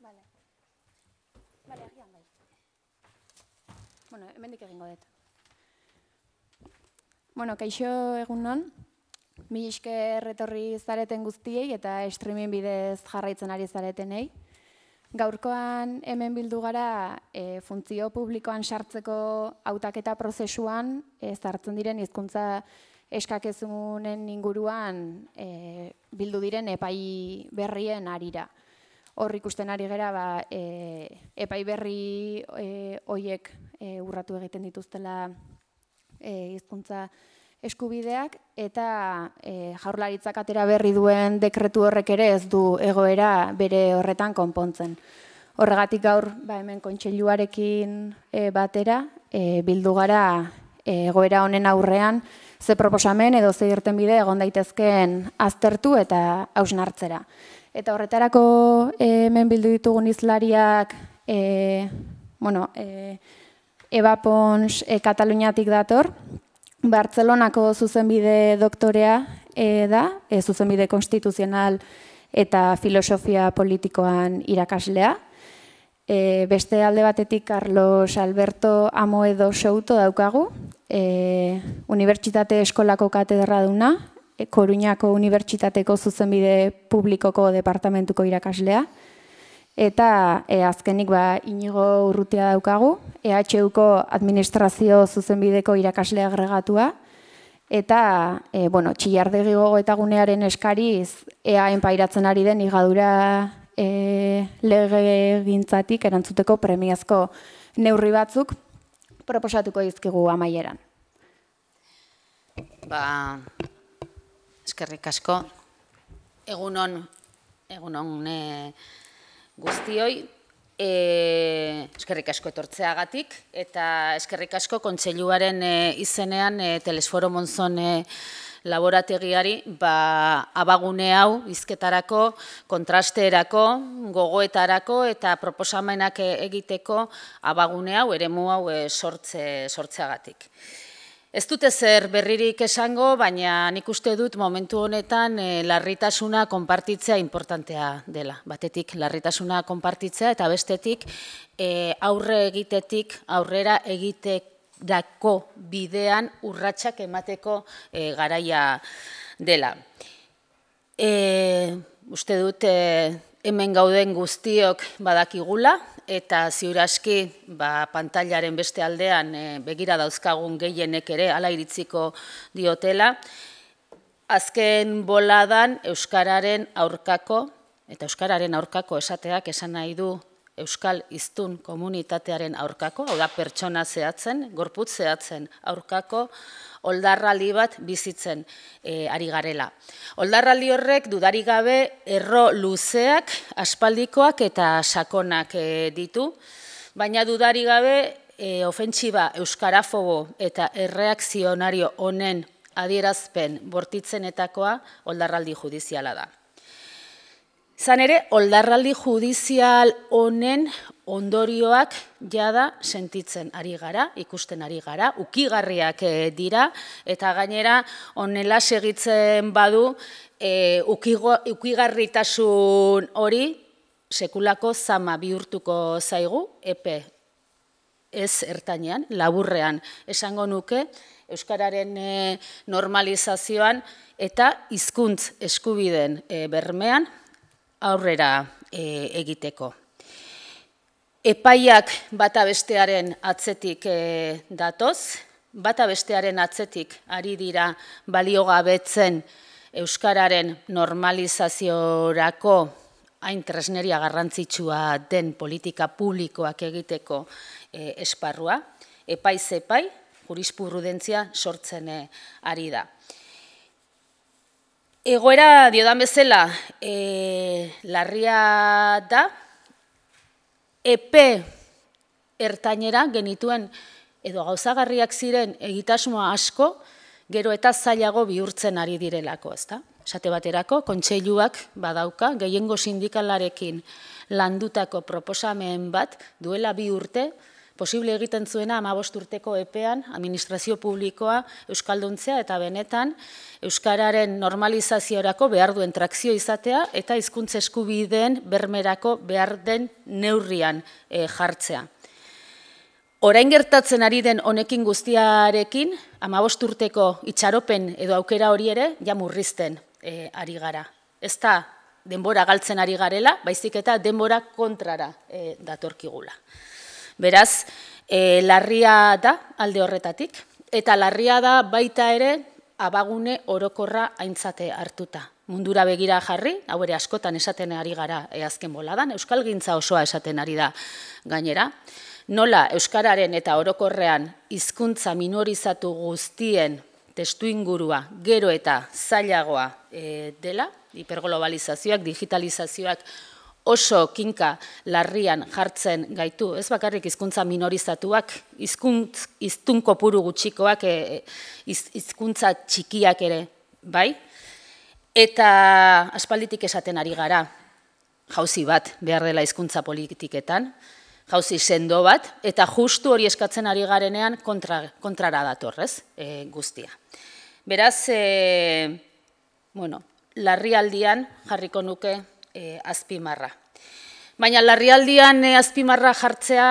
Vale. Vale, agian bai. Bueno, hemendik egingo dut. Bueno, kaixo egun non. Mi esker etorri zareten guztiei eta streaming bidez jarraitzen ari zaretenei. Gaurkoan hemen bildu gara e, funtzio publikoan sartzeko hautaketa prozesuan e, zartzen diren hizkuntza eskakezunen inguruan e, bildu diren epai berrien arira. Hor ikusten ari gera ba, e, epai berri e, hoiek e, urratu egiten dituztela e, hizkuntza eskubideak eta e, jaurlaritzak atera berri duen dekretu horrek ere ez du egoera bere horretan konpontzen. Horregatik gaur ba, hemen kontseiluarekin e, batera e, bildu gara egoera honen aurrean ze proposamen edo ze irten bide egon daitezkeen aztertu eta hausnartzera. Eta horretarako e, hemen bildu ditugun izlariak e, bueno, e, Eba Pons e, Kataluniatik dator, Bartzelonako zuzenbide doktorea e, da, e, zuzenbide konstituzional eta filosofia politikoan irakaslea. E, beste alde batetik Carlos Alberto Amoedo Souto daukagu, e, Unibertsitate Eskolako katedra duna, e, Koruñako Unibertsitateko zuzenbide publikoko departamentuko irakaslea, eta e, azkenik ba, inigo urrutia daukagu, EHUko administrazio zuzenbideko irakasle agregatua, eta e, bueno, txillardegi gogo eta gunearen eskariz EAen pairatzen ari den igadura e, lege gintzatik erantzuteko premiazko neurri batzuk proposatuko izkigu amaieran. Ba, eskerrik asko, egunon, egunon, e, guztioi, e, eskerrik asko etortzeagatik, eta eskerrik asko kontseiluaren e, izenean e, Telesforo Monzon e, laborategiari ba, abagune hau izketarako, kontrasteerako, gogoetarako eta proposamenak egiteko abagune hau, eremu hau e, sortze, sortzeagatik. Ez dute zer berririk esango, baina nik uste dut momentu honetan e, larritasuna konpartitzea importantea dela. Batetik larritasuna konpartitzea eta bestetik e, aurre egitetik aurrera egiteko bidean urratsak emateko e, garaia dela. E, uste dut e, hemen gauden guztiok badakigula, eta ziuraski ba, pantailaren beste aldean e, begira dauzkagun gehienek ere ala iritziko diotela. Azken boladan Euskararen aurkako, eta Euskararen aurkako esateak esan nahi du Euskal Iztun komunitatearen aurkako, hau da pertsona zehatzen, gorputz zehatzen aurkako, oldarraldi bat bizitzen e, ari garela. Oldarraldi horrek dudarik gabe erro luzeak, aspaldikoak eta sakonak e, ditu, baina dudarik gabe e, ofentsiba euskarafobo eta erreakzionario honen adierazpen bortitzenetakoa oldarraldi judiziala da. Zan ere, oldarraldi judizial honen ondorioak jada sentitzen ari gara, ikusten ari gara, ukigarriak eh, dira, eta gainera onela segitzen badu e, ukigarritasun hori sekulako zama bihurtuko zaigu, epe ez ertainean, laburrean. Esango nuke, Euskararen eh, normalizazioan eta hizkuntz eskubiden bermean aurrera e, egiteko. Epaiak bata bestearen atzetik e, datoz, bata bestearen atzetik ari dira baliogabetzen Euskararen normalizaziorako hain tresneria garrantzitsua den politika publikoak egiteko e, esparrua, epai, jurispurrudentzia sortzen e, ari da. Egoera diodan bezala, e, larria da, EP ertainera genituen edo gauzagarriak ziren egitasmoa asko, gero eta zailago bihurtzen ari direlako, ezta? Esate baterako, kontseiluak badauka, gehiengo sindikalarekin landutako proposamen bat, duela bi urte, posible egiten zuena amabost urteko epean, administrazio publikoa Euskalduntzea eta benetan Euskararen normalizaziorako behar duen trakzio izatea eta hizkuntza eskubideen bermerako behar den neurrian e, jartzea. Orain gertatzen ari den honekin guztiarekin, amabost urteko itxaropen edo aukera hori ere, ja murrizten e, ari gara. Ez da denbora galtzen ari garela, baizik eta denbora kontrara e, datorkigula. Beraz, e, larria da alde horretatik, eta larria da baita ere abagune orokorra aintzate hartuta. Mundura begira jarri, hau ere askotan esaten ari gara e, azken boladan, Euskal Gintza osoa esaten ari da gainera. Nola Euskararen eta orokorrean hizkuntza minorizatu guztien testu ingurua gero eta zailagoa e, dela, hiperglobalizazioak, digitalizazioak oso kinka larrian jartzen gaitu, ez bakarrik hizkuntza minorizatuak, hizkuntz hiztun kopuru gutxikoak, e, hizkuntza txikiak ere, bai? Eta aspalditik esaten ari gara, jauzi bat behar dela hizkuntza politiketan, jauzi sendo bat, eta justu hori eskatzen ari garenean kontra, kontrara datorrez e, guztia. Beraz, e, bueno, larrialdian jarriko nuke e, azpimarra. Baina larrialdian e, azpimarra jartzea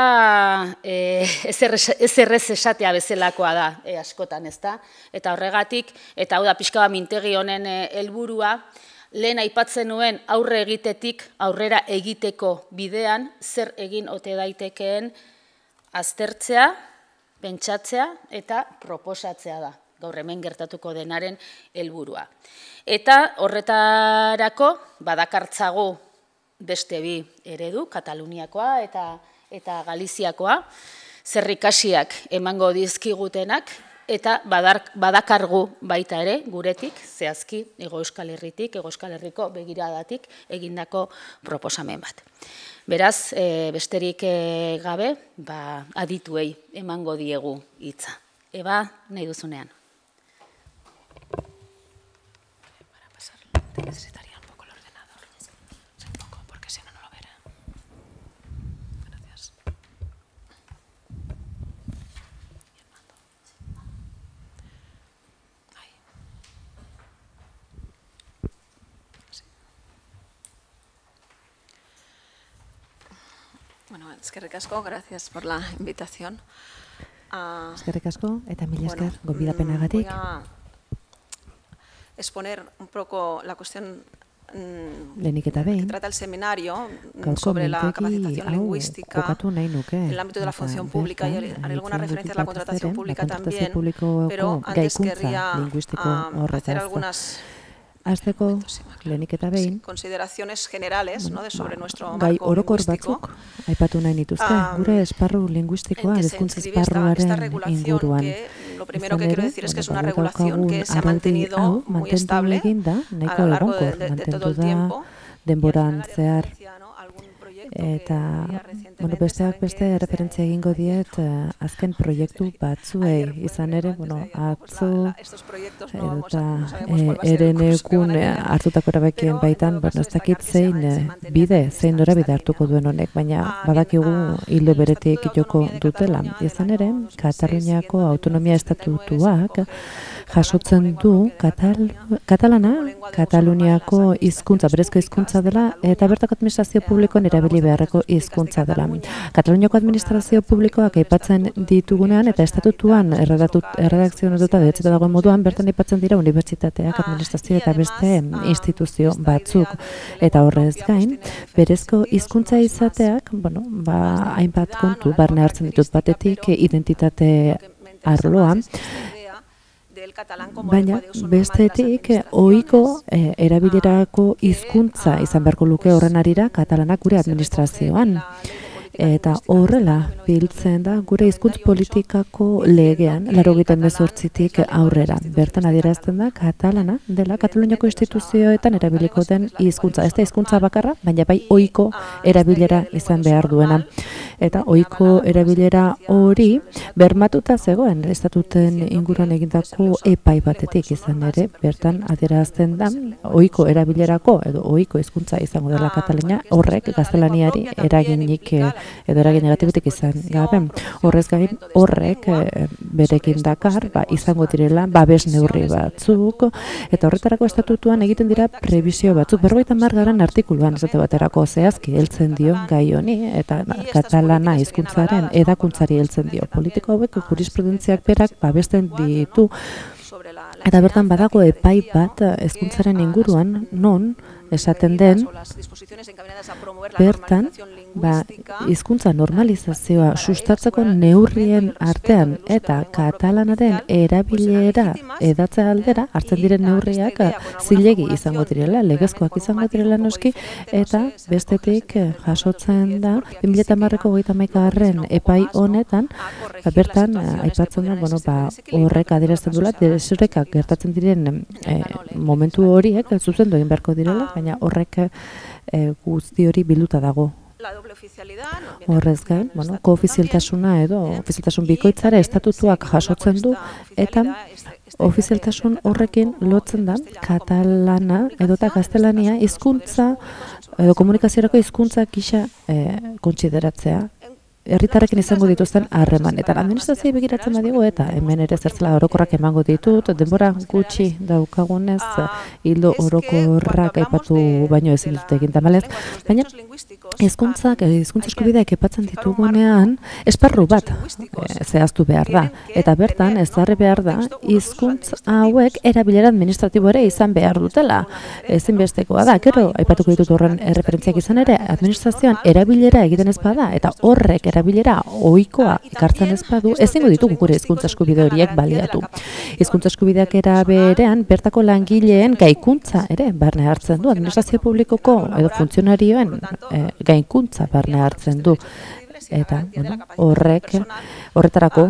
e, ez errez esatea bezalakoa da e, askotan, ez da? Eta horregatik, eta hau da pixka mintegi honen helburua, lehen aipatzen nuen aurre egitetik aurrera egiteko bidean, zer egin ote daitekeen aztertzea, pentsatzea eta proposatzea da gaur hemen gertatuko denaren helburua. Eta horretarako badakartzago beste bi eredu, Kataluniakoa eta eta Galiziakoa, zerrikasiak emango dizkigutenak eta badakargu baita ere guretik zehazki Ego Euskal Herritik, Ego Euskal Herriko begiradatik egindako proposamen bat. Beraz, e, besterik e, gabe, ba, adituei emango diegu hitza. Eba, nahi duzunean. Necesitaría un poco el ordenador. un poco, porque si no, no lo verá. Gracias. Y el mando. Ahí. Sí. Bueno, es que recasco, gracias por la invitación. Uh, Eskerrik asko eta mila esker bueno, gonbidapenagatik. Voy a exponer un poco la cuestión mm, que trata el seminario sobre la capacitación lingüística en el ámbito de la función pública y haré alguna referencia a la contratación pública también, pero antes querría hacer algunas Azteko, lehenik eta behin, consideraciones generales no, de sobre nuestro gai orokor batzuk, aipatu nahi nituzke, gure esparru linguistikoa, ezkuntza esparruaren inguruan. Lo primero que quiero decir es que es una regulación que se ha mantenido muy estable a lo largo de, de todo el tiempo. denboran zehar eta bueno, besteak beste referentzia egingo diet uh, azken proiektu batzuei izan ere, bueno, atzo eta eh, erenekun eh, hartutako erabekien baitan, bueno, ez dakit zein bide, zein dora bide hartuko duen honek, baina badakigu hilo beretik joko dutela. Izan ere, Kataluniako autonomia estatutuak jasotzen du katal, katalana, Kataluniako hizkuntza berezko hizkuntza dela, eta bertako administrazio publikoan erabili beharreko hizkuntza dela. Kataluniako administrazio publikoak aipatzen ditugunean eta estatutuan erredakzionetuta behatzeta dagoen moduan bertan aipatzen dira unibertsitateak administrazio eta beste instituzio batzuk eta horrez gain berezko hizkuntza izateak, bueno, ba hainbat kontu barne hartzen ditut batetik identitate arloa Baina bestetik ohiko eh, erabilerako hizkuntza izan beharko luke horren arira katalanak gure administrazioan. Eta horrela biltzen da gure hizkuntz politikako legean, laro giten bezortzitik aurrera. Bertan adierazten da katalana dela Kataluniako instituzioetan erabiliko den hizkuntza. Ez da hizkuntza bakarra, baina bai ohiko erabilera izan behar duena. Eta ohiko erabilera hori bermatuta zegoen estatuten inguruan egindako epai batetik izan ere, bertan adierazten da ohiko erabilerako edo ohiko hizkuntza izango dela Katalunia horrek gaztelaniari eraginik eh, edo eragin negatibotik izan gabe. Horrez gain horrek e, berekin dakar ba, izango direla babes neurri batzuk eta horretarako estatutuan egiten dira prebizio batzuk. Berroita margaran artikuluan esate baterako zehazki heltzen dio gai honi eta katalana hizkuntzaren edakuntzari heltzen dio. Politiko hauek jurisprudentziak berak babesten ditu Eta bertan badago epai bat hezkuntzaren inguruan non esaten den bertan ba, hizkuntza normalizazioa sustatzeko neurrien artean eta katalanaren erabilera edatza aldera hartzen diren neurriak zilegi izango direla, legezkoak izango direla noski eta bestetik jasotzen da 2010ko goita maikagarren epai honetan ba, bertan aipatzen da bueno, ba, horrek adierazten dula desurekak gertatzen diren e, momentu horiek zuzendu egin beharko direla, baina horrek e, guzti hori bilduta dago Horrez gain, bueno, koofizialtasuna edo ofizialtasun bikoitzare estatutuak jasotzen du eta ofizialtasun horrekin lotzen da katalana edota gaztelania hizkuntza edo komunikaziorako hizkuntza gisa eh, kontsideratzea herritarrekin izango dituzten harremanetan. Administrazioa begiratzen badigu eta hemen ere zertzela orokorrak emango ditut, denbora gutxi daukagunez hildo orokorrak aipatu baino ezin dut egin tamalez, baina hizkuntzak hizkuntza eskubideak epatzen ditugunean esparru bat e, zehaztu behar da eta bertan ezarri behar da hizkuntz hauek erabilera administratibo ere izan behar dutela. Ezinbestekoa da. Gero aipatuko ditut horren referentziak izan ere administrazioan erabilera egiten ez bada eta horrek erabilera ohikoa ekartzen ez badu, ezingo ditugu gure hizkuntza eskubide horiek baliatu. Hizkuntza eskubideak era berean bertako langileen gaikuntza ere barne hartzen du administrazio publikoko edo funtzionarioen e, gaikuntza barne hartzen du eta bueno, horrek horretarako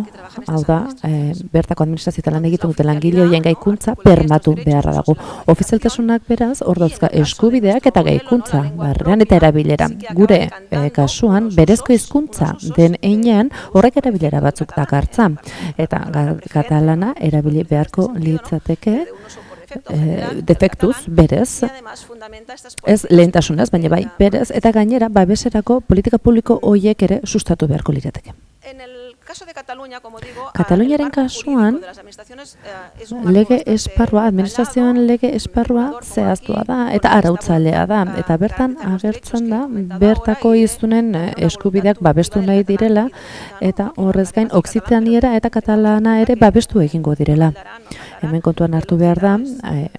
hau da e, bertako administrazio lan egiten dute langile horien gaikuntza permatu beharra dago. Ofizialtasunak beraz hor dauzka eskubideak eta gaikuntza barrean eta erabilera. Gure e, kasuan berezko hizkuntza den einean horrek erabilera batzuk dakartza eta katalana erabili beharko litzateke e, defektuz, berez, ez lehentasunez, baina bai, berez, eta gainera, babeserako politika publiko hoiek ere sustatu beharko lirateke. Kataluniaren kasuan, eh, lege esparrua, administrazioan lege esparrua zehaztua da, eta arautzailea da, eta bertan agertzen da, bertako iztunen eskubideak babestu nahi direla, eta horrez gain, oksitaniera eta katalana ere babestu egingo direla. Hemen kontuan hartu behar da, eh,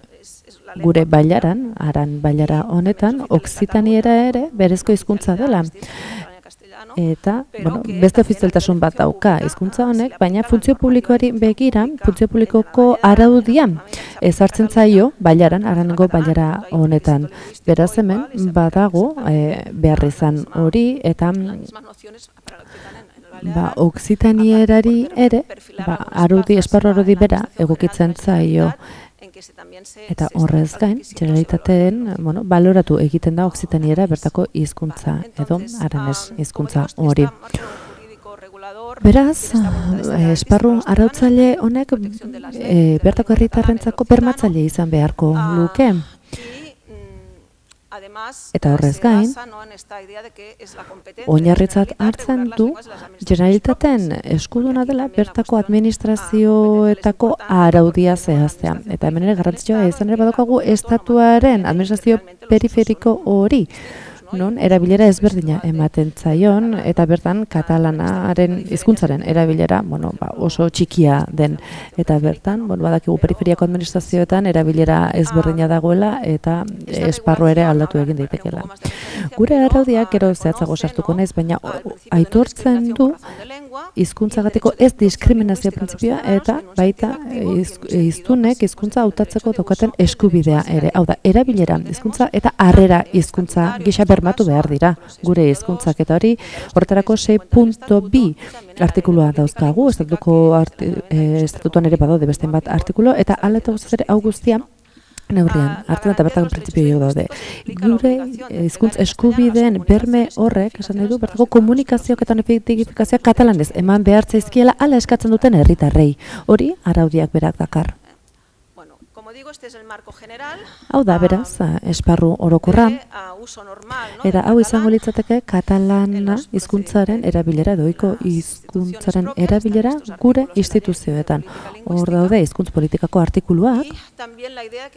gure bailaran, aran bailara honetan, oksitaniera ere berezko hizkuntza dela eta bueno, beste ofizialtasun bat dauka. hizkuntza honek, baina funtzio publikoari begira, funtzio publikoko araudia ezartzen zaio bailaran, arango bailara honetan. Beraz hemen badago e, behar izan hori eta ba, oksitanierari ere, ba, arudi, esparro arudi bera egokitzen zaio Eta horrez gain, generalitateen, bueno, baloratu egiten da oksitaniera bertako hizkuntza edo aranez hizkuntza hori. Beraz, eh, esparru arautzaile honek e, bertako herritarrentzako bermatzaile izan beharko luke. Eta horrez gain, oinarritzat hartzen du generalitaten eskuduna dela bertako administrazioetako araudia zehaztea. Eta hemen ere garrantzitsua izan ere badokagu estatuaren administrazio periferiko hori non erabilera ezberdina ematen zaion eta bertan katalanaren hizkuntzaren erabilera bueno, ba, oso txikia den eta bertan bueno, badakigu periferiako administrazioetan erabilera ezberdina dagoela eta esparro ere aldatu egin daitekela. Gure araudiak gero zehatzago sartuko naiz baina aitortzen du hizkuntzagatiko ez diskriminazio printzipioa eta baita hiztunek hizkuntza hautatzeko daukaten eskubidea ere. Hau da, erabilera hizkuntza eta harrera hizkuntza gisa bermatu behar dira gure hizkuntzak eta hori horretarako 6.2 artikulua dauzkagu, estatuko eh, estatutuan ere badaude beste bat artikulu eta hala eta ere hau guztia neurrian, hartzen eta bertako printzipio daude. Gure hizkuntz eskubideen berme horrek, esan nahi du, bertako komunikazioak eta efektifikazioak katalanez eman behar zaizkiela ala eskatzen duten herritarrei. Hori, araudiak berak dakar. Hau da, beraz, esparru orokorra, eta hau izango litzateke katalana hizkuntzaren erabilera, doiko hizkuntzaren erabilera gure instituzioetan. Hor daude hizkuntz politikako artikuluak,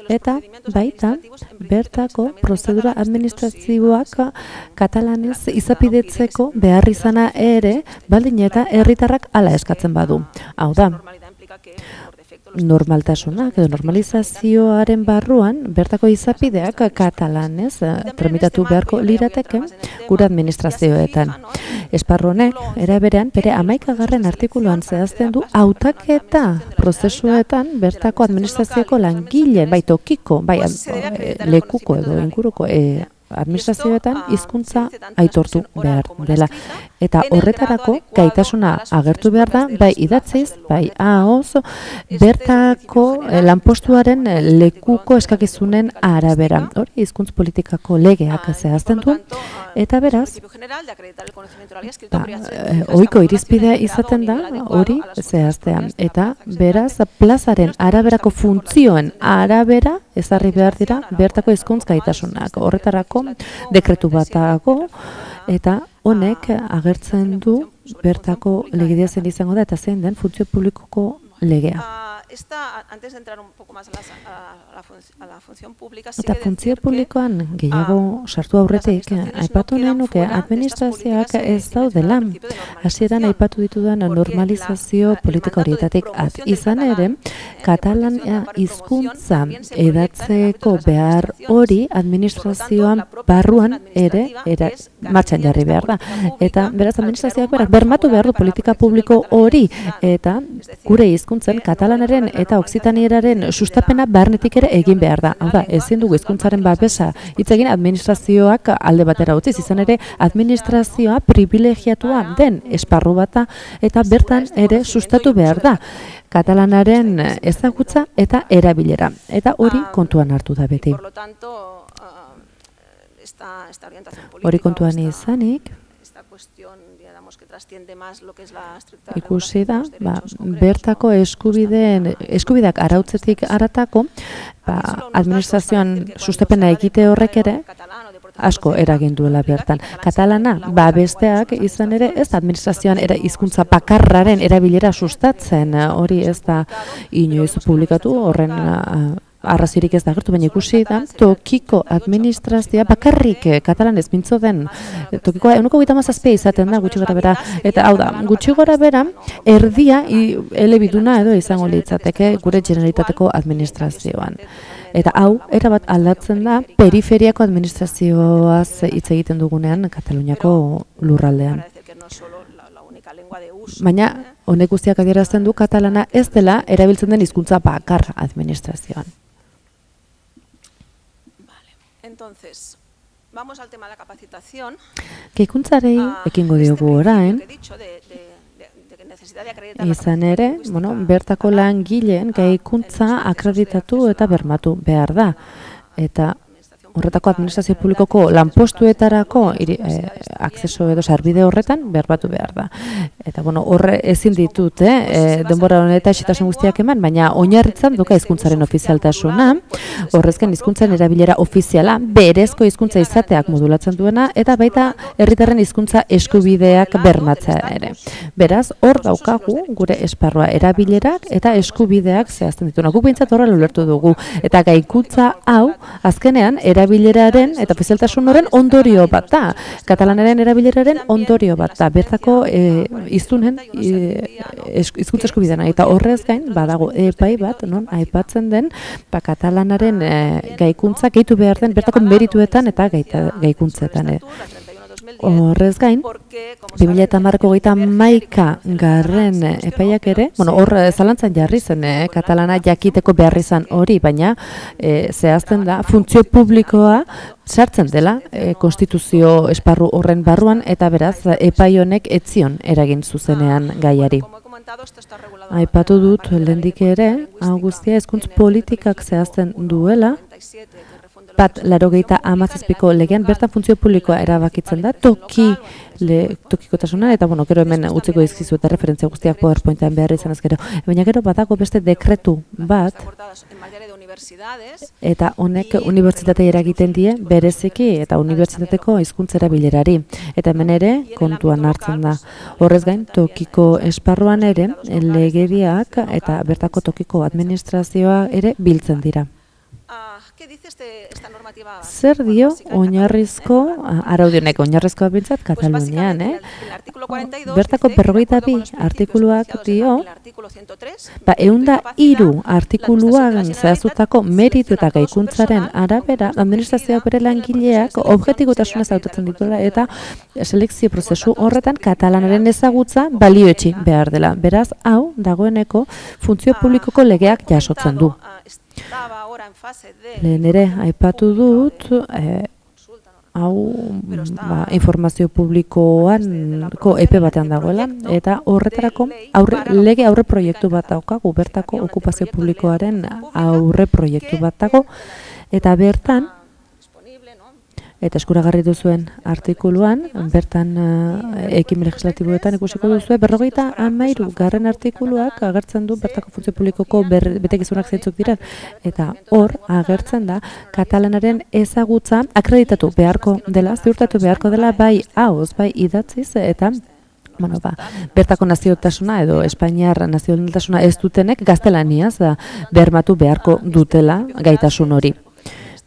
eta baita bertako prozedura administrazioak katalanez izapidetzeko behar izana ere, baldin eta herritarrak hala eskatzen badu. Hau da, normaltasunak edo normalizazioaren barruan bertako izapideak katalanez eh, tramitatu beharko lirateke gure administrazioetan. Esparru honek eraberean bere amaikagarren artikuluan zehazten du hautaketa prozesuetan bertako administrazioko langile, bai tokiko, bai eh, lekuko edo inguruko e, administrazioetan hizkuntza aitortu behar dela. Eta horretarako gaitasuna agertu behar da, bai idatziz, bai ahoz, bertako eh, lanpostuaren lekuko eskakizunen arabera. Hori hizkuntz politikako legeak zehazten du, eta beraz, ba, eh, oiko irizpidea izaten da, hori zehaztean. Eta beraz, plazaren araberako funtzioen arabera, ezarri behar dira, bertako hizkuntz gaitasunak. Horretarako dekretu bat dago, eta honek agertzen du bertako legedea zen izango da, eta zein den funtzio publikoko legea. Esta antes de entrar un poco más a la, a la, a la función pública sí Eta funtzio publikoan gehiago ah, sartu aurretik aipatu nahi nuke administrazioak ez daudela hasieran aipatu ditudan normalizazio politika horietatik. at izan ere katalan hizkuntza edatzeko behar hori administrazioan barruan ere era martxan jarri behar da. eta beraz administrazioak berak bermatu behar du politika publiko hori. eta gure hizkuntzen katalanaren eta oksitanieraren sustapena barnetik ere egin behar da. Hau da, ezin dugu hizkuntzaren babesa hitz egin administrazioak alde batera utzi, izan ere administrazioa privilegiatua den esparru bata eta bertan ere sustatu behar da katalanaren ezagutza eta erabilera. Eta hori kontuan hartu da beti. Hori kontuan izanik, ikusi da, ba, bertako eskubideen, eskubidak arautzetik aratako, ba, administrazioan sustepena egite horrek ere, asko eragin duela bertan. Katalana, ba besteak izan ere, ez administrazioan era hizkuntza bakarraren erabilera sustatzen, hori ez da inoiz publikatu horren arrazirik ez da gertu, baina ikusi da, tokiko administrazioa bakarrik eh, katalan ez mintzo den, eh, tokiko enuko gita mazazpia izaten da, gutxi gara bera, eta hau da, gutxi gara bera, erdia elebiduna edo izango litzateke gure generalitateko administrazioan. Eta hau, erabat aldatzen da, periferiako administrazioaz hitz egiten dugunean Kataluniako lurraldean. Baina, honek guztiak adierazten du katalana ez dela erabiltzen den hizkuntza bakar administrazioan. Entonces, vamos al tema de la capacitación. Keikuntzarei ah, ekingo diogu orain. Izan ere, bueno, bertako langileen geikuntza akreditatu eta bermatu behar da. Eta horretako administrazio publikoko lanpostuetarako iri, eh, akceso edo sarbide horretan berbatu behar da. Eta bueno, horre ezin ditut, eh, eh denbora honetan xitasun guztiak eman, baina oinarritzen duka hizkuntzaren ofizialtasuna, horrezken hizkuntzaren erabilera ofiziala, berezko hizkuntza izateak modulatzen duena, eta baita herritarren hizkuntza eskubideak bermatzea ere. Beraz, hor daukagu gure esparroa erabilerak eta eskubideak zehazten dituna. Guk bintzat horrela ulertu dugu. Eta gaikutza hau, azkenean, era erabileraren eta ofizialtasun horren ondorio bat da. Katalanaren erabileraren ondorio bat da. Bertako e, iztunen e, izkuntza eskubidean. Eta horrez gain, badago epai bat, non, aipatzen den, ba, katalanaren e, gaikuntza, gehitu behar den, bertako merituetan eta gaita, gaikuntzetan. E. Horrez gain, 2008ko gaita maika garren epaiak ere, bueno, hor zalantzan jarri zen, eh, katalana jakiteko behar izan hori, baina eh, zehazten da, funtzio publikoa sartzen dela eh, konstituzio esparru horren barruan, eta beraz, epai honek etzion eragin zuzenean gaiari. Aipatu dut, lehendik ere, hau guztia ezkuntz politikak zehazten duela, bat laro gehieta amazazpiko legean, bertan funtzio publikoa erabakitzen da, toki le, tokikotasuna, eta bueno, gero hemen utziko izkizu eta referentzia guztiak PowerPointan behar izan gero. Baina gero badago beste dekretu bat, eta honek unibertsitate eragiten die, bereziki eta unibertsitateko hizkuntzera bilerari. Eta hemen ere, kontuan hartzen da. Horrez gain, tokiko esparruan ere, legeriak eta bertako tokiko administrazioa ere biltzen dira. Zer dio oinarrizko, araudionek oinarrizkoa bintzat Katalunian, eh? Bertako berrogeita bi artikuluak dio, ba, eunda iru artikuluak zehazutako meritu eta gaikuntzaren arabera, administrazioa bere langileak objetikotasunez autatzen dituela eta selekzio prozesu horretan katalanaren ezagutza balioetxi behar dela. Beraz, hau, dagoeneko, funtzio publikoko legeak jasotzen du. Lehen ere, aipatu dut, eh, hau ba, informazio publikoan ko epe batean dagoela, eta horretarako aurre, lege aurre proiektu bat daukagu, bertako okupazio publikoaren aurre proiektu bat dago, eta bertan, eta eskuragarri duzuen artikuluan, bertan uh, ekim legislatiboetan ikusiko duzue, berrogeita amairu garren artikuluak agertzen du bertako funtzio publikoko ber, betekizunak zeintzuk dira, eta hor agertzen da katalanaren ezagutza akreditatu beharko dela, ziurtatu beharko dela bai hauz, bai idatziz, eta Bueno, ba, bertako naziotasuna edo Espainiar naziotasuna ez dutenek gaztelaniaz bermatu beharko dutela gaitasun hori.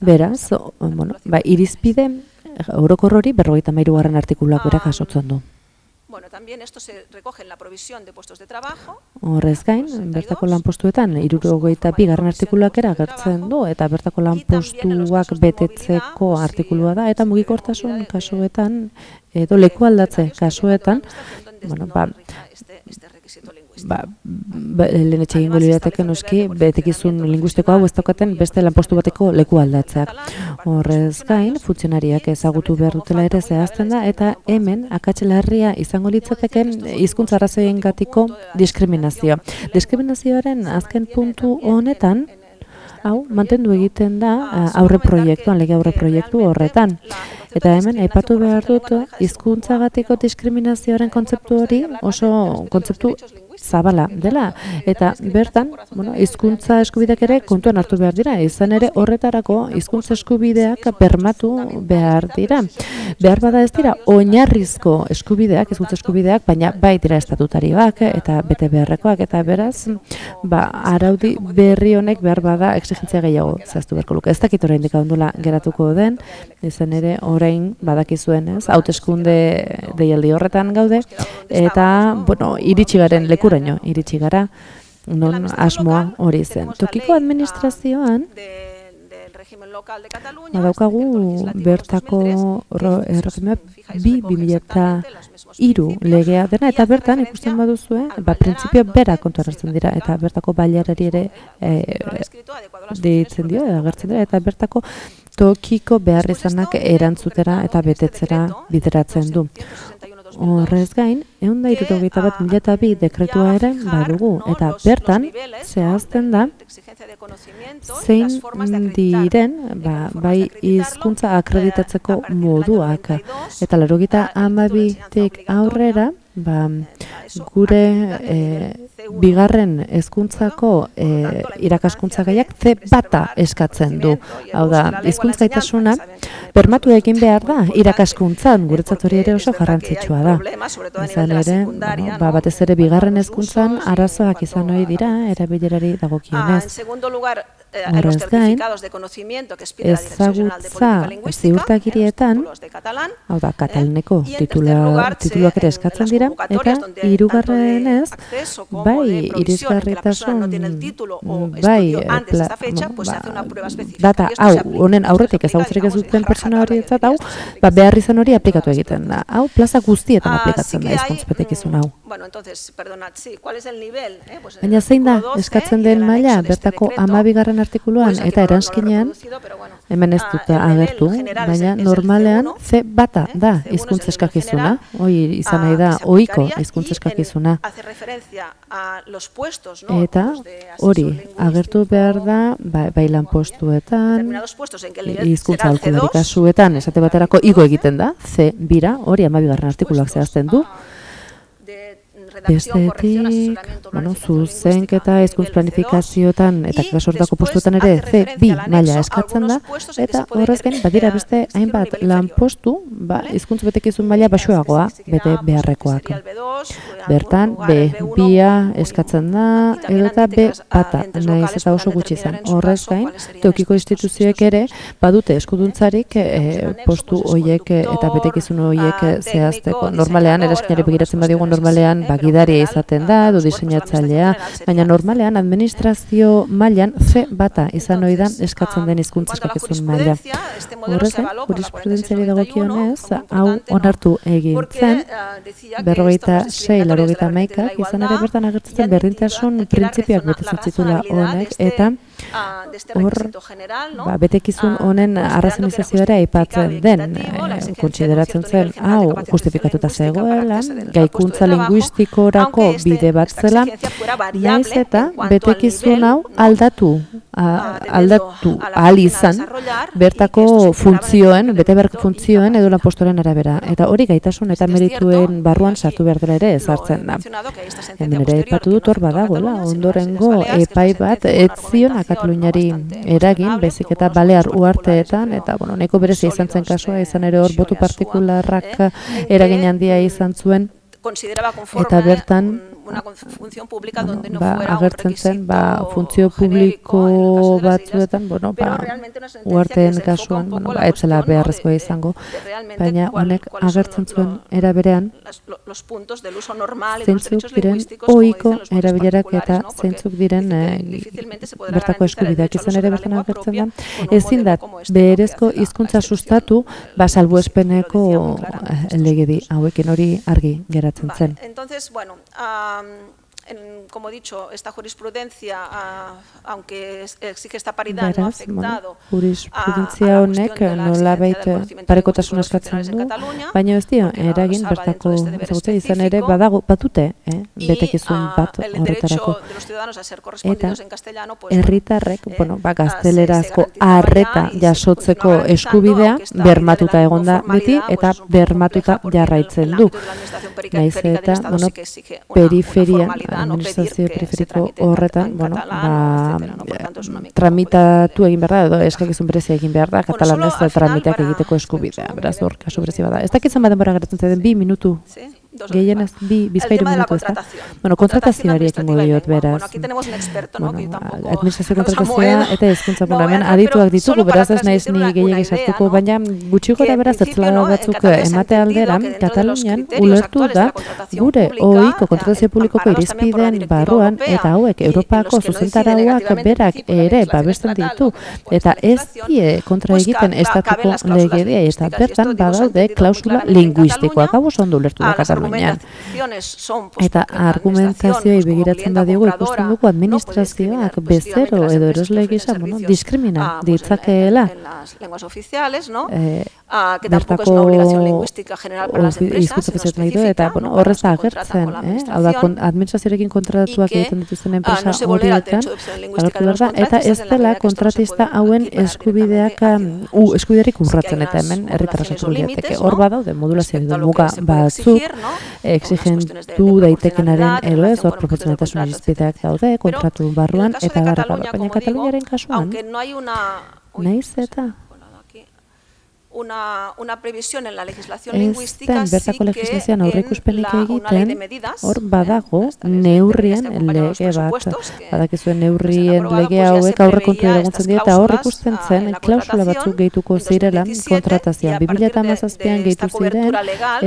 Beraz, bueno, ba, irizpide, orokor hori berrogeita mairu garran artikuluak bera jasotzen du. Bueno, también esto se recoge en la provisión de puestos de trabajo. Horrez gain, bertako lanpostuetan irurogeita bi garran artikuluak era gertzen du, eta bertako lanpostuak betetzeko artikulua da, eta mugikortasun kasuetan, edo leku aldatze kasuetan, bueno, ba, ba, ba, lehen etxe egingo lirateke noski, betekizun linguistiko hau ez daukaten beste lanpostu bateko leku aldatzeak. Horrez gain, funtzionariak ezagutu behar dutela ere zehazten da, eta hemen akatxelarria izango litzateken hizkuntza arrazoien gatiko diskriminazio. Diskriminazioaren azken puntu honetan, hau, mantendu egiten da aurre proiektuan, lege aurre proiektu horretan. Eta hemen, aipatu behar dut, hizkuntzagatiko diskriminazioaren kontzeptu hori oso kontzeptu zabala dela eta bertan, bueno, hizkuntza eskubideak ere kontuan hartu behar dira. Izan ere horretarako hizkuntza eskubideak bermatu behar dira. Behar bada ez dira oinarrizko eskubideak, hizkuntza eskubideak, baina bai dira estatutarioak eta bete beharrekoak eta beraz, ba araudi berri honek behar bada exigentzia gehiago zehaztu beharko luke. Ez dakit oraindik ondula geratuko den, izan ere orain badakizuen, ez? Hauteskunde deialdi horretan gaude eta bueno, iritsi garen leku lekuraino iritsi gara non asmoa hori zen. Tokiko administrazioan badaukagu bertako erregimea bi bimileta iru legea dena, eta bertan ikusten baduzue, ba, printzipio bera kontu dira, eta bertako bailarari ere e, deitzen dio, agertzen dira, eta bertako tokiko behar izanak erantzutera eta betetzera bideratzen du. Horrez gain, egun da irurogeita bat mila eta bi dekretua ere badugu, eta bertan zehazten da zein diren ba, bai hizkuntza akreditatzeko moduak. Eta larogita amabitik aurrera, ba, gure e, bigarren hezkuntzako e, irakaskuntza gaiak ze bata eskatzen du. Hau da, hizkuntza gaitasuna bermatu egin behar da irakaskuntzan, guretzat hori ere oso garrantzitsua da. Izan ere, ba, batez ere bigarren hezkuntzan arazoak izan ohi dira, erabilerari Eh, Horrez gain, ezagutza ziurtagirietan, hau da, katalaneko eh, tituluak ere eskatzen dira, eta irugarren ez, bai, irizgarritasun, bai, data, hau, honen aurretik ezagutzerik ez duten persona hori ez hau, ba, behar izan hori aplikatu egiten da. Hau, plaza guztietan ah, aplikatzen da, ezkontzepetek izun hau. Baina zein da, eskatzen den maila, bertako amabigarren artikuluan eta eranskinean, hemen ez dut agertu, baina normalean C bata da hizkuntza eskakizuna, hoi izan nahi da ohiko hizkuntza eskakizuna. Eta hori agertu behar da bai, bai postuetan, hizkuntza alkulari kasuetan, esate baterako igo egiten da, C bira, hori amabigarren artikuluak zehazten du, Bestetik, bueno, zuzenketa ezkuntz planifikazioetan eta kasortako postuetan ere C, bi maila eskatzen da, eta horrez gain, badira beste hainbat lan postu, ba, izkuntz betekizun maila basuagoa, bete beharrekoak. Bertan, B, bia eskatzen da, edo eta B, pata, nahiz eta oso gutxi zen. Horrez gain, teokiko instituzioek ere, badute eskuduntzarik e, postu hoiek eta betekizun hoiek zehazteko. Normalean, eraskinari begiratzen badigu normalean, bagi gidaria izaten da, edo diseinatzailea, baina normalean administrazio mailan C bata izan ohi da eskatzen den hizkuntza eskakizun maila. Horrez, jurisprudentziari dagokionez, hau onartu egin zen, berrogeita sei, larogeita maika, izan ere bertan agertzen berdintasun printzipioak betetzen zitula honek, eta hor, ba, betekizun honen arrazionizazioa aipatzen den, eh, kontsideratzen zen, hau justifikatuta zegoela, gaikuntza linguistikorako bide bat zela, naiz eta betekizun hau aldatu, aldatu ahal izan, bertako funtzioen, bete funtzioen edo lanpostoren arabera. Eta hori gaitasun eta merituen barruan sartu behar dela ere ezartzen da. Hemen ere epatu dut hor badagoela, ondorengo epai bat ez zion Kataluniari eragin, bezik eta balear uarteetan, eta bueno, neko berezi izan zen kasua, izan ere hor botu partikularrak eragin handia izan zuen, eta bertan una función pública donde no ba, fuera agertzen zen ba funtzio publiko batzuetan bueno ba uarteen kasuan bueno ba etzela beharrezkoa izango baina honek agertzen zuen era berean los puntos del uso normal y los derechos lingüísticos ohiko erabilerak eta zeintzuk diren eh, bertako eskubideak izan ere bertan agertzen da ezin da berezko hizkuntza sustatu ba salbuespeneko eh, legedi hauekin hori argi geratzen zen. entonces bueno Um, en, como he dicho, esta jurisprudencia, uh, aunque exige esta paridad, Beraz, no ha afectado bueno, jurisprudentzia honek nolabait parekotasun eskatzen du, baina ez dio, eragin bertako ezagutza izan ere badago batute, eh, betekizun bat horretarako. Eta herritarrek, eh, bueno, ba, gaztelerazko arreta jasotzeko eskubidea bermatuta egonda beti eta bermatuta jarraitzen du. Naiz eta, bueno, periferia, administrazio periferiko horretan, bueno, ba, tramitatu egin behar da, edo eskakizun berezia egin behar da, katalanez tramiteak egiteko eskubidea, beraz hor, kasu berezia bada. Ez dakitzen baden bora geratzen zaten, bi minutu Gehien ez, bi, bizpairu minutu ez da. Bueno, kontratazioari ekin modu diot, beraz. Bueno, aquí tenemos un experto, no? Bueno, administrazio kontratazioa eta ezkuntza, bueno, hemen adituak ditugu, beraz ez naiz ni gehiagik esartuko, baina gutxiko eta beraz ez batzuk emate aldera, Katalunian ulertu da gure oiko kontratazio publikoko irizpideen barruan eta hauek Europako zuzentarauak berak ere babesten ditu eta ez die kontra egiten estatuko legedea eta bertan badaude klausula linguistikoak hau oso ondo ulertu da Katalunian Eta argumentazioa begiratzen badigu ikusten dugu administrazioak bezero edo erosle gisa, bueno, diskrimina ah, ditzakeela. Eh, bertako hizkuntza ofizialak nahi du, eta bueno, horrez da agertzen, eh? hau da, administrazioarekin kontratatuak egiten dituzten ah, enpresa horietan, da, eta ez dela kontratista hauen eskubideak, u, eskubiderik urratzen, eta hemen herritarra zatu Hor badaude modulazio edo muga batzuk, exigentu daitekenaren edo ez, hor proportzionaltasun irizpideak daude, kontratu barruan, eta gara, baina Kataluniaren kasuan, naiz eta una, una previsión en la legislación lingüística sí que en la, una ley de medidas hor badago neurrien lege bat. badakizu neurrien lege hauek aurrekontu eguntzen dira eta hor ikusten zen klausula batzuk gehituko zirela kontratazioan 2017an gehitu ziren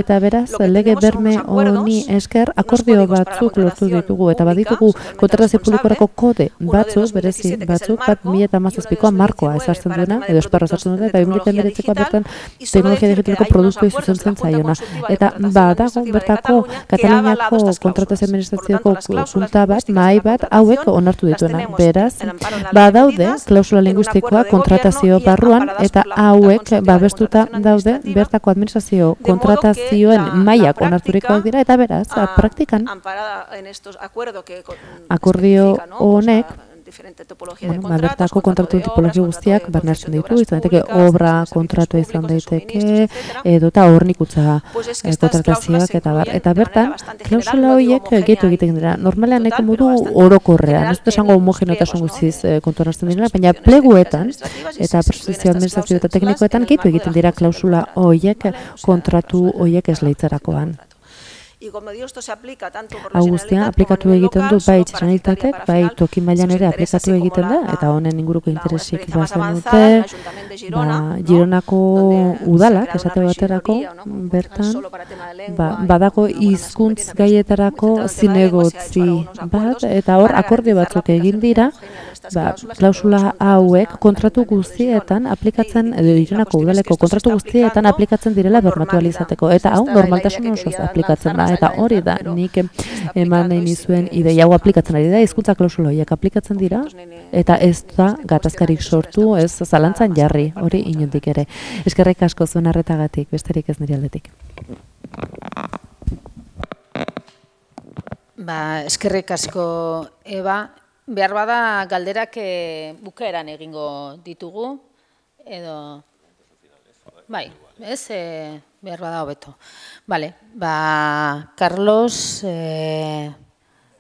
eta beraz lege berme honi esker akordio batzuk lortu ditugu. Eta baditugu kontratazio publikorako kode batzuk berezi batzuk bat 2017koa markoa ezartzen duena edo esparra ezartzen duena eta 2019koa bertan horretan teknologia digitaleko produktu izuzentzen zaiona. Eta badago bertako Kataluniako kontratazio administrazioko konsulta bat, mai bat, hauek onartu dituena. Beraz, badaude klausula linguistikoa kontratazio barruan eta hauek babestuta daude bertako administrazio kontratazioen maiak onarturikoak dira eta beraz, praktikan akordio honek diferente tipologia bueno, de contratos. Bertako kontratu tipologia guztiak barnertzen ditu, izan daiteke obra kontratu izan daiteke, edo eta hornikutza eh, kontratazioak eta bar. Eta bertan, klausula horiek gehitu egiten dira. Normalean nahiko modu orokorrean, ez dut esango homogenotasun guztiz eh, kontuarazten dira, baina pleguetan eta prosesio administrazio eta teknikoetan gehitu egiten dira klausula horiek kontratu horiek ez leitzarakoan. Hau guztia aplikatu egiten du bai txanitatek, bai toki mailan ere aplikatu egiten da, eta honen inguruko interesik bazen dute, ba, Gironako udalak, esate baterako, bertan, ba, badako hizkuntz gaietarako zinegotzi bat, eta hor akordio batzuk egin dira, ba, klausula hauek kontratu guztietan aplikatzen, edo Gironako udaleko kontratu guztietan aplikatzen direla bermatualizateko, eta hau normaltasun osoz aplikatzen da, eta hori da nik eman nahi nizuen ideia hau aplikatzen ari da, hizkuntza klausula horiek aplikatzen dira, eta ez da gatazkarik sortu, ez zalantzan jarri, hori inundik ere. Eskerrik asko zuen arretagatik, besterik ez nire aldetik. Ba, eskerrik asko, Eba, behar bada galderak e, bukaeran egingo ditugu, edo... Bai, ez, e, behar bada hobeto. Bale, ba, Carlos, eh,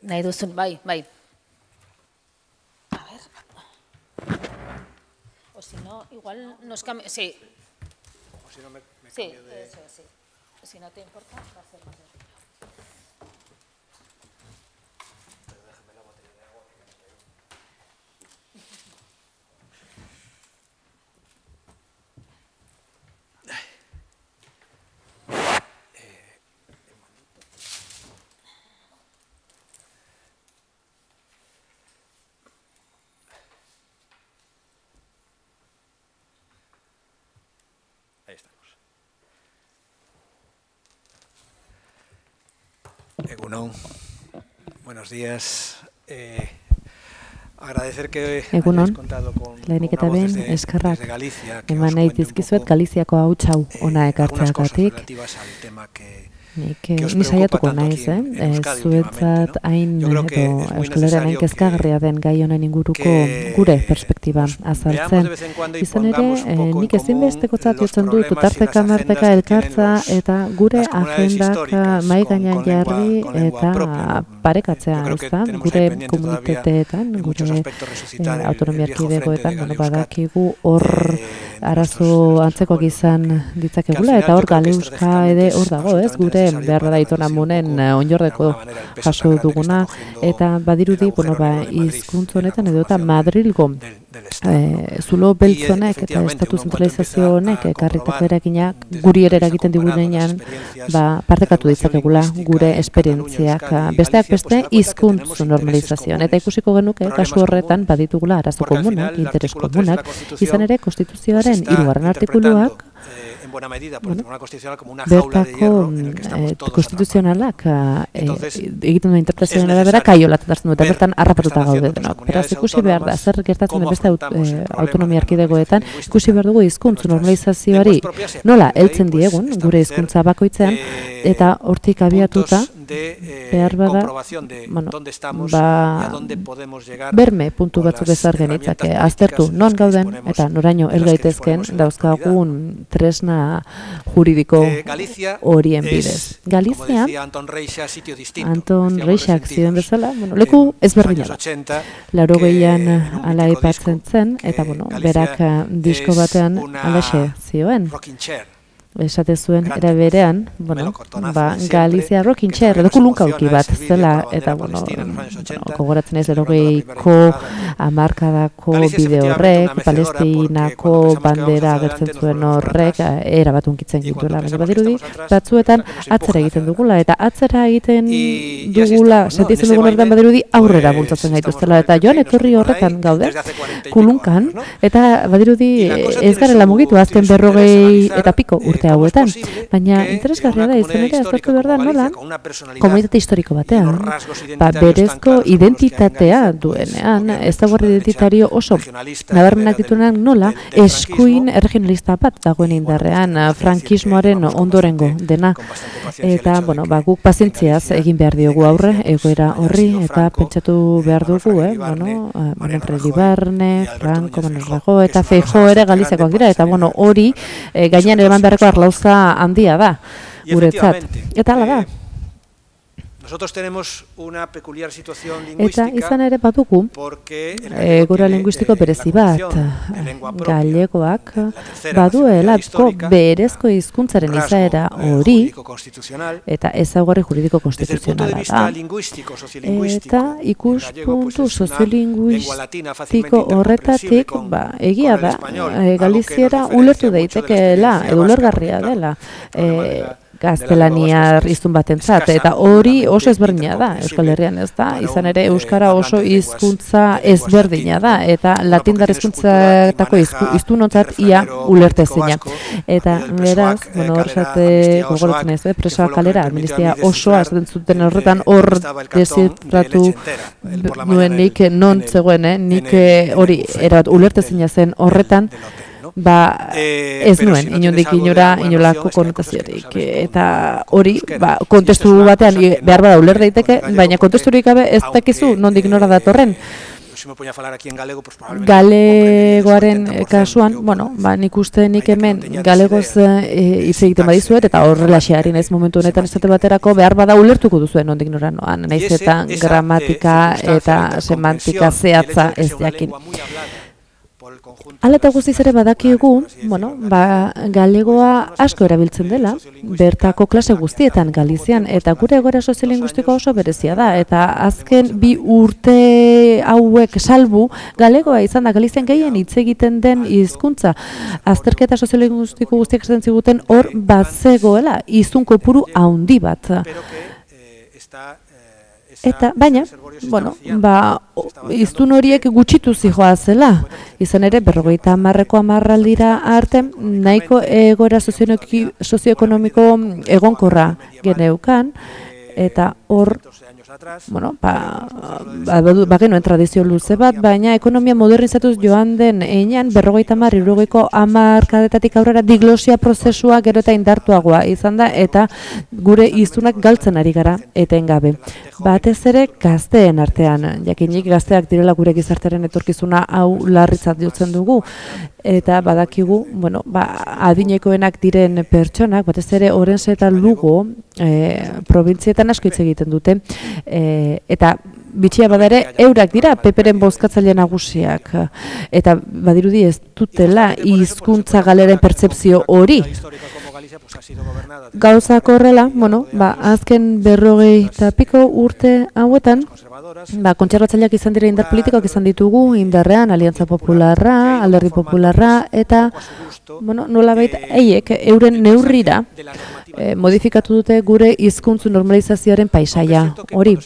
nahi duzun, bai, bai. A ver. O si no, igual nos cambia, sí. O si no me, me sí, de... eso, sí. Si no te importa, va a ser más Egunon, buenos días. Eh, agradecer que Egunon, contado con, lehenik eta ben, eskarrak, eman nahi dizkizuet Galiziako hau txau ona eh, ekartzeagatik. Nik, ni saiatuko naiz, eh? eh zuetzat hain edo Euskal Herrian hain kezkagarria den gai honen inguruko gure perspektiba azaltzen. Izan ere, eh, nik ezinbesteko jotzen dut tarteka marteka elkartza eta gure agendak mai gainean jarri eta parekatzea, ez da? Gure komunitateetan, gure eh, autonomia arkidegoetan, bueno, badakigu hor arazo antzekoak izan ditzakegula, eta hor galeuska ere hor dago, ez? Gure behar da itona munen eh, onjordeko jaso duguna, eta badirudi, bueno, ba, izkuntzu honetan edo eta Madrilgo e, zulo beltzonek eta estatu zentralizazio honek ekarritako eraginak guri ere eragiten digunean ba, partekatu ditzakegula gure esperientziak besteak beste hizkuntzu normalizazioan eta ikusiko genuke kasu horretan baditugula arazo komunak, interes komunak. Izan ere konstituzioaren hirugarren artikuluak en buena medida por bueno, constitucional como una jaula de hierro en el que estamos eh, todos konstituzionalak eh, egiten duen interpretazioen arabera kaiolatzen dute bertan harrapatuta gaude denok. Beraz ikusi behar da zer gertatzen den beste eh, autonomia arkidegoetan ikusi behar dugu hizkuntza normalizazioari. nola heltzen diegun gure hizkuntza bakoitzean eta hortik abiatuta eh, behar bada, bueno, estamos ba, berme puntu batzuk ezar genitzake. aztertu non gauden eta noraino el gaitezken dauzkagun tresna juridiko eh, horien bidez. Galizia, Anton Reixa, sitio distinto. Anton Reixa, zioen bezala, bueno, leku ezberdina da. Laro gehian ala ipatzen zen, eta bueno, berak disko batean alaxe zioen. Esate zuen era berean, bueno, ba, Galizia rokintxe erredokulunka uki bat zela, eta, bueno, kogoratzen ez erogeiko amarkadako bide horrek, palestinako bandera agertzen zuen horrek, era bat unkitzen gituela, baina badirudi, batzuetan atzera egiten dugula, eta atzera egiten dugula, sentitzen dugun horretan badirudi, aurrera bultzatzen gaituztela, eta joan etorri horretan gaude, kulunkan, eta badirudi ez garela mugitu azken berrogei eta piko. urte hauetan. Baina interesgarria da izan ere aztertu behar da nola komunitate historiko batean, ba, berezko identitatea duenean, ez da identitario oso nabarmenak dituenak nola eskuin regionalista bat dagoen indarrean frankismoaren ondorengo dena. Eta, bueno, ba, guk pazientziaz egin behar diogu aurre, egoera horri, eta pentsatu behar dugu, eh? bueno, bueno, Fredi Barne, Franco, Manos eta Feijo ere Galiziakoak dira, eta, bueno, hori, e, gainean eman beharreko arlauza handia da, guretzat. Eta hala da. Nosotros tenemos una peculiar situación lingüística. Eta izan ere badugu, egora linguistiko berezi bat, galegoak baduelako berezko hizkuntzaren izaera hori, eta ezaugarri juridiko konstituzionala da. Eta ikuspuntu soziolinguistiko horretatik, ba, egia da, eh, Galiziera ulertu daitekeela, edo ulergarria dela, e, gaztelania iztun batentzat eta hori oso ezberdina da Euskal Herrian ez da izan ere euskara oso hizkuntza ezberdina da eta latindar hizkuntzatako hiztunontzat ia ulertezina. eta beraz bueno horzate gogoratzen ez presoa kalera administrazioa oso azten zuten horretan hor desifratu nuenik non zegoen eh? nik eh, hori erat ulertezina zen horretan ba eh, ez nuen inondik inora inolako konotaziorik. eta hori ba kontestu batean behar bada uler daiteke baina kontesturik gabe ez dakizu nondik nora datorren. Galegoaren kasuan, bueno, ba, nik uste nik hemen galegoz eh, hitz egiten badizuet, eta horrela xearin ez momentu honetan estate baterako behar bada ulertuko duzuen nondik nora noan, naiz eta gramatika eta semantika zehatza ez jakin. Hala eta guztiz ere badakigu, bueno, ba, galegoa asko erabiltzen dela, bertako klase guztietan Galizian, eta gure egora soziolinguistikoa oso berezia da, eta azken bi urte hauek salbu, galegoa izan da Galizian gehien hitz egiten den hizkuntza. Azterketa soziolinguistiko guztiak esaten ziguten hor bat zegoela, izun kopuru haundi bat. Eta, baina, bueno, ba, iztun horiek gutxitu zijoa zela. Izan ere, berrogeita amarreko amarraldira arte, nahiko egora sozioekonomiko egonkorra geneukan, eta hor bueno, ba, ba, ba, genuen tradizio luze bat, baina ekonomia modernizatuz joan den einan, berrogeita mar, irurogeiko amarkadetatik aurrera diglosia prozesua gero eta indartuagoa izan da, eta gure iztunak galtzen ari gara etengabe. Batez ere gazteen artean, jakinik gazteak direla gure gizartaren etorkizuna hau larritzat dutzen dugu, eta badakigu, bueno, ba, adinekoenak diren pertsonak, batez ere orense eta lugo, e, provintzietan asko hitz egiten dute, e, eta bitxia badare, eurak dira peperen bozkatzaile nagusiak, eta badirudi ez dutela hizkuntza galeren pertsepzio hori. Gauzak horrela, bueno, ba, azken berrogei eta piko urte hauetan, ba, kontserbatzaileak izan dira indar politikoak izan ditugu, indarrean, Aliantza Popularra, Alderdi Popularra, eta, bueno, nola baita, eiek, euren neurrira, eh, modifikatu dute gure hizkuntzu normalizazioaren paisaia hori.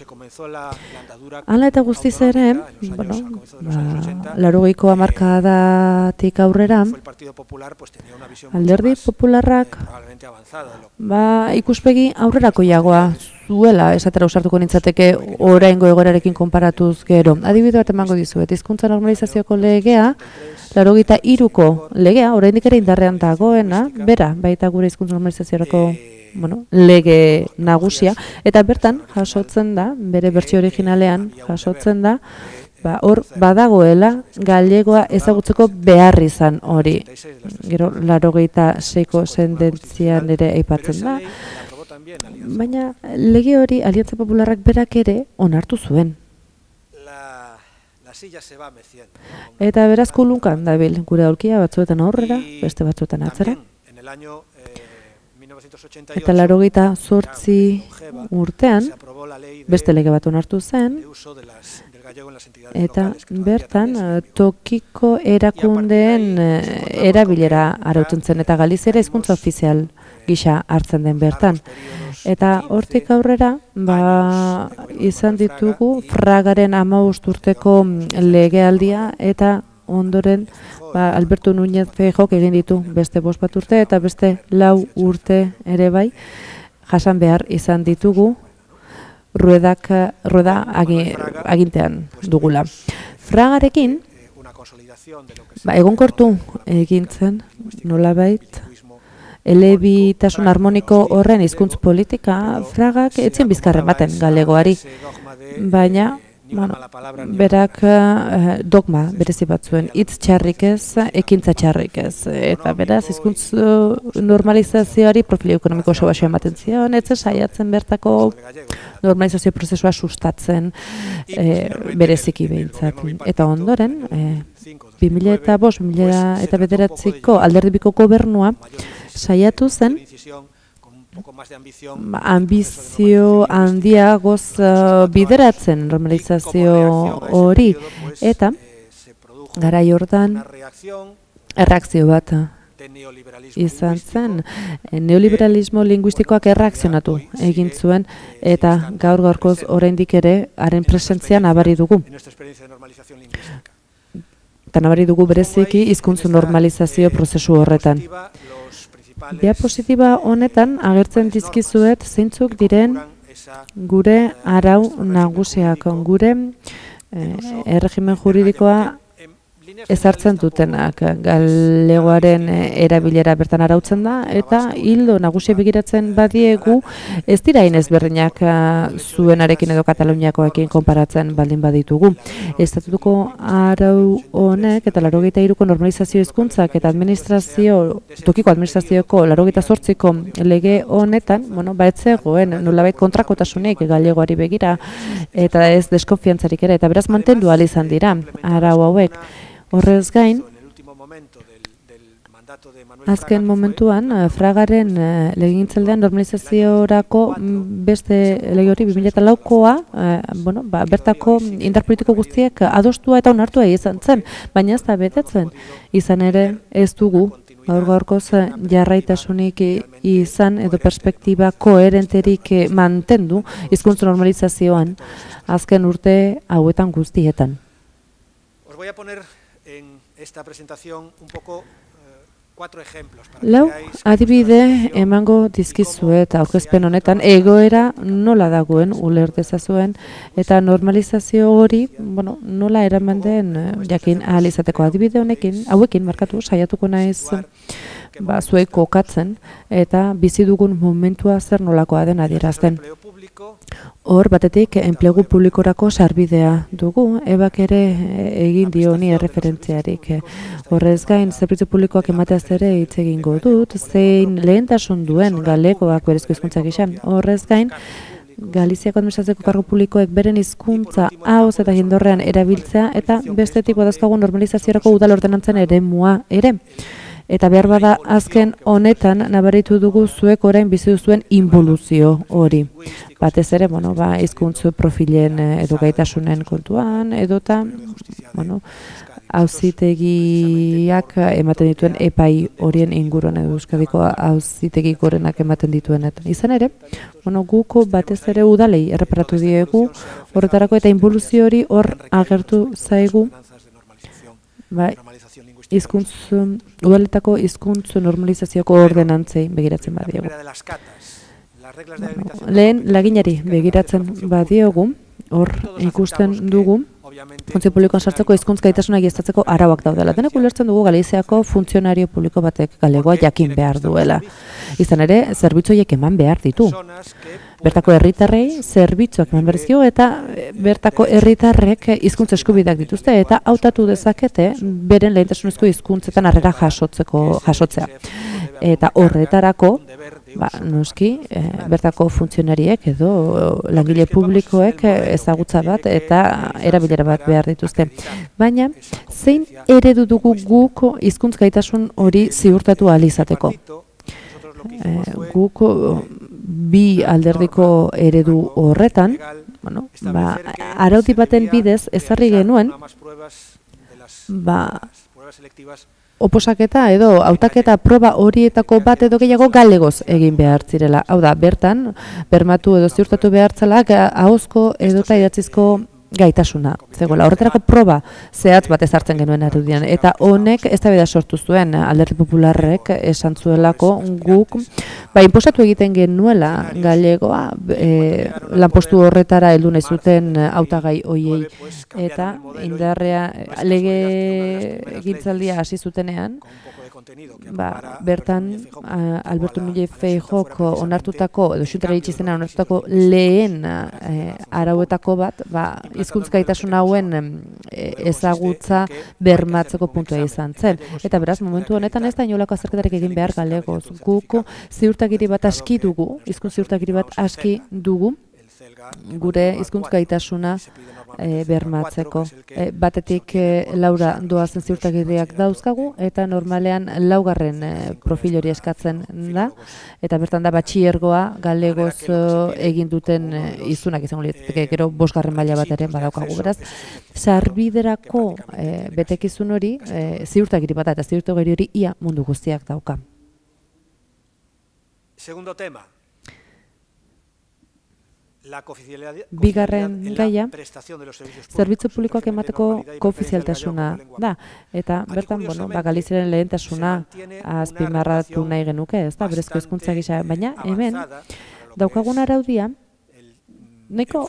Hala eta guztiz ere, bueno, ba, larogeiko amarkadatik aurrera, alderdi popularrak ba, ikuspegi aurrerako jagoa zuela, esatera usartuko nintzateke oraingo egorarekin konparatuz gero. Adibide bat emango dizuet, hizkuntza normalizazioko legea, laro iruko legea, oraindik ere indarrean dagoena, bera, baita gure hizkuntza normalizaziorako bueno, lege nagusia, eta bertan jasotzen da, bere bertsio originalean jasotzen da, ba, hor badagoela galegoa ezagutzeko behar izan hori. Gero, laro seiko sendentzian ere aipatzen da, baina lege hori Aliantza Popularrak berak ere onartu zuen. Eta beraz kulunkan dabil, gure aurkia batzuetan aurrera, beste batzuetan atzera. Eta laro gita zortzi urtean, beste lege bat onartu zen, eta bertan tokiko erakundeen erabilera arautzen zen, eta galizera hizkuntza ofizial gisa hartzen den bertan. Eta hortik aurrera, ba, izan ditugu fragaren ama urteko legealdia eta ondoren ba, Alberto Núñez Feijok egin ditu beste bost bat urte eta beste lau urte ere bai jasan behar izan ditugu ruedak, rueda agintean dugula. Fragarekin, ba, egonkortu egintzen nolabait, elebitasun harmoniko horren hizkuntz politika fragak etzien bizkarren baten galegoari. Baina, bueno, berak uh, dogma berezi batzuen, hitz txarrik ez, ekintza txarrik ez. Eta beraz, hizkuntz uh, normalizazioari profilio ekonomiko oso basio ematen zion, ez saiatzen bertako normalizazio prozesua sustatzen eh, bereziki behintzat. Eta ondoren, eh, 2000 eta bost, 2000 eta bederatziko alderdibiko gobernua, saiatu zen ambizio handia goz uh, bideratzen normalizazio hori. eta gara jordan erreakzio bat izan zen. Neoliberalismo linguistikoak erreakzionatu egin zuen eta gaur gaurkoz oraindik ere haren presentzian abari dugu. eta nabari dugu bereziki hizkuntzu normalizazio prozesu horretan Diapositiba honetan agertzen dizkizuet zeintzuk diren gure arau nagusiak, gure eh, erregimen juridikoa ezartzen dutenak galegoaren eh, erabilera bertan arautzen da eta hildo nagusi begiratzen badiegu ez dira inez berdinak eh, zuenarekin edo Kataluniakoekin konparatzen baldin baditugu. Estatutuko arau honek eta larogeita iruko normalizazio hizkuntzak eta administrazio, tokiko administrazioko larogeita sortziko lege honetan, bueno, ba etzegoen nolabait kontrakotasunik galegoari begira eta ez deskonfiantzarik ere eta beraz mantendu izan dira arau hauek. Horrez gain, azken momentuan, eh, fragaren eh, legintzeldean normalizaziorako beste lege hori 2008koa, eh, bueno, ba, bertako indarpolitiko guztiek adostua eta onartua izan zen, baina ez da betetzen. Izan ere ez dugu gaur gaurkoz jarraitasunik izan edo perspektiba koherenterik mantendu hizkuntza normalizazioan azken urte hauetan guztietan. Os voy a poner esta presentación un poco eh, cuatro ejemplos para Lau, adibide emango dizkizu eta aurkezpen honetan egoera nola dagoen uler dezazuen eta normalizazio hori, bueno, nola eraman den eh, jakin ahal izateko adibide honekin, hauekin markatu saiatuko naiz ba zuek kokatzen eta bizi dugun momentua zer nolakoa den adierazten. Hor, batetik, enplegu publikorako sarbidea dugu, ebak ere eh, egin dio ni erreferentziarik. Horrez gain, zerbitzu publikoak emateaz ere hitz egingo dut, zein lehentasun duen galegoak berezko hizkuntza gisa. Horrez gain, Galiziako administratzeko kargo publikoek beren hizkuntza hauz eta jendorrean erabiltzea eta bestetik badazkagun normalizaziorako udal ordenantzen ere mua ere. Eta behar bada azken honetan nabaritu dugu zuek orain bizi duzuen involuzio hori. Batez ere, bueno, ba, izkuntzu profilen eh, edo gaitasunen kontuan, edota, bueno, auzitegiak ematen dituen epai horien inguruan edo euskadiko auzitegi gorenak ematen dituen. Izan ere, bueno, guko batez ere udalei erreparatu diegu, horretarako eta involuzio hori hor agertu zaigu, bai, hizkuntz udaletako hizkuntz normalizazioko ordenantzei begiratzen badiegu. Lehen laginari begiratzen badiogu, hor ikusten dugu, funtzio publikoan sartzeko hizkuntz gaitasuna egiaztatzeko arauak daudela. Denak ulertzen dugu Galiziako funtzionario publiko batek galegoa jakin behar duela. Izan ere, zerbitzoiek eman behar ditu bertako herritarrei zerbitzuak eman berzio eta eh, bertako herritarrek hizkuntza eskubideak dituzte eta hautatu dezakete beren lehentasunezko hizkuntzetan harrera jasotzeko jasotzea. Eta horretarako, ba, noski, e, bertako funtzionariek edo langile publikoek ezagutza bat eta erabilera bat behar dituzte. Baina, zein eredu dugu guk hizkuntz gaitasun hori ziurtatu alizateko? guk bi alderdiko eredu horretan, bueno, ba, arauti baten bidez ezarri genuen, ba, oposaketa edo hautaketa proba horietako bat edo gehiago galegoz egin behar zirela. Hau da, bertan, bermatu edo ziurtatu behartzela, ahozko edo idatzizko gaitasuna. Zegoela, horretarako proba zehatz bat ezartzen genuen erudian. Eta honek ez da sortu zuen alderri popularrek esan zuelako guk, ba, inposatu egiten genuela galegoa e, lanpostu horretara heldu nahi zuten hautagai hoiei. Eta indarrea lege gintzaldia hasi zutenean, ba, bertan Alberto Núñez Feijok onartutako edo xuntera itxizena onartutako lehen e, arauetako bat ba, izkuntz gaitasun hauen e, ezagutza bermatzeko puntua izan zen. Eta beraz, momentu honetan ez da inolako azerketarik egin behar galegoz. Guko ziurtagiri bat aski dugu, izkuntz ziurtagiri bat aski dugu, gure hizkuntz gaitasuna e, bermatzeko. E, batetik e, laura doazen ziurtagideak dauzkagu eta normalean laugarren e, profil hori eskatzen da eta bertan da batxiergoa galegoz egin duten izunak izango litzateke gero bosgarren maila bat ere badaukagu beraz sarbiderako e, betekizun hori e, ziurtagiri bat eta ziurtagiri hori ia mundu guztiak dauka. Segundo tema, Bigarren gaia, zerbitzu publikoak emateko koofizialtasuna da. Eta bertan, bueno, ba, galiziren lehentasuna azpimarratu nahi genuke, ez da, berezko ezkuntza gisa. Baina, hemen, daukagun araudia, Neko,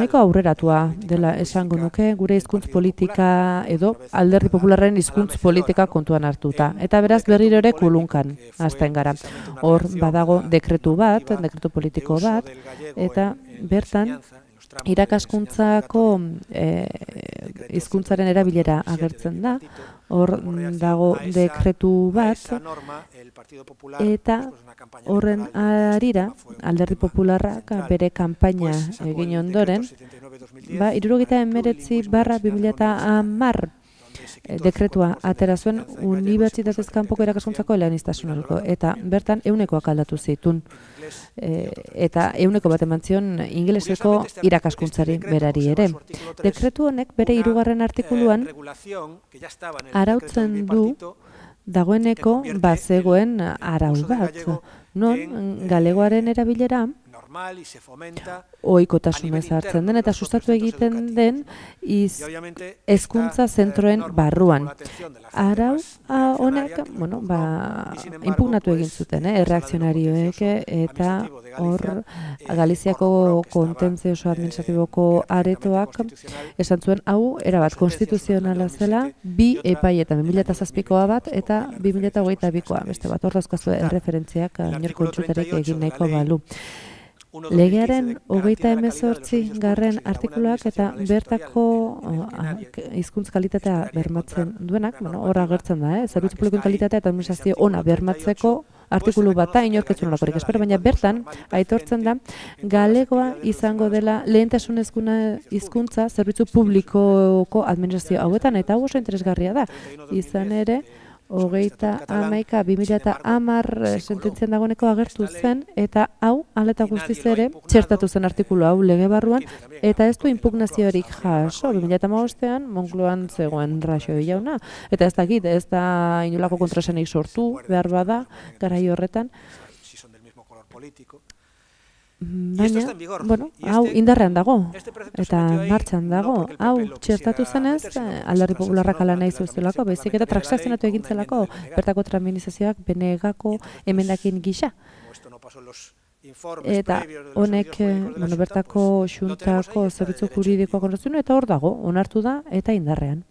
neko aurreratua dela esango nuke gure hizkuntz politika edo alderdi popularren hizkuntz politika kontuan hartuta. Eta beraz berriro ere kulunkan hasten gara. Hor badago dekretu bat, dekretu politiko bat, eta bertan irakaskuntzako eh, hizkuntzaren erabilera agertzen da. Hor dago dekretu bat, eta horren arira, alderdi popularrak bere kanpaina egin ondoren, ba, irurogita emeretzi barra 2000 Eh, dekretua atera zuen unibertsitatez kanpoko irakaskuntzako eleaniztasunalko eta bertan eunekoak aldatu zitun e, eta euneko bat eman zion ingeleseko irakaskuntzari berari ere. Dekretu honek bere hirugarren artikuluan arautzen du dagoeneko bazegoen arau bat, non galegoaren erabilera oikotasuna ezartzen den eta sustatu egiten den iz, ezkuntza zentroen barruan. Arau honek, bueno, ba, impugnatu egin zuten, eh, erreakzionarioek eta hor Galiziako kontentzio oso administratiboko aretoak esan zuen hau erabat konstituzionala zela bi epai eta 2007koa bat eta 2022koa beste bat hor dauzkazu erreferentziak nire egin nahiko balu. Legearen hogeita emezortzi garren artikuluak eta bertako hizkuntz kalitatea bermatzen duenak, bueno, hor agertzen da, eh? zerbitzu publikoen kalitatea eta administrazio ona bermatzeko artikulu bat da, inorketzun lakorik espero, baina bertan, aitortzen da, galegoa izango dela lehentasunezkuna hizkuntza zerbitzu publikoko administrazio hauetan, eta hau oso interesgarria da, izan ere, hogeita amaika, bimila eta amar eh, sententzian dagoeneko agertu zen, eta hau, aleta guztiz ere, txertatu zen artikulu hau lege barruan, eta ez du impugnaziorik jaso, bimila eta maostean, monkloan zegoen raxo jauna, eta ez da git, ez da inolako kontrasenik sortu, behar bada, garai horretan, Baina, bueno, hau indarrean dago, eta martxan dago, hau txertatu zenez, eh, aldarri popularrak ala nahi zuztelako, bezik eta traksazionatu egintzelako, bertako traminizazioak benegako emendakin gisa. Eta honek, bueno, bertako xuntako zerbitzu juridikoa konrazioa, eta hor dago, onartu da, eta indarrean.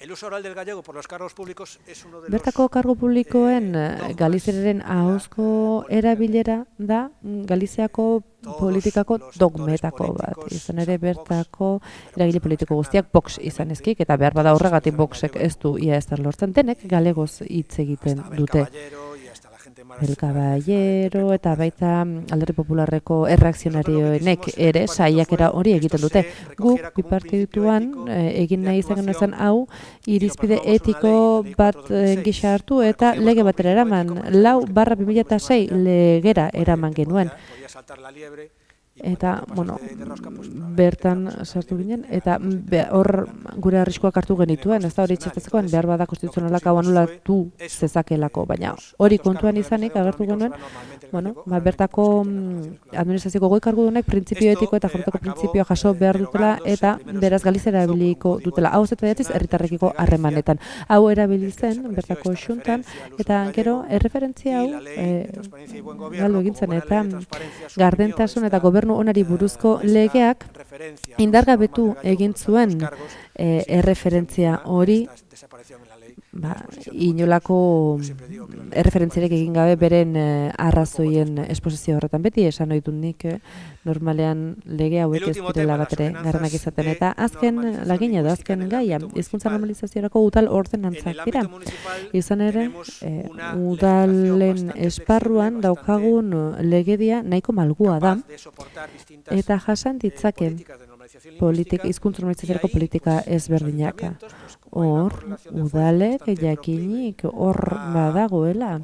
El uso oral del gallego por los cargos públicos es uno de los Bertako kargo publikoen eh, Galizeraren ahozko erabilera da Galiziako politikako dogmetako bat. Izan ere bertako eragile politiko guztiak box izan ezkik eta behar bada horregatik boxek ez du ia ez lortzen denek galegoz hitz egiten dute. El Caballero eta baita alderri popularreko erreakzionarioenek ere saiakera hori egiten dute. Guk bipartituan egin nahi izan genuen hau irizpide etiko bat gisa hartu eta lege batera eraman lau barra 2006 legera eraman genuen eta bueno, bertan sartu ginen eta hor gure arriskoak hartu genituen, ez da hori txertatzekoan behar bada konstituzionalak hau anulatu zezakelako, baina hori kontuan izanik agertu genuen, bueno, ba, bertako mm, administrazioko goi kargu dunek printzipio etiko eta jortako printzipioa jaso behar dutela eta beraz galizera erabiliko dutela. Hau zeta diatiz, erritarrekiko harremanetan. Hau erabilizen, bertako xuntan, eta gero, erreferentzia hau, e, galdu egintzen, eta gardentasun eta gobernu onari buruzko legeak indargabetu egin zuen e, erreferentzia hori ba, inolako erreferentziarek egin gabe beren eh, arrazoien esposizio horretan beti esan ohi nik eh, normalean lege hauek ez direla bat ere garranak izaten eta azken lagina da azken gaia hizkuntza normalizaziorako udal ordenantzak dira. izan ere eh, udalen esparruan daukagun legedia nahiko malgua da. eta jasan ditzake politika hizkuntza normalizaziorako politika ezberdinak hor, udalek, jakinik, hor badagoela.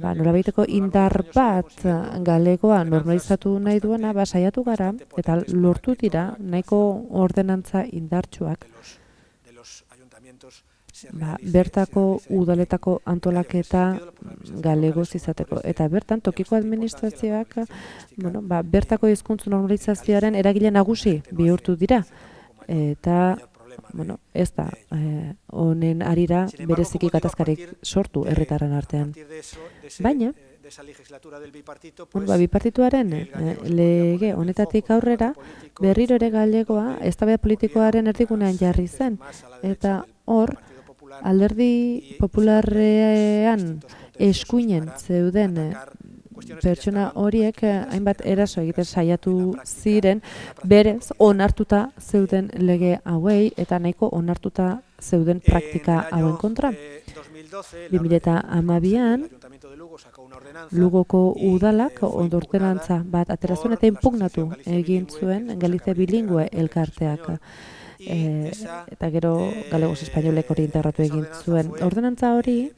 Ba, nola baiteko indar bat galegoa normalizatu nahi duena, ba, saiatu gara, eta lortu dira, nahiko ordenantza indartsuak. Ba, bertako udaletako antolaketa galegoz izateko. Eta bertan, tokiko administrazioak, bueno, ba, bertako hizkuntzu normalizazioaren eragile nagusi bihurtu dira. Eta bueno, ez da eh, honen arira bereziki gatazkarik sortu herritarren artean. Baina, ba, bipartituaren eh, lege honetatik aurrera, berriro ere galegoa, ez politikoaren erdigunean jarri zen, eta hor, alderdi popularrean eskuinen zeuden pertsona horiek eh, hainbat eraso egiten saiatu ziren berez onartuta zeuden lege hauei eta nahiko onartuta zeuden praktika hauen kontra. 2012an Lugoko udalak ondortenantza bat aterazuen eta impugnatu egin zuen Galizia bilingue elkarteak. E, eta gero galegos espainolek hori integratu egin zuen. Ordenantza hori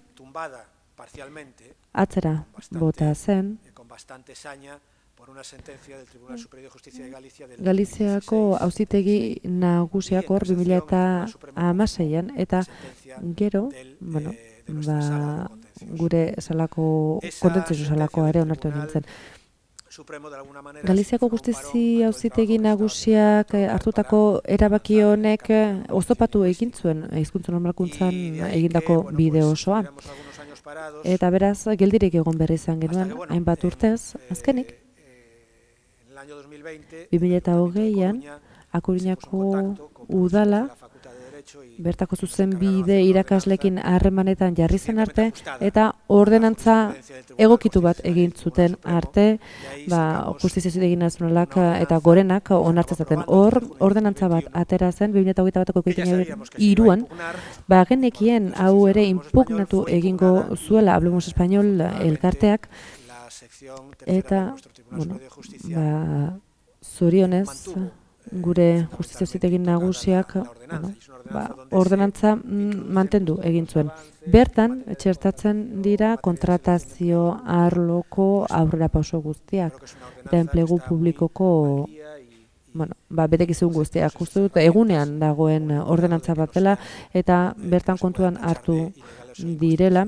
atzera bota zen. Galiziako auzitegi nagusiak hor 2016an eta gero, bueno, ba, gure salako kontentzizu salako ere onartu egin Galiziako guztizi auzitegi nagusiak eh, hartutako erabaki honek eh, oztopatu egin zuen hizkuntza normalkuntzan egindako bideo osoa. Eta beraz, geldirik egon berri izan genuen, hainbat urtez, azkenik, 2008an, Akurinako udala, bertako zuzen bide irakaslekin harremanetan jarri zen arte eta ordenantza egokitu bat egin zuten arte. Ba justizia zitegin nazionalak eta gorenak onartzezaten hor ordenantza bat atera zen 2021 bateko iruan ba genekien hau ere impugnatu egingo zuela hablemos español elkarteak. eta bueno ba zorionez gure justizia zitegin nagusiak bueno, ba, ordenantza mm, mantendu egin zuen. Bertan, txertatzen dira kontratazio arloko aurrera pauso guztiak eta enplegu publikoko bueno, ba, betekizun guztiak. Justu dut, egunean dagoen ordenantza bat dela eta bertan kontuan hartu direla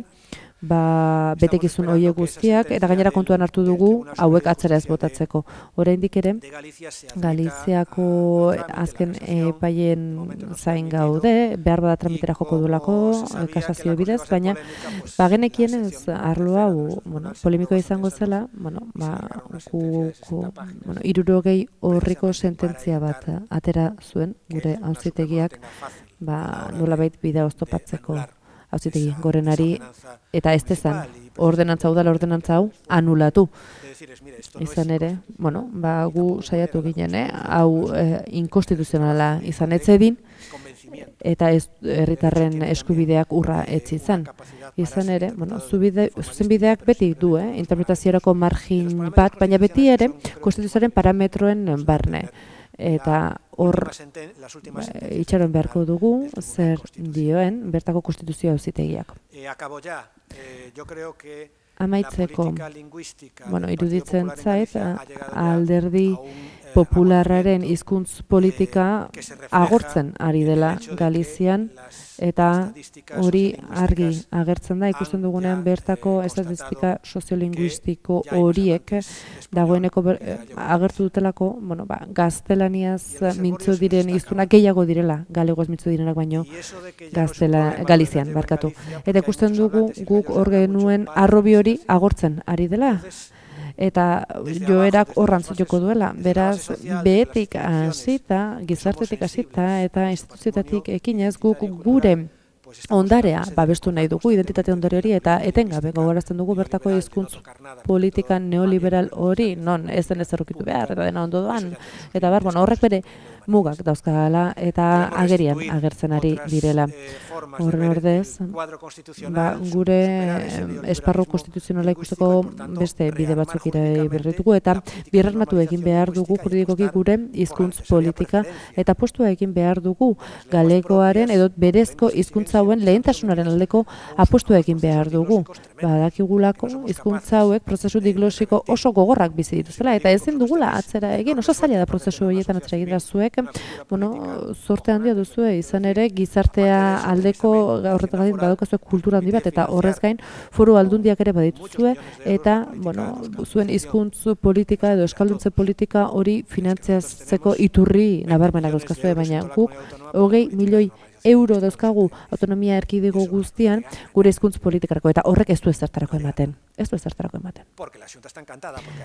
ba, betekizun hoiek guztiak, eta gainera kontuan hartu dugu hauek atzera ez botatzeko. Oraindik ere, Galiziako azken epaien zain gaude, behar bada tramitera joko duelako, kasazio bidez, baina bagenekien ez arlo hau bueno, polemiko izango zela, bueno, ba, ku, ku, bueno, irurogei horriko sententzia bat atera zuen, gure hauzitegiak, ba, nolabait bidea oztopatzeko hauzitegi gorenari eta ez dezan ordenantza udala ordenantza hau anulatu. Izan ere, bueno, ba, gu saiatu ginen, eh? hau eh, inkonstituzionala izan etzedin, eta ez herritarren eskubideak urra etzi izan. Izan ere, bueno, zuzenbideak beti du, eh, interpretaziorako margin bat, baina beti ere konstituzioaren parametroen barne. Eta hor ba, itxaron beharko dugu zer dioen bertako konstituzioa auzitegiak. Eh, eh, Amaitzeko, bueno, iruditzen zait, alderdi popularraren hizkuntz politika agortzen ari dela Galizian eta hori argi agertzen da ikusten dugunean bertako estatistika soziolinguistiko horiek dagoeneko agertu dutelako, bueno, ba, gaztelaniaz mintzo diren hiztuna gehiago direla, galegoz mintzo direnak baino gaztela Galizian barkatu. Eta ikusten dugu guk hor genuen arrobi hori agortzen ari dela eta joerak horrantz joko duela. Beraz, behetik hasita, gizartetik hasita eta instituzioetatik ekinez guk gure ondarea babestu nahi dugu identitate ondare hori eta etengabe gogorazten dugu bertako hizkuntz politika neoliberal hori non ez den ezerrukitu behar eta dena ondo doan eta bar, bueno, horrek bere mugak dauzkagala eta agerian agertzen ari direla. Horren ordez, ba, gure esparru konstituzionala ikusteko beste bide batzuk ire berritugu eta birrarmatu egin behar dugu juridikoki gure hizkuntz politika eta postua egin behar dugu galegoaren edo berezko hauen lehentasunaren aldeko apostua egin behar dugu. Badakigulako hizkuntza hauek prozesu diglosiko oso gogorrak bizi dituzela eta ezin dugula atzera egin oso zaila da prozesu horietan atzera egin zuek bueno, zorte handia duzu izan ere gizartea aldeko horretatik badaukazu kultura handi bat eta horrez gain foru aldundiak ere badituzue eta bueno, zuen hizkuntz politika edo eskalduntze politika hori finantziatzeko iturri nabarmenak dauzkazue baina guk hogei milioi euro dauzkagu autonomia erkidego guztian gure hizkuntz politikarako eta horrek ez du ezertarako ematen. Ez du ezertarako ematen.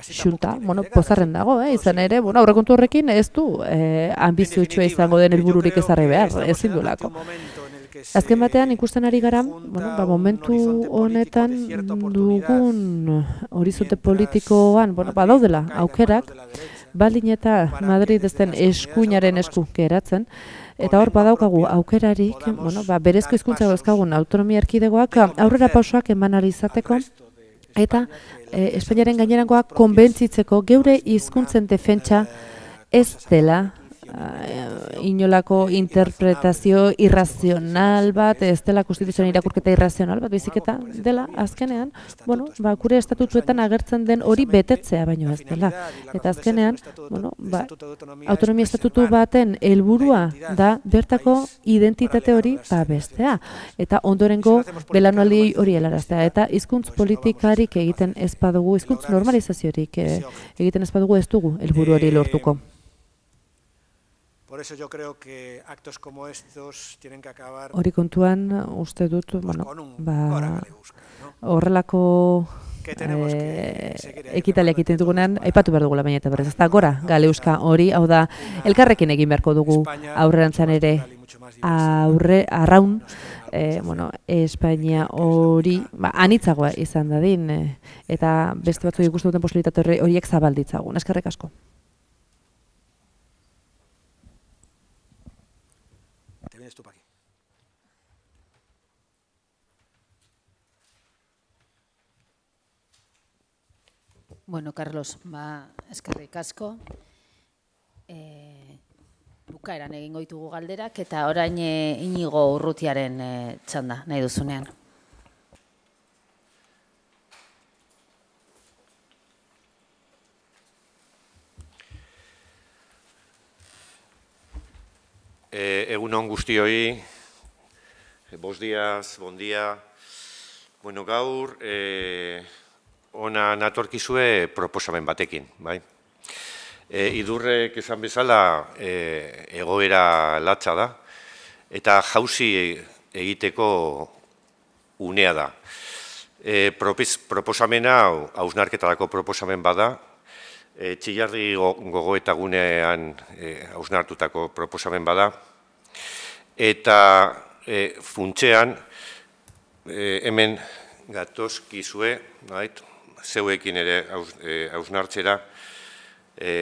Xunta bueno, pozarren dago, eh, izan ere, bueno, aurrekontu horrekin ez du eh ambiziotsua izango den helbururik ezarri behar, ezin dulako. Azken batean ikusten ari gara, bueno, ba, momentu honetan dugun horizonte politikoan, bueno, badaudela aukerak, baldin eta Madrid ez den eskuinaren esku geratzen, Eta hor badaukagu aukerarik, bueno, ba, berezko hizkuntza dauzkagun autonomia erkidegoak aurrera pausoak eman izateko eta e, Espainiaren gainerangoak konbentzitzeko geure hizkuntzen defentsa ez dela inolako interpretazio irrazional bat, ez dela konstituzioan irakurketa irrazional bat, biziketa dela azkenean, bueno, ba, gure estatutuetan agertzen den hori betetzea baino ez dela. Eta azkenean, bueno, ba, autonomia estatutu baten helburua da bertako identitate hori ba bestea. Eta ondorengo belanualdi hori helaraztea. Eta hizkuntz politikarik egiten ez badugu, hizkuntz normalizaziorik eh, egiten ez badugu ez dugu helburu hori lortuko. Por eso yo creo que actos como estos tienen que acabar Hori kontuan uste dut, bueno, ba, horrelako eh, ekitaliak egiten dugunean, aipatu behar dugula baina eta berrez, ez da gora galeuska hori, hau da, elkarrekin egin beharko dugu aurrerantzan ere aurre, arraun, eh, bueno, Espainia hori, ba, anitzagoa izan dadin, eh, eta beste batzu ikusten duten posibilitate horiek zabalditzagun, eskerrek asko. Bueno, Carlos, ba, eskerrik asko. E, bukaeran egingo ditugu galderak eta orain e, inigo urrutiaren e, txanda nahi duzunean. E, egun on guztioi, bos diaz, bon dia. Bueno, gaur, e, ona natorkizue proposamen batekin, bai. E, idurrek esan bezala e, egoera latza da, eta jauzi egiteko unea da. E, propis, proposamena, hausnarketarako proposamen bada, e, txillarri gogoeta gunean e, hausnartutako proposamen bada, eta e, funtzean, e, hemen gatozkizue, bait, zeuekin ere hausnartzera, e,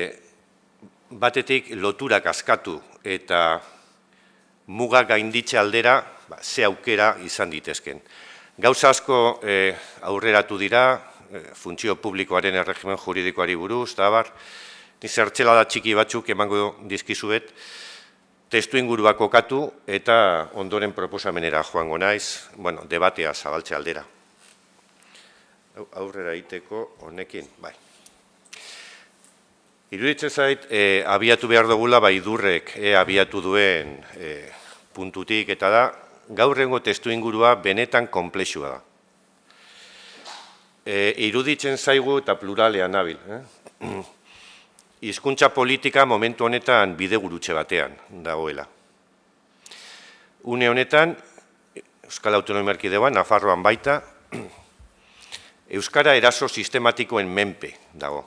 batetik loturak askatu eta muga gainditxe aldera, ba, ze aukera izan ditezken. Gauza asko e, aurreratu dira, e, funtzio publikoaren erregimen juridikoari buruz, eta bar, nizertxela da txiki batzuk emango dizkizuet, testu ingurua kokatu eta ondoren proposamenera joango naiz, bueno, debatea zabaltze aldera. Aurrera iteko honekin, bai. Iruditzen zait, e, abiatu behar dugula bai durrek e, abiatu duen e, puntutik eta da, gaur rengo testu ingurua benetan komplexua da. E, iruditzen zaigu eta pluralean nabil. Eh? Hizkuntza politika momentu honetan bide gurutxe batean dagoela. Une honetan, Euskal Autonomia Erkidegoan, Nafarroan baita, Euskara eraso sistematikoen menpe dago.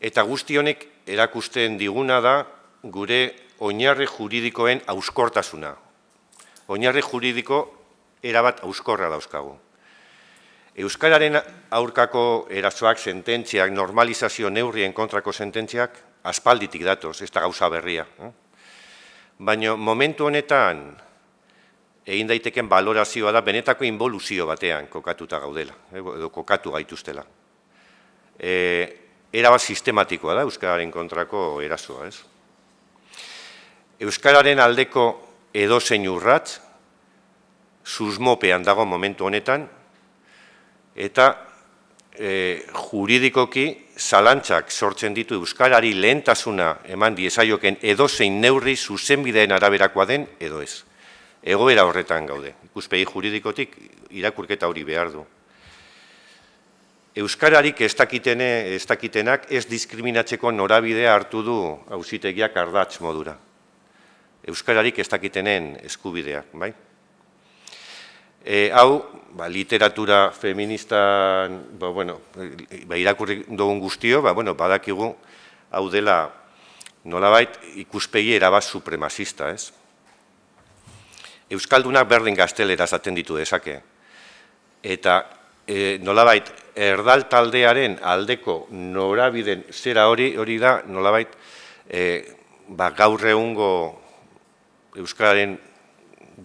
Eta guzti honek erakusten diguna da gure oinarri juridikoen auskortasuna. Oinarri juridiko erabat auskorra dauzkagu. Euskararen aurkako erasoak sententziak, normalizazio neurrien kontrako sententziak, aspalditik datoz, ez da gauza berria. Eh? Baina momentu honetan, egin daiteken balorazioa da, benetako involuzio batean kokatuta gaudela, edo kokatu gaituztela. E, erabat sistematikoa da Euskararen kontrako erasoa, ez? Euskararen aldeko edozein urratz, susmopean dago momentu honetan, eta e, juridikoki zalantzak sortzen ditu Euskarari lehentasuna eman diezaioken edozein neurri zuzenbideen araberakoa den edo ez. Egoera horretan gaude, ikuspegi juridikotik irakurketa hori behar du. Euskararik ez, dakitene, ez dakitenak ez diskriminatzeko norabidea hartu du hausitegiak ardatz modura. Euskararik ez dakitenen eskubideak, bai? E, hau, ba, literatura feminista, ba, bueno, ba, irakurri dugun guztio, ba, bueno, badakigu, hau dela, nolabait, ikuspegi erabaz supremazista, ez? Euskaldunak berdin gaztelera zaten ditu dezake. Eta e, nolabait erdal taldearen aldeko norabiden zera hori hori da nolabait e, ba, gaur egungo Euskararen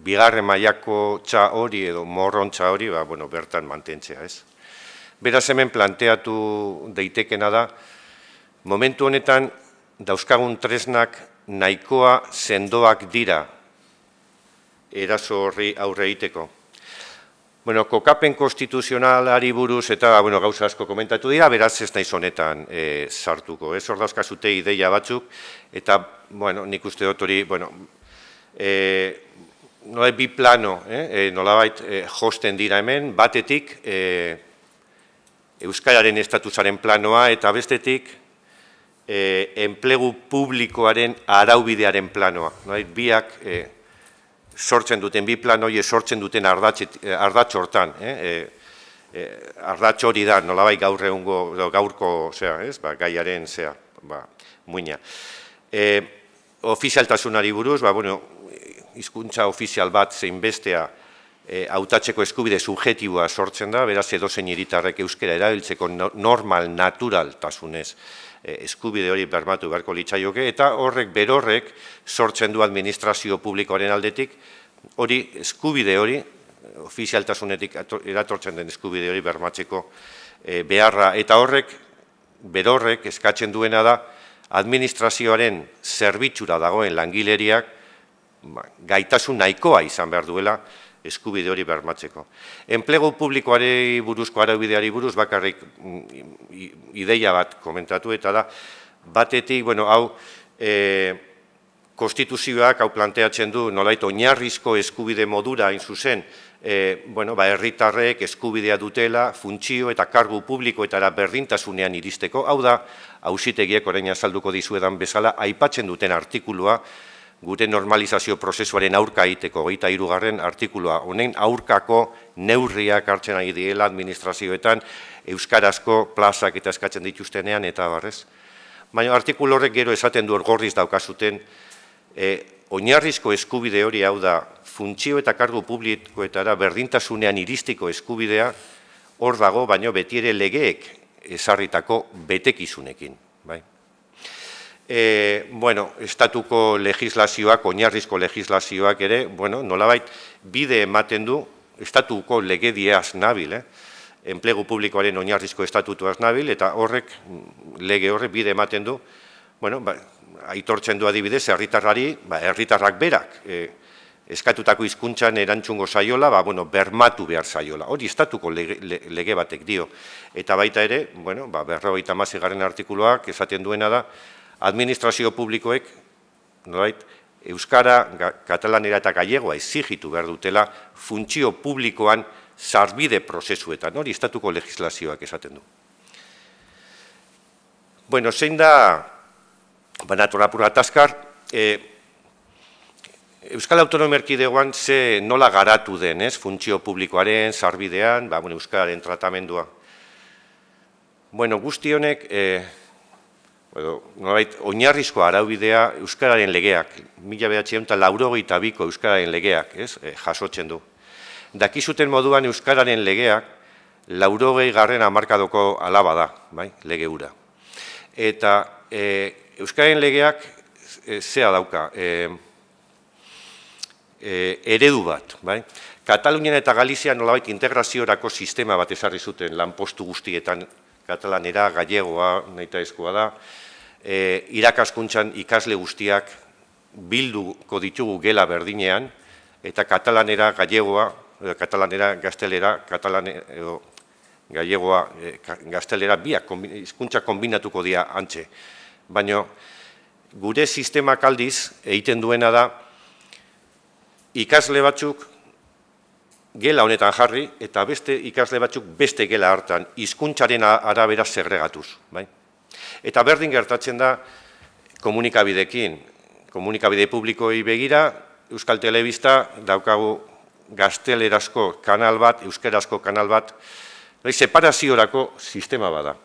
bigarren mailako txa hori edo morron txa hori ba, bueno, bertan mantentzea ez. Beraz hemen planteatu deitekena da, momentu honetan dauzkagun tresnak nahikoa sendoak dira eraso horri aurre egiteko. Bueno, kokapen konstituzionalari buruz eta bueno, gauza asko komentatu dira, beraz ez naiz honetan e, sartuko. Ez hor dauzkazute ideia batzuk, eta bueno, nik uste dut hori, bueno, e, nolai bi plano, eh, e, nolabait e, josten dira hemen, batetik e, Euskararen estatusaren planoa, eta bestetik e, enplegu publikoaren araubidearen planoa. Nolai, biak... E, sortzen duten bi plan hori sortzen duten eh, ardatz hortan, eh? E, ardatz hori da, nolabai gaur egungo, gaurko, zera, ez, ba, gaiaren, zera, ba, muina. E, ofizialtasunari buruz, ba, bueno, hizkuntza ofizial bat zein bestea e, hautatzeko eskubide subjetiboa sortzen da, beraz edo zein iritarrek euskera erabiltzeko normal, natural tasunez eskubide hori bermatu beharko litzaioke, eta horrek berorrek sortzen du administrazio publikoaren aldetik, hori eskubide hori, ofizialtasunetik eratortzen den eskubide hori bermatzeko e, beharra, eta horrek, berorrek eskatzen duena da, administrazioaren zerbitzura dagoen langileriak ba, gaitasun nahikoa izan behar duela eskubide hori bermatzeko. Enplegu publikoari buruzko araubideari buruz bakarrik mm, ideia bat komentatu eta da, batetik, bueno, hau, e, konstituzioak hau planteatzen du nolait oinarrizko eskubide modura hain zuzen, e, bueno, ba, herritarrek eskubidea dutela, funtzio eta kargu publikoetara berdintasunean iristeko, hau da, hausitegiek orain azalduko dizuedan bezala, aipatzen duten artikulua, gure normalizazio prozesuaren aurka egiteko, gaita irugarren artikulua, honen aurkako neurriak hartzen ari diela administrazioetan, euskarazko plazak eta eskatzen dituztenean, eta barrez. Baina artikulu horrek gero esaten du gorriz daukazuten, e, oinarrizko eskubide hori hau da, funtzio eta kargu publikoetara berdintasunean iristiko eskubidea, hor dago, baino beti ere legeek ezarritako betekizunekin. Bai. E, bueno, estatuko legislazioak, oinarrizko legislazioak ere, bueno, nolabait, bide ematen du, estatuko legediaz nabil, eh? enplegu publikoaren oinarrizko estatutuaz nabil, eta horrek, lege horrek bide ematen du, bueno, ba, aitortzen du adibidez, herritarrari, ba, herritarrak berak, e, eskatutako hizkuntzan erantzungo saiola, ba, bueno, bermatu behar saiola. Hori estatuko lege, lege batek dio. Eta baita ere, bueno, ba, berrogeita garen artikuloak esaten duena da, administrazio publikoek, nolait, Euskara, Katalanera eta Gallegoa ezigitu behar dutela funtzio publikoan zarbide prozesuetan, hori estatuko legislazioak esaten du. Bueno, zein da, banatora pura taskar, e, Euskal Autonomia Erkidegoan ze nola garatu den, ez, funtzio publikoaren, zarbidean, ba, bueno, Euskararen tratamendua. Bueno, guzti honek, e, edo, nolait, oinarrizko araubidea Euskararen legeak, mila behatzean eta laurogeita biko Euskararen legeak, ez, e, jasotzen du. Dakizuten moduan Euskararen legeak, laurogei garren amarkadoko alaba da, bai, lege ura. Eta e, Euskararen legeak, e, zea dauka, e, e, eredu bat, bai, Katalunian eta Galizia nolabait integraziorako sistema bat ezarri zuten lanpostu guztietan katalanera, gallegoa, nahi ezkoa da, e, irakaskuntzan ikasle guztiak bilduko ditugu gela berdinean, eta katalanera, gallegoa, katalanera, gaztelera, katalane, edo, gallegoa, e, gaztelera, biak hizkuntza kombinatuko dira antxe. Baina, gure sistema kaldiz, egiten duena da, ikasle batzuk gela honetan jarri, eta beste ikasle batzuk beste gela hartan, hizkuntzaren arabera segregatuz. Bai? Eta berdin gertatzen da komunikabidekin, komunikabide publikoi begira, Euskal Telebista daukagu gaztelerazko kanal bat, euskerazko kanal bat, separaziorako sistema bada.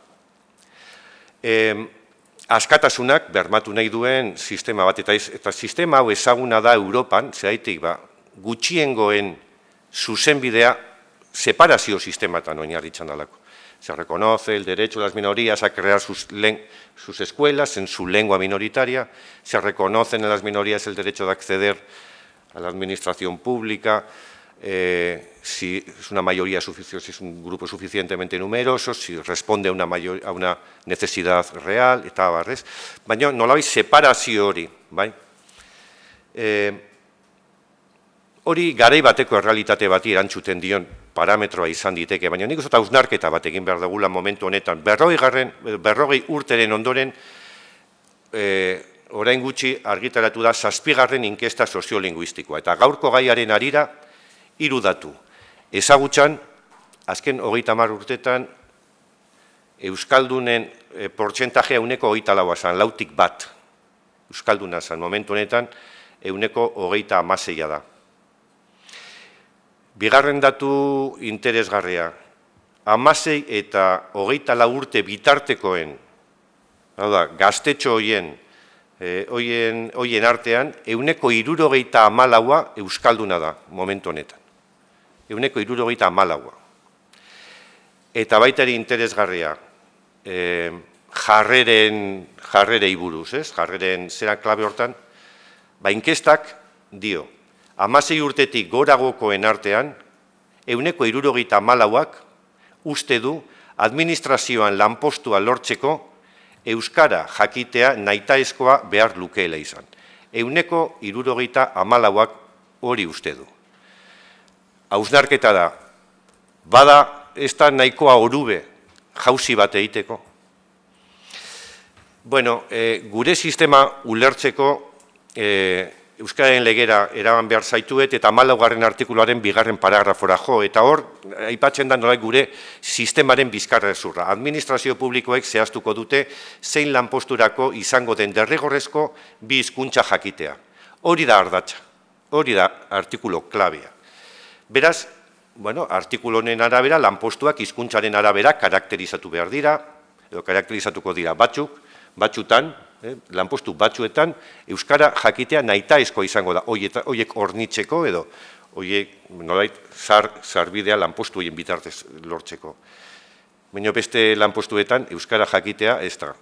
E, askatasunak bermatu nahi duen sistema bat, eta, eta sistema hau ezaguna da Europan, zehaitik, ba, gutxiengoen zuzenbidea separazio sistematan oinarritzen dalako. Se reconoce el derecho de las minorías a crear sus, escuelas en su lengua minoritaria, se reconocen en las minorías el derecho de acceder a la administración pública, eh, si es una mayoría si es un grupo suficientemente numeroso, si responde a una, necesidad real, eta barrez. Baina nolabait separazio hori, bai? Eh, hori garai bateko errealitate bati erantzuten dion parametroa izan diteke, baina nik uste hausnarketa bat egin behar dugula momentu honetan. Berrogei, garren, berrogei urteren ondoren, e, orain gutxi argitaratu da, zazpigarren inkesta soziolinguistikoa. Eta gaurko gaiaren arira, irudatu. Ezagutzan, azken hogeita mar urtetan, Euskaldunen e, portxentajea uneko hogeita laua zan, lautik bat. Euskalduna zan, momentu honetan, euneko hogeita amaseia da. Bigarren datu interesgarria, amasei eta hogeita urte bitartekoen, hau da, gaztetxo hoien, e, hoien, hoien artean, euneko irurogeita amalaua euskalduna da, momentu honetan. Euneko irurogeita amalaua. Eta baitari interesgarria, e, jarreren, jarrerei buruz, ez? Jarreren zera klabe hortan, ba, inkestak dio, amasei urtetik goragokoen artean, euneko irurogeita malauak uste du administrazioan lanpostua lortzeko Euskara jakitea naitaezkoa behar lukeela izan. Euneko irurogeita amalauak hori uste du. Hausnarketa da, bada ez da nahikoa orube jauzi bat egiteko. Bueno, e, gure sistema ulertzeko e, Euskararen legera eraban behar zaituet eta malaugarren artikuluaren bigarren paragrafora jo. Eta hor, aipatzen da nolai gure sistemaren bizkarra ezurra. Administrazio publikoek zehaztuko dute zein lanposturako izango den derregorrezko bi hizkuntza jakitea. Hori da ardatza, hori da artikulo klabea. Beraz, bueno, artikulo honen arabera, lanpostuak hizkuntzaren arabera karakterizatu behar dira, edo karakterizatuko dira batzuk, batzutan, eh, lanpostu batzuetan, Euskara jakitea naita izango da, hoiek ornitzeko edo, hoiek nolait zar, zarbidea lanpostu hoien bitartez lortzeko. Baina beste lanpostuetan Euskara jakitea ez da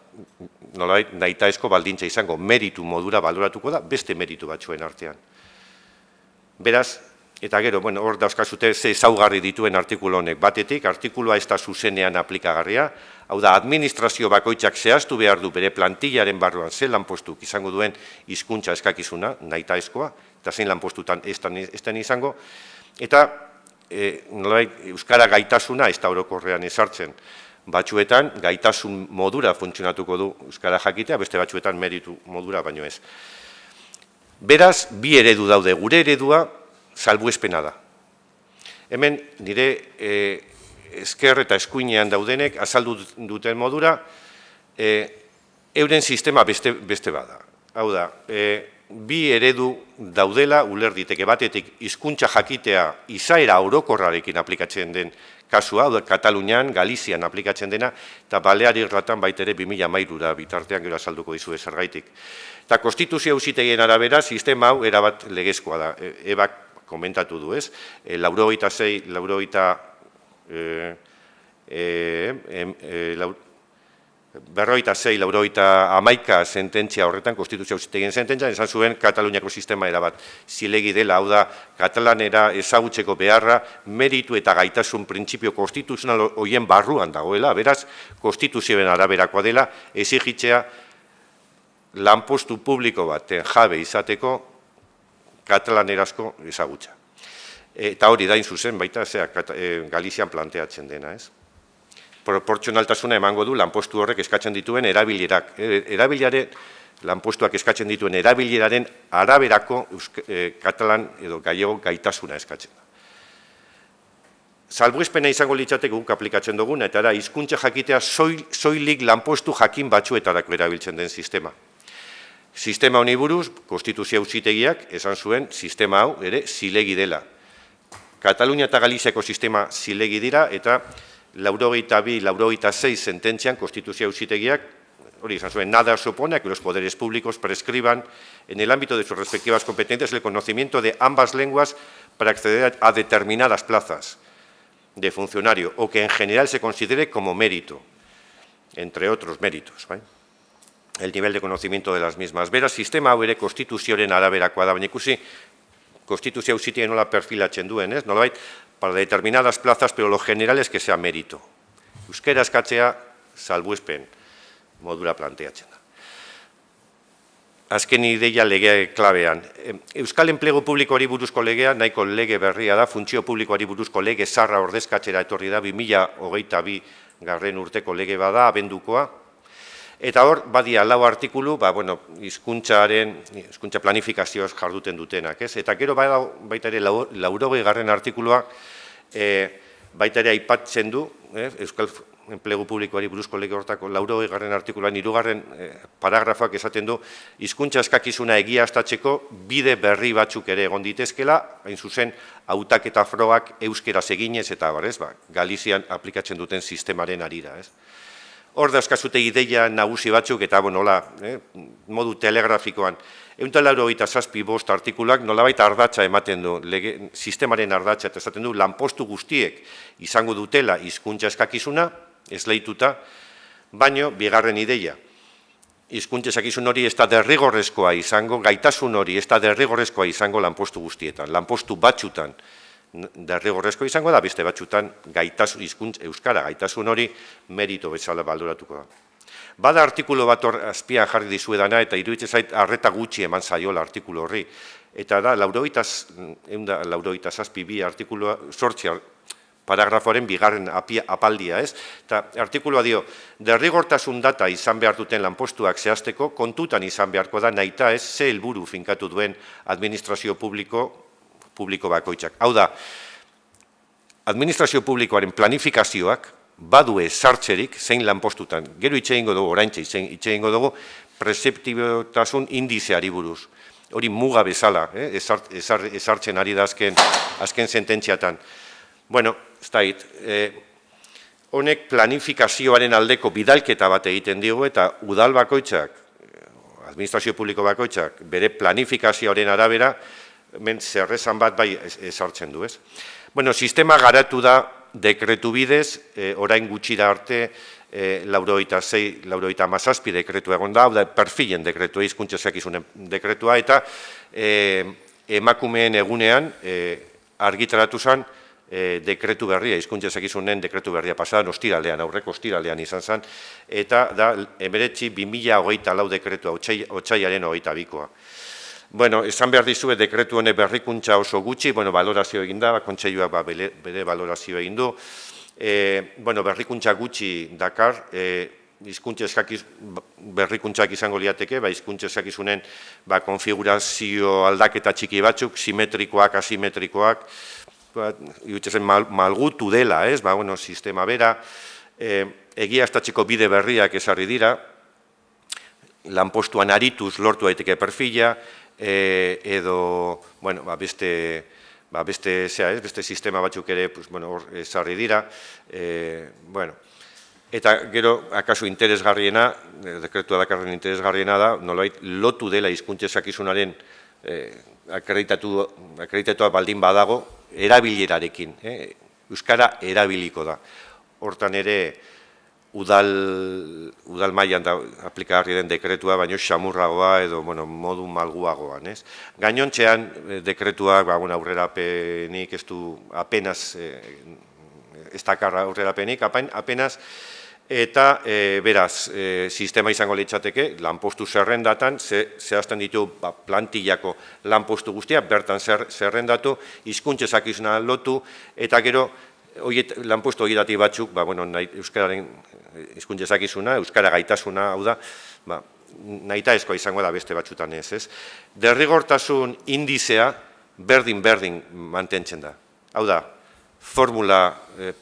nolait, naita esko baldintza izango, meritu modura baloratuko da, beste meritu batzuen artean. Beraz, eta gero, bueno, hor dauzkazute ze zaugarri dituen artikulu honek. Batetik, artikulua ez da zuzenean aplikagarria, hau da, administrazio bakoitzak zehaztu behar du bere plantillaren barruan ze lanpostuk izango duen hizkuntza eskakizuna, naita eskoa, eta zein lanpostutan ez den izango, eta e, nolait, Euskara gaitasuna ez da orokorrean ezartzen. Batzuetan, gaitasun modura funtzionatuko du Euskara jakitea, beste batzuetan meritu modura baino ez. Beraz, bi eredu daude, gure eredua salbu espena da. Hemen, nire esker eta eskuinean daudenek, azaldu duten modura, e, euren sistema beste, beste bada. Hau da, e, bi eredu daudela uler diteke batetik hizkuntza jakitea izaera orokorrarekin aplikatzen den kasua, hau Katalunian, Galizian aplikatzen dena, eta Baleari ratan baitere 2000 da bitartean gero azalduko dizu ezargaitik. Eta konstituzio ausitegien arabera, sistema hau erabat legezkoa da. E, ebak komentatu du ez, e, laurogeita zei, laurogeita, e, e, e, berroita zei, lauroita amaika sententzia horretan, konstituzio zitegin sententzia, esan zuen Kataluniako sistema erabat. Zilegi dela, hau da, katalanera ezagutzeko beharra, meritu eta gaitasun printzipio konstituzional hoien barruan dagoela, beraz, konstituzioen araberakoa dela, ezigitzea lanpostu publiko baten jabe izateko katalanerazko ezagutza. Eta hori dain zuzen, baita, zera, eh, Galizian planteatzen dena, ez? proportzionaltasuna emango du lanpostu horrek eskatzen dituen erabilerak. E, erabilare, lanpostuak eskatzen dituen erabileraren araberako e, katalan edo gaiego gaitasuna eskatzen da. Salbuespena izango litzateko guk aplikatzen duguna, eta da, hizkuntza jakitea soilik lanpostu jakin batzuetarako erabiltzen den sistema. Sistema honi buruz, konstituzia uzitegiak, esan zuen, sistema hau, ere, zilegi dela. Katalunia eta Galiziako sistema zilegi dira, eta laurogeita bi, laurogeita zei sententzian konstituzia ausitegiak, hori izan zuen, nada supone que los poderes públicos prescriban en el ámbito de sus respectivas competencias el conocimiento de ambas lenguas para acceder a determinadas plazas de funcionario o que en general se considere como mérito, entre otros méritos. El nivel de conocimiento de las mismas. Beraz, sistema hau ere konstituzioaren araberakoa da, baina ikusi, konstituzia ausitia nola perfilatzen duen, ez? Nolabait, para determinadas plazas, pero lo general es que sea mérito. Euskera eskatzea salbuespen modura planteatzen da. Azken ideia lege klabean. Euskal enplegu publikoari buruzko legea, nahiko lege berria da, funtzio publikoari buruzko lege zarra ordezkatzera etorri da, 2008 garren urteko lege bada, abendukoa, Eta hor, badia lau artikulu, ba, bueno, izkuntzaren, izkuntza planifikazioz jarduten dutenak, ez? Eta gero baita ere laurogei garren artikulua, e, baita ere aipatzen du, eh? Euskal Enplegu Publikoari buruzko lege hortako laurogei garren artikuluan, irugarren e, paragrafoak esaten du, izkuntza eskakizuna egia astatzeko bide berri batzuk ere egon ditezkela, hain zuzen, autak eta froak euskeraz eginez eta bar, ez? Ba, Galizian aplikatzen duten sistemaren arira, ez? Hor dauzkazute ideia nagusi batzuk, eta bueno, hola, eh, modu telegrafikoan, egun lauro eta zazpi bost artikulak nolabait ardatza ematen du, lege, sistemaren ardatza, eta esaten du, lanpostu guztiek izango dutela hizkuntza eskakizuna, ez lehituta, baino, bigarren ideia, hizkuntza eskakizun hori ez da derrigorrezkoa izango, gaitasun hori ez da derrigorrezkoa izango lanpostu guztietan, lanpostu batxutan, derrigorrezko izango da, beste batzutan gaitasun hizkuntz euskara gaitasun hori merito bezala balduratuko da. Bada artikulu bat hor azpian jarri dizuedana eta iruditzen zait harreta gutxi eman zaiola artikulu horri. Eta da, lauroitaz, eunda lauroitaz azpi bi artikulua, sortzi paragrafoaren bigarren apia, apaldia, ez? Eta artikulua dio, derrigortasun data izan behar duten lanpostuak zehazteko, kontutan izan beharko da, nahita ez, ze helburu finkatu duen administrazio publiko publiko bakoitzak. Hau da, administrazio publikoaren planifikazioak badue sartzerik zein lanpostutan. Gero itxe ingo dugu, orain itxe ingo dugu, prezeptibotasun indizeari buruz. Hori muga bezala, eh? ezartzen ari da azken, azken sententziatan. Bueno, ez da hit, eh, honek planifikazioaren aldeko bidalketa bat egiten digu eta udal bakoitzak, administrazio publiko bakoitzak, bere planifikazioaren arabera, hemen zerrezan bat bai esartzen du, ez? Bueno, sistema garatu da dekretu bidez, e, orain gutxi da arte, e, lauroita zei, lauroita mazazpi dekretu egon da, da perfilen dekretu, izkuntza zekizunen dekretua, eta e, emakumeen egunean e, argitaratu zen e, dekretu berria, izkuntza zekizunen dekretu berria pasadan, ostiralean, aurreko ostiralean izan zen, eta da, emeretzi, 2000 hogeita lau dekretua, otxaiaren hogeita bikoa. Bueno, esan behar dizue dekretu hone berrikuntza oso gutxi, bueno, valorazio egin da, kontseiluak ba, bere valorazio egin du. E, bueno, berrikuntza gutxi dakar, e, izkuntza eskakiz, berrikuntzak izango liateke, ba, izkuntza eskakizunen ba, konfigurazio aldaketa txiki batzuk, simetrikoak, asimetrikoak, ba, zen mal, malgutu dela, ez, ba, bueno, sistema bera, e, egia estatzeko bide berriak esarri dira, lanpostuan arituz lortu daiteke perfila, e, edo, bueno, ba, beste, ba, beste, zera, ez, beste sistema batzuk ere, pues, bueno, hor, esarri dira, e, bueno, eta gero, akaso interesgarriena, dekretua dakarren interesgarriena da, nolait, lotu dela hizkuntza sakizunaren e, akreditatu, akreditatua baldin badago, erabilerarekin, eh? Euskara erabiliko da. Hortan ere, udal, udal mailan da aplikagarri den dekretua, baino xamurragoa edo bueno, modu malguagoan. Ez? Gainontzean eh, dekretua ba, bueno, aurrerapenik ez du apenas, eh, ez dakarra aurrerapenik, apenas, eta e, beraz, e, sistema izango litzateke, lanpostu zerrendatan, ze, zehazten ditu ba, plantillako lanpostu guztia, bertan zer, zerrendatu, izkuntzezak izuna lotu, eta gero, oiet, lanpostu horietatik batzuk, ba, bueno, nahi, Euskararen izkuntza ezakizuna, Euskara gaitasuna, hau da, ba, nahi izango da beste batzutan ez, ez? Derrigortasun indizea berdin-berdin mantentzen da. Hau da, formula, e,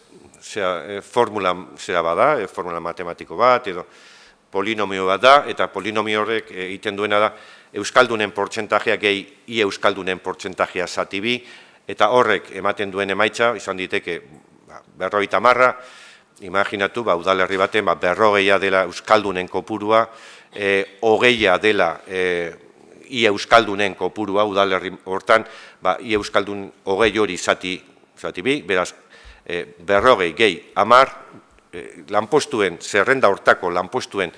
zera, e, formula zera bada, e, formula matematiko bat, edo polinomio bat da, eta polinomio horrek egiten duena da, Euskaldunen portzentajea gehi, i Euskaldunen portzentajea zati bi, eta horrek ematen duen emaitza, izan diteke, ba, berroita marra, imaginatu, ba, udalerri baten, ba, berrogeia dela Euskaldunen kopurua, e, hogeia dela e, i Euskaldunen kopurua udalerri hortan, ba, i Euskaldun hogei hori zati, zati bi, beraz, e, berrogei gehi amar, e, lanpostuen, zerrenda hortako lanpostuen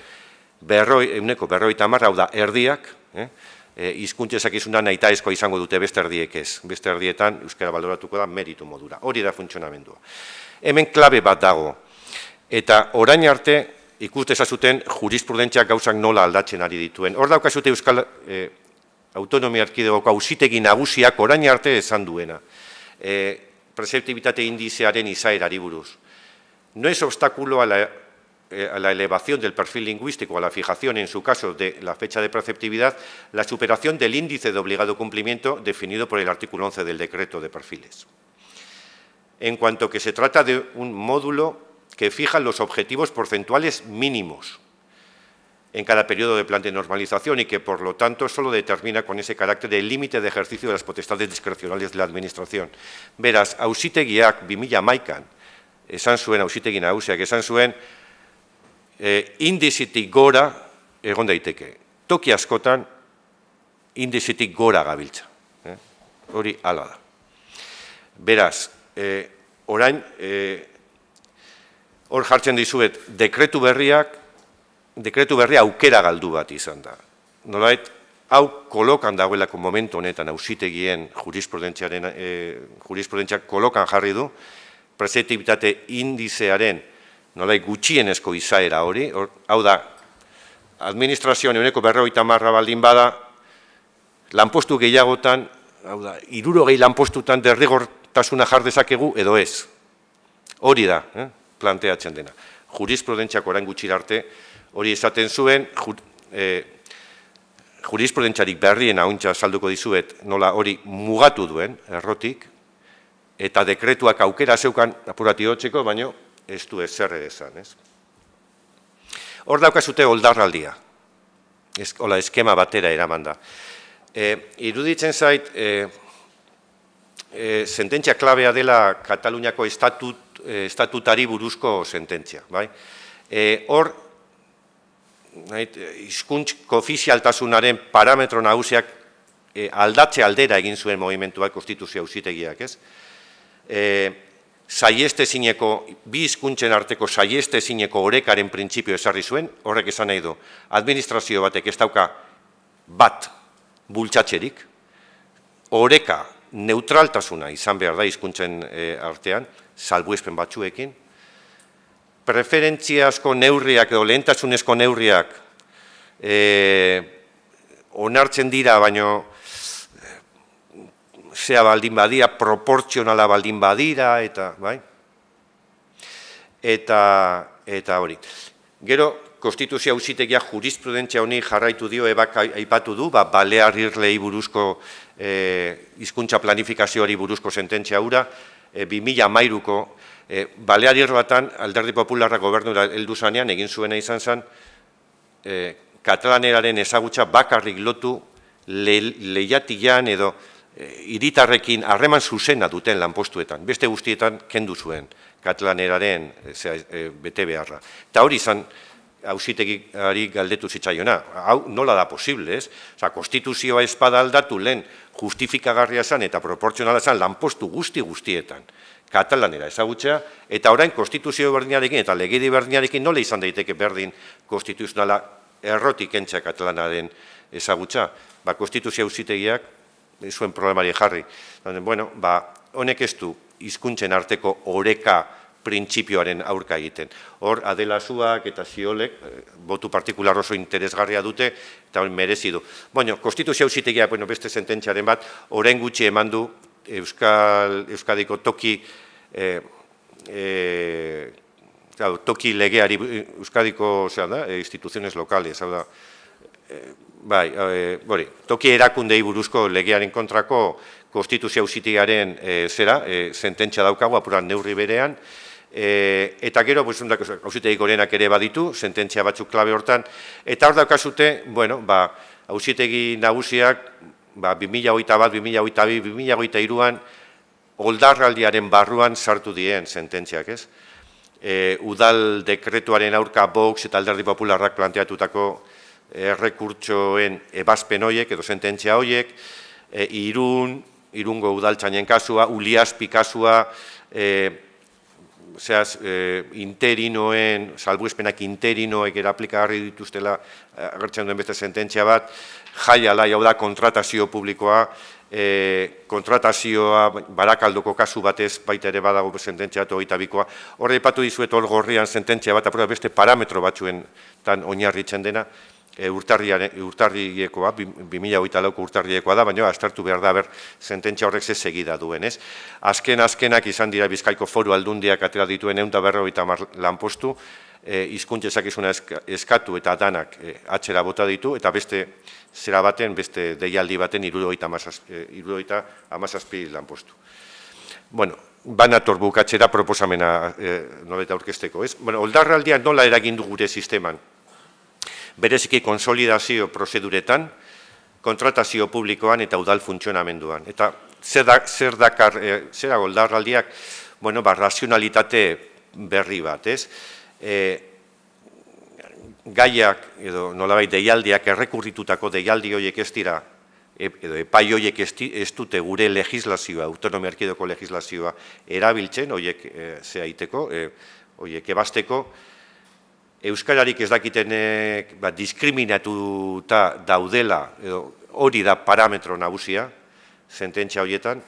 berroi, euneko berroi tamar, hau da, erdiak, eh? e, izkuntzezak izuna nahi izango dute beste erdiek ez. Beste erdietan Euskara baloratuko da meritu modura. Hori da funtzionamendua. Hemen klabe bat dago. Eta orain arte, ikuste zuten jurisprudentziak gauzak nola aldatzen ari dituen. Hor daukazute Euskal e, Autonomia Arkidegoko hausitegi nagusiak orain arte esan duena. E, Preceptibitate indizearen izaerari buruz. No es obstáculo a la Eh, a la elevación del perfil lingüístico, a la fijación, en su caso, de la fecha de preceptividad, la superación del índice de obligado cumplimiento definido por el artículo 11 del decreto de perfiles. En cuanto que se trata de un módulo que fija los objetivos porcentuales mínimos en cada periodo de plan de normalización y que, por lo tanto, solo determina con ese carácter el límite de ejercicio de las potestades discrecionales de la Administración. Verás, ausitegiak 2000 maikan, esan zuen, ausitegi nagusiak esan zuen, e, indizitik gora egon daiteke. Toki askotan indizitik gora gabiltza. Eh? Hori ala da. Beraz, e, orain, e, hor jartzen dizuet, dekretu berriak, dekretu berria aukera galdu bat izan da. Nolait, hau kolokan dagoelako momentu honetan ausitegien jurisprudentziaren, e, jurisprudentziak kolokan jarri du, prezeptibitate indizearen nolai gutxienezko izaera hori, hau da, administrazioan euneko berroita marra baldin bada, lanpostu gehiagotan, hau da, iruro gehi lanpostutan derrigortasuna jardezakegu edo ez. Hori da, eh, planteatzen dena. Jurisprudentziak orain gutxi arte, hori esaten zuen, jur, eh, jurisprudentziarik berrien hauntza salduko dizuet, nola hori mugatu duen, errotik, eta dekretuak aukera zeukan apurati hotzeko, baino ez du ezer ere esan, ez? Hor daukazute oldarraldia, ez, hola, eskema batera eraman da. E, iruditzen zait, e, e, sententzia klabea dela Kataluniako estatut, e, estatutari buruzko sententzia, bai? E, hor, izkuntz ofizialtasunaren parametro nagusiak e, aldatze aldera egin zuen movimentuak konstituzio ausitegiak, ez? E, saieste zineko, bi izkuntzen arteko saieste zineko orekaren printzipio esarri zuen, horrek esan nahi du, administrazio batek ez dauka bat bultxatxerik, oreka neutraltasuna izan behar da izkuntzen e, artean, salbuespen batzuekin, preferentziazko neurriak edo lehentasunezko neurriak e, onartzen dira, baino zea baldin badira, proportzionala baldin badira, eta, bai? Eta, eta hori. Gero, konstituzio hausitegia jurisprudentzia honi jarraitu dio, ebak aipatu du, ba, balear irlei buruzko e, izkuntza planifikazioari buruzko sententzia hura, e, 2000 mairuko, e, balear irlatan, alderdi popularra gobernura heldu zanean, egin zuena izan zen, e, katalaneraren ezagutza bakarrik lotu le, lehiatian edo iritarrekin harreman zuzena duten lanpostuetan, beste guztietan kendu zuen katlaneraren e, bete beharra. Eta hori izan, hausitegiari galdetu zitzaiona. Hau nola da posible, ez? Osa, konstituzioa espada aldatu lehen justifikagarria zan eta proportzionala zan lanpostu guzti guztietan katalanera ezagutzea, eta orain konstituzio berdinarekin eta legedi berdinarekin nola izan daiteke berdin konstituzionala errotik entzea katalanaren ezagutza. Ba, konstituzio hausitegiak zuen problemari jarri. Bueno, ba, honek ez du hizkuntzen arteko oreka printzipioaren aurka egiten. Hor, adelazuak eta ziolek, eh, botu partikular oso interesgarria dute, eta hori merezi du. Bueno, konstituzio hausitegia, bueno, beste sententziaren bat, orain gutxi eman du Euskal, Euskadiko toki, eh, eh, toki legeari, Euskadiko, ozera da, eh, instituziones lokales, hau da, eh, bai, e, bori, toki erakundei buruzko legearen kontrako konstituzio hausitiaren e, zera, e, sententzia daukagu, apuran neurri berean, e, eta gero, pues, hausitegi gorenak ere baditu, sententzia batzuk klabe hortan, eta hor daukazute, bueno, ba, hausitegi nagusiak, ba, 2008 bat, 2008 bi, 2008 iruan, oldarraldiaren barruan sartu dien sententziak, ez? E, udal dekretuaren aurka Vox eta alderdi popularrak planteatutako errekurtsoen ebazpen hoiek edo sententzia hoiek, e, irun, irungo udaltzainen kasua, uliazpi kasua, e, zehaz, e, interinoen, salbuespenak interinoek eraplikagarri dituztela e, agertzen duen beste sententzia bat, jai ala, jau da kontratazio publikoa, e, kontratazioa barakaldoko kasu batez baita ere badago sententzia eta oita bikoa. Horre ipatu dizuet hor gorrian sententzia bat, beste parametro batzuen tan oinarritzen dena, e, urtarriekoa, 2008 lauko urtarriekoa da, baina astartu behar da ber sententzia horrek ze segida duen, ez? Azken azkenak izan dira Bizkaiko foru aldundiak atera dituen egun da berroita lanpostu, e, izkuntza ezakizuna eskatu eta danak e, atxera bota ditu, eta beste zera baten, beste deialdi baten iruroita e, amazazpi lanpostu. Bueno, banator bukatzera proposamena e, noleta aurkesteko, ez? Bueno, oldarraldia nola eragindu gure sisteman? Bereziki konsolidazio prozeduretan, kontratazio publikoan eta udal funtzionamenduan. Eta zer, da, zer dakar, e, zer goldarraldiak, bueno, ba, razionalitate berri bat, ez? E, gaiak, edo nolabait deialdiak, errekurritutako deialdi horiek ez dira, e, edo epai horiek ez dute gure legislazioa, autonomia erkidoko legislazioa erabiltzen, horiek e, zehaiteko, e, horiek ebasteko, Euskararik ez dakitenek ba, diskriminatuta daudela, edo, hori da parametro nagusia, sententzia horietan.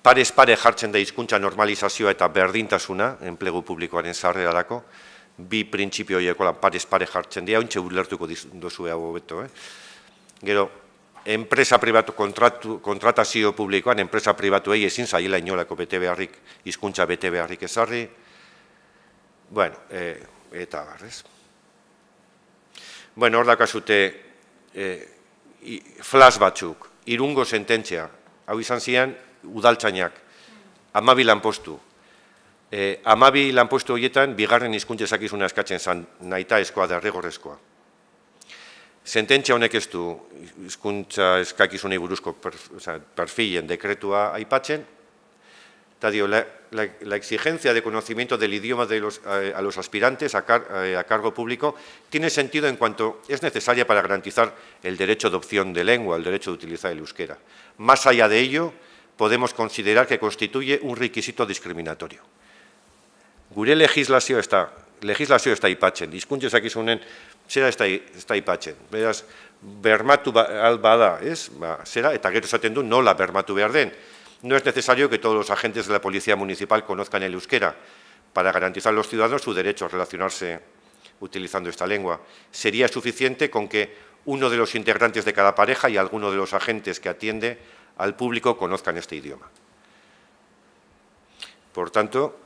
Parez pare jartzen da hizkuntza normalizazioa eta berdintasuna, enplegu publikoaren zarrerarako, bi printzipio horieko lan parez pare jartzen dira, ointxe ulertuko dozu hau beto. Eh? Gero, enpresa pribatu kontratu, kontratazio publikoan, enpresa pribatu egin ezin zaila inolako bete beharrik, hizkuntza bete beharrik ezarri. Bueno, eh, eta barrez. Bueno, hor dakazute e, flash batzuk, irungo sententzia, hau izan zian, udaltzainak, amabi lanpostu. E, amabi lanpostu horietan, bigarren hizkuntza ezakizuna eskatzen zan, naita eskoa da regorrezkoa. Sententzia honek ez du hizkuntza eskakizunei buruzko perfilen dekretua aipatzen, la, exigencia de conocimiento del idioma de los, a, los aspirantes a, eh, a, cargo público tiene sentido en cuanto es necesaria para garantizar el derecho de opción de lengua, el derecho de utilizar el euskera. Más allá de ello, podemos considerar que constituye un requisito discriminatorio. Gure legislazio ez da, legislazio ez da ipatzen, izkuntza ezakizunen, zera ez da, ez bermatu ba, alba? Ba. No es necesario que todos los agentes de la Policía Municipal conozcan el euskera para garantizar a los ciudadanos su derecho a relacionarse utilizando esta lengua. Sería suficiente con que uno de los integrantes de cada pareja y alguno de los agentes que atiende al público conozcan este idioma. Por tanto,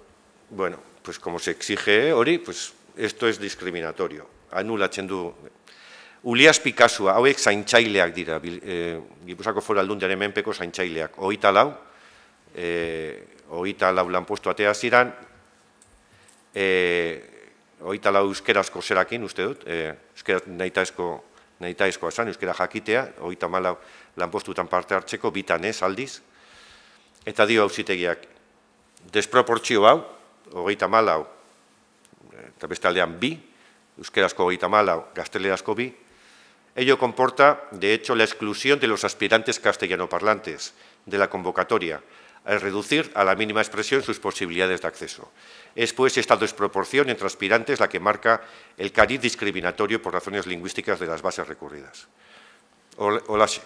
bueno, pues como se exige hori, pues esto es discriminatorio. Anulatzen du. Ulias Picasso, hauek zaintzaileak dira, eh, Gipuzako fora aldundiaren menpeko zaintzaileak. Oita lau, eh, oita lau lanpostu atea ziran, eh, oita lau euskerazko zerakin, uste dut, eh, euskeraz nahitaezko, nahitaezko esan, euskera jakitea, oita malau lanpostutan parte hartzeko, bitan ez aldiz, eta dio hausitegiak, desproportzio hau, hogeita malau, eta beste aldean bi, euskerazko hogeita malau, gaztelerazko bi, ello comporta, de hecho, la exclusión de los aspirantes castellano-parlantes de la convocatoria, al reducir a la mínima expresión sus posibilidades de acceso. Es, pues, esta desproporción entre aspirantes la que marca el cariz discriminatorio por razones lingüísticas de las bases recurridas. Olaxe.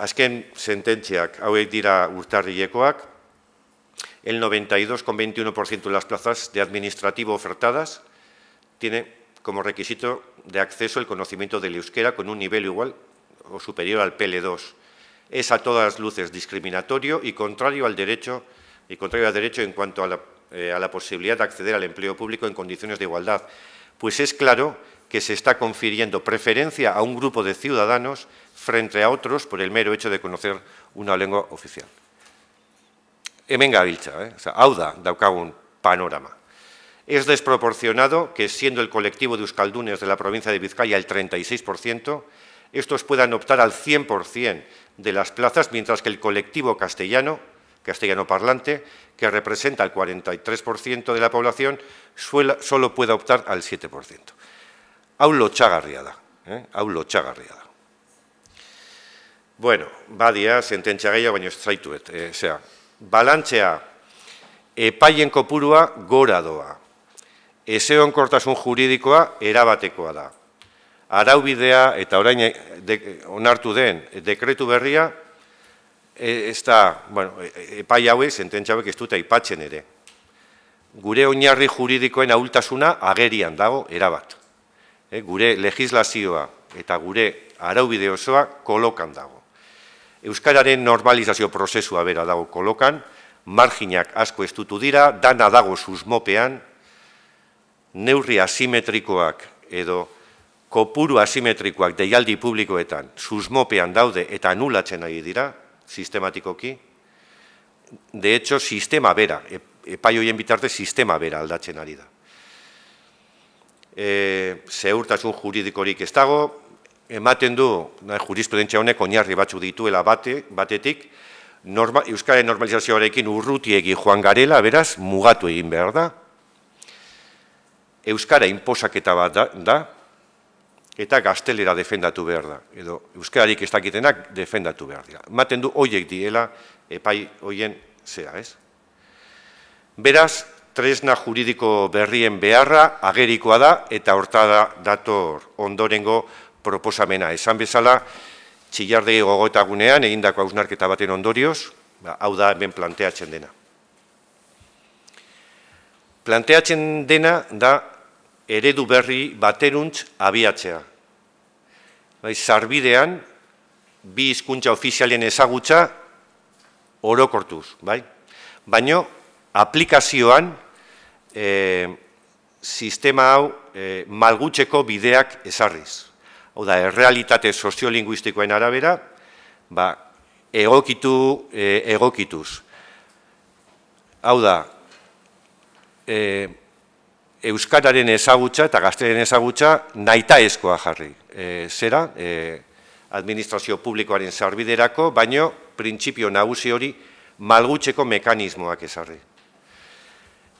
Azken sententziak hauek dira urtarrilekoak, el 92,21% de las plazas de administrativo ofertadas tiene como requisito de acceso el conocimiento del euskera con un nivel igual o superior al PL2. Es a todas luces discriminatorio y contrario al derecho, y contrario al derecho en cuanto a la, eh, a la posibilidad de acceder al empleo público en condiciones de igualdad, pues es claro que se está confiriendo preferencia a un grupo de ciudadanos frente a otros por el mero hecho de conocer una lengua oficial. hemen gabiltza, eh? sea, hau da daukagun panorama. Es desproporcionado que, siendo el colectivo de euskaldunes de la provincia de Vizcaya el 36%, estos puedan optar al 100% de las plazas, mientras que el colectivo castellano, castellano parlante, que representa el 43% de la población, solo pueda optar al 7%. Hau lotxagarria da, eh? hau lotxagarria da. Bueno, badia, sententzia gehiago, baina ez zaituet, eh, sea, balantzea epaien kopurua. Ezeon kortasun juridikoa erabatekoa da. Araubidea eta orain onartu den dekretu berria, e, ez da, bueno, e, epai hauek, sententzia hauek ez dute aipatzen ere. Gure oinarri juridikoen ahultasuna agerian dago erabat. E, gure legislazioa eta gure araubide osoa kolokan dago. Euskararen normalizazio prozesua bera dago kolokan, marginak asko estutu dira, dana dago susmopean, neurri asimetrikoak edo kopuru asimetrikoak deialdi publikoetan susmopean daude eta anulatzen ari dira, sistematikoki. De hecho, sistema bera, epai hoien bitarte sistema bera aldatzen ari da. E, zehurtasun juridikorik ez dago, ematen du jurisprudentzia honek oinarri batzu dituela bate, batetik, norma, Euskaren normalizazioarekin urrutiegi joan garela, beraz, mugatu egin behar da. Euskara inposaketa bat da, eta gaztelera defendatu behar da, edo Euskararik ez dakitenak defendatu behar dira. Ematen du hoiek diela epai hoien zera, ez? Beraz, tresna juridiko berrien beharra agerikoa da, eta horta da dator ondorengo proposamena. Esan bezala, txillardegi gogoetagunean, egindako hausnarketa baten ondorioz, ba, hau da hemen planteatzen dena. Planteatzen dena da eredu berri bateruntz abiatzea. Bai, zarbidean, bi hizkuntza ofizialen ezagutza orokortuz, bai? Baino, aplikazioan, e, sistema hau e, malgutzeko bideak ezarriz hau da, errealitate soziolinguistikoen arabera, ba, egokitu, e, egokituz. Hau da, e, Euskararen ezagutza eta gazteren ezagutza naita eskoa jarri. E, zera, e, administrazio publikoaren zarbiderako, baino printzipio nagusi hori malgutzeko mekanismoak ezarri.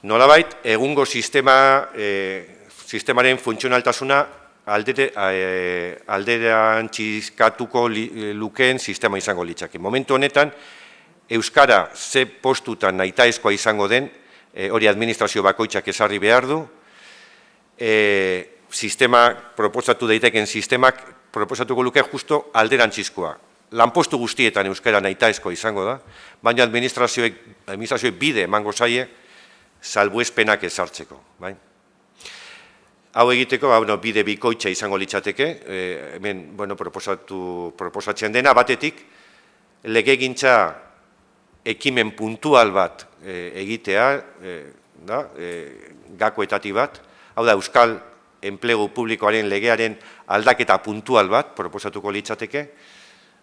Nolabait, egungo sistema, e, sistemaren funtzionaltasuna aldere, alderan txizkatuko lukeen sistema izango litzake. Momentu honetan, Euskara ze postutan naita izango den, hori administrazio bakoitzak esarri behar du, sistema, proposatu daiteken sistemak, proposatuko luke justo alderantzizkoa. Lanpostu guztietan euskara nahitaezko izango da, baina administrazioek, administrazioek bide emango zaie salbuespenak ezartzeko. Bai? Hau egiteko, ba, bueno, bide bikoitza izango litzateke, e, hemen bueno, proposatu, proposatzen dena, batetik, legegintza ekimen puntual bat e, egitea, e, da, e, gakoetati bat, hau da, Euskal enplegu publikoaren legearen aldaketa puntual bat, proposatuko litzateke,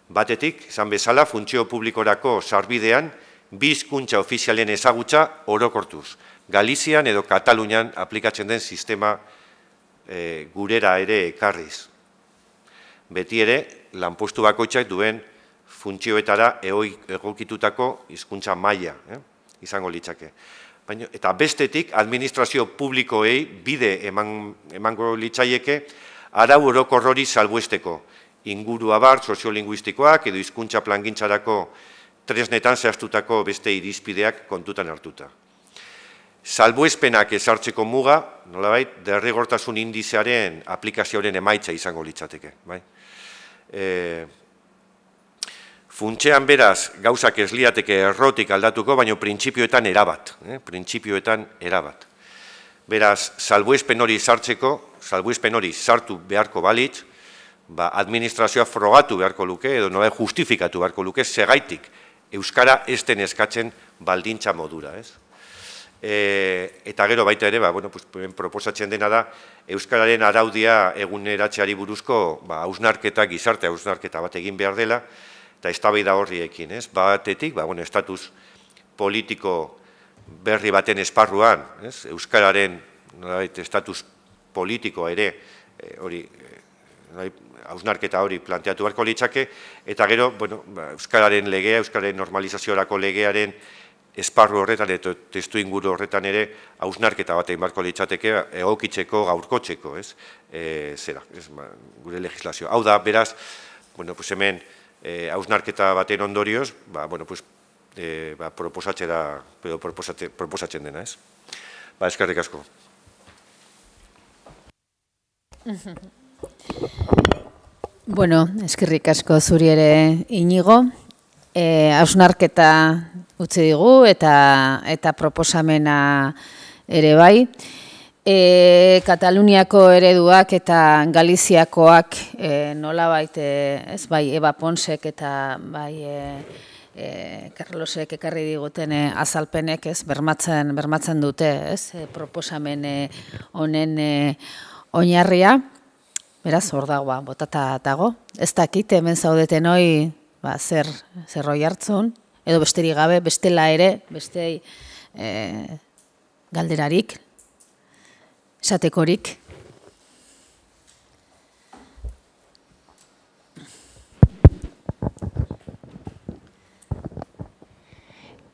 batetik, izan bezala, funtzio publikorako sarbidean, bizkuntza ofizialen ezagutza orokortuz. Galizian edo Katalunian aplikatzen den sistema e, gurera ere ekarriz. Beti ere, lanpostu bakoitzak duen funtzioetara egokitutako hizkuntza maila eh? izango litzake. Baina, eta bestetik, administrazio publikoei bide eman, emango litzaieke, arau orokorrori salbuesteko, inguru abar, soziolinguistikoak edo hizkuntza plangintzarako tresnetan zehaztutako beste irizpideak kontutan hartuta. Salbuespenak ezartzeko muga, nolabait, derrigortasun indizearen aplikazioaren emaitza izango litzateke. Bai? E, Funtxean beraz, gauzak ez liateke errotik aldatuko, baina printzipioetan erabat, eh? printzipioetan erabat. Beraz, salbuespen hori sartzeko, salbuespen hori sartu beharko balitz, ba, administrazioa frogatu beharko luke, edo nola justifikatu beharko luke, segaitik Euskara ez den eskatzen baldintza modura. Ez? E, eta gero baita ere, ba, bueno, pues, proposatzen dena da, Euskararen araudia eguneratzeari buruzko ba, ausnarketa, gizarte ausnarketa bat egin behar dela, eta eztabaida horriekin, ez? Batetik, ba, bueno, estatus politiko berri baten esparruan, ez? Euskararen nolait, estatus politiko ere e, hori e, hausnarketa hori planteatu beharko litzake, eta gero, bueno, ba, Euskararen legea, Euskararen normalizaziorako legearen esparru horretan eta testu inguru horretan ere hausnarketa bat egin beharko litzateke egokitzeko, gaurkotzeko, ez? E, zera, ez, ba, gure legislazio. Hau da, beraz, bueno, pues hemen, eh, hausnarketa baten ondorioz, ba, bueno, pues, eh, ba, proposatzera, edo proposatzen dena, ez? Ba, eskerrik asko. Bueno, eskerrik asko zuri ere inigo. E, hausnarketa utzi digu eta, eta proposamena ere bai e, Kataluniako ereduak eta Galiziakoak e, nola baite, ez bai, Eba Ponsek eta bai, e, e, Carlosek ekarri diguten e, azalpenek, ez, bermatzen, bermatzen dute, ez, e, proposamen e, honen e, oinarria, beraz, hor dagoa, ba, botata dago, ez dakit, hemen zaudeten hoi, ba, zer, zer hoi hartzun, edo besterik gabe, bestela ere, beste e, galderarik, esatekorik.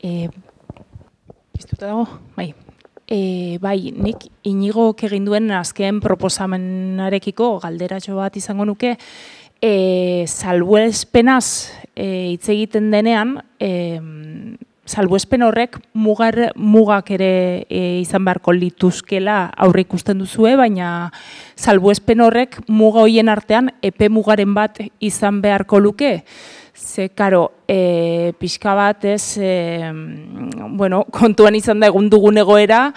E, dago? Bai. E, bai, nik inigo egin duen azken proposamenarekiko galderatxo bat izango nuke, e, salbuespenaz e, hitz egiten denean, e, salbuespen horrek mugar, mugak ere e, izan beharko lituzkela aurre ikusten duzue, baina salbuespen horrek muga hoien artean epe mugaren bat izan beharko luke. Ze, karo, e, pixka bat ez, e, bueno, kontuan izan da egun dugun egoera,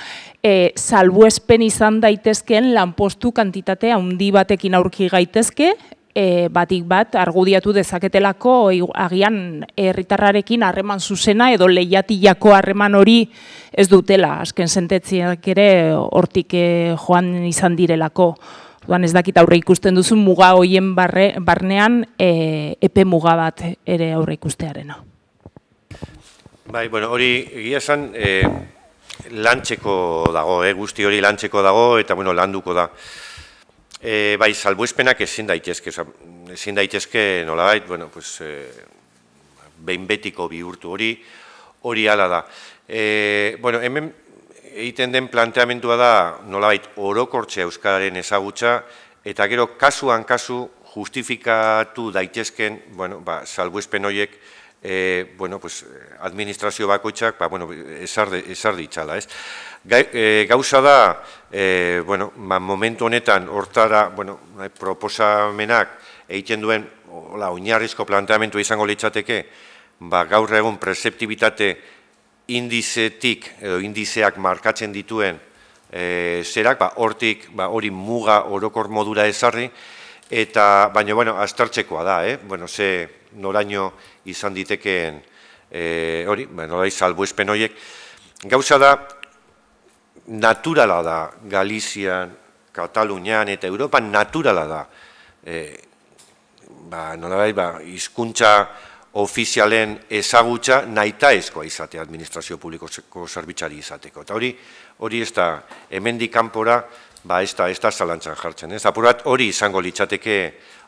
e, salbuespen izan daitezkeen lanpostu kantitatea handi batekin aurki gaitezke, e, batik bat argudiatu dezaketelako agian herritarrarekin harreman zuzena edo lehiatilako harreman hori ez dutela, azken sentetziak ere hortik e, joan izan direlako. Duan ez dakit aurre ikusten duzu muga hoien barre, barnean e, epe muga bat ere aurre ikustearena. Bai, bueno, hori egia esan e, lantxeko dago, e, guzti hori lantxeko dago eta bueno, landuko da. E, bai, salbuespenak ezin daitezke, ezin daitezke nolabait, bueno, pues, e, behin betiko bihurtu hori, hori ala da. E, bueno, hemen egiten den planteamentua da nolabait orokortzea Euskararen ezagutza eta gero kasuan kasu justifikatu daitezken, bueno, ba, salbuespen horiek, e, bueno, pues, administrazio bakoitzak, ba, bueno, esar, esar ditzala, ez? E, gauza da, e, bueno, ba, momentu honetan, hortara, bueno, proposamenak egiten duen, hola, oinarrizko planteamentu izango litzateke, ba, gaur egun prezeptibitate indizetik, edo indizeak markatzen dituen e, zerak, ba, hortik, ba, hori muga orokor modura ezarri, eta baina bueno, astartzekoa da, eh? Bueno, ze noraino izan ditekeen eh hori, bueno, bai salbuespen hoiek gauza da naturala da Galizian, Katalunian eta Europan naturala da. Eh ba, nolabait ba hizkuntza ofizialen ezagutza naita eskoa izate administrazio publikoko zerbitzari izateko. Eta hori, hori ez da, hemendik kanpora, ba ez da, ez da zalantzan jartzen, ez? Apurat hori izango litzateke,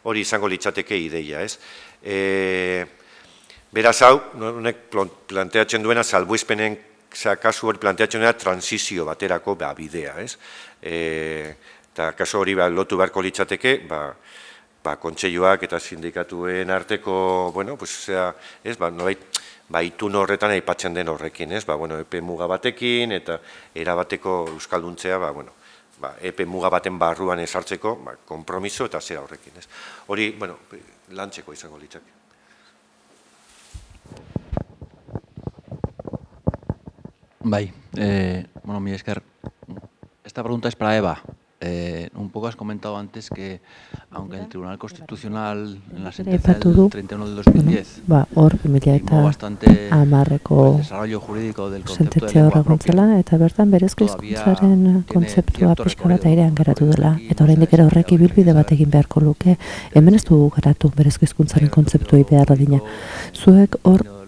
hori izango litzateke ideia, ez? E, beraz hau, honek planteatzen duena, salbuizpenen kasu hori planteatzen duena, transizio baterako ba, bidea, ez? E, eta kasu hori ba, lotu beharko litzateke, ba, ba, kontseioak eta sindikatuen arteko, bueno, pues, zera, ez, ba, nolait, ba, itun horretan aipatzen den horrekin, ez, ba, bueno, epe muga batekin, eta erabateko euskalduntzea, ba, bueno, ba, epe muga baten barruan esartzeko, ba, kompromiso eta zera horrekin. Ez. Hori, bueno, lantzeko izango litzak. Bai, eh, bueno, mi esker, esta pregunta es para Eva. Eh, un poco has comentado antes que, aunque el Tribunal Constitucional en la sentencia del 31 del 2010 ba, hor, primó bastante el desarrollo jurídico del concepto de lengua propia, eta bertan berezko hizkuntzaren kontzeptua pixka bat airean geratu dela. Eta oraindik ere horrek ibilbide bat egin beharko luke, hemen ez du garatu berezko hizkuntzaren kontzeptua beharra dina. Zuek hor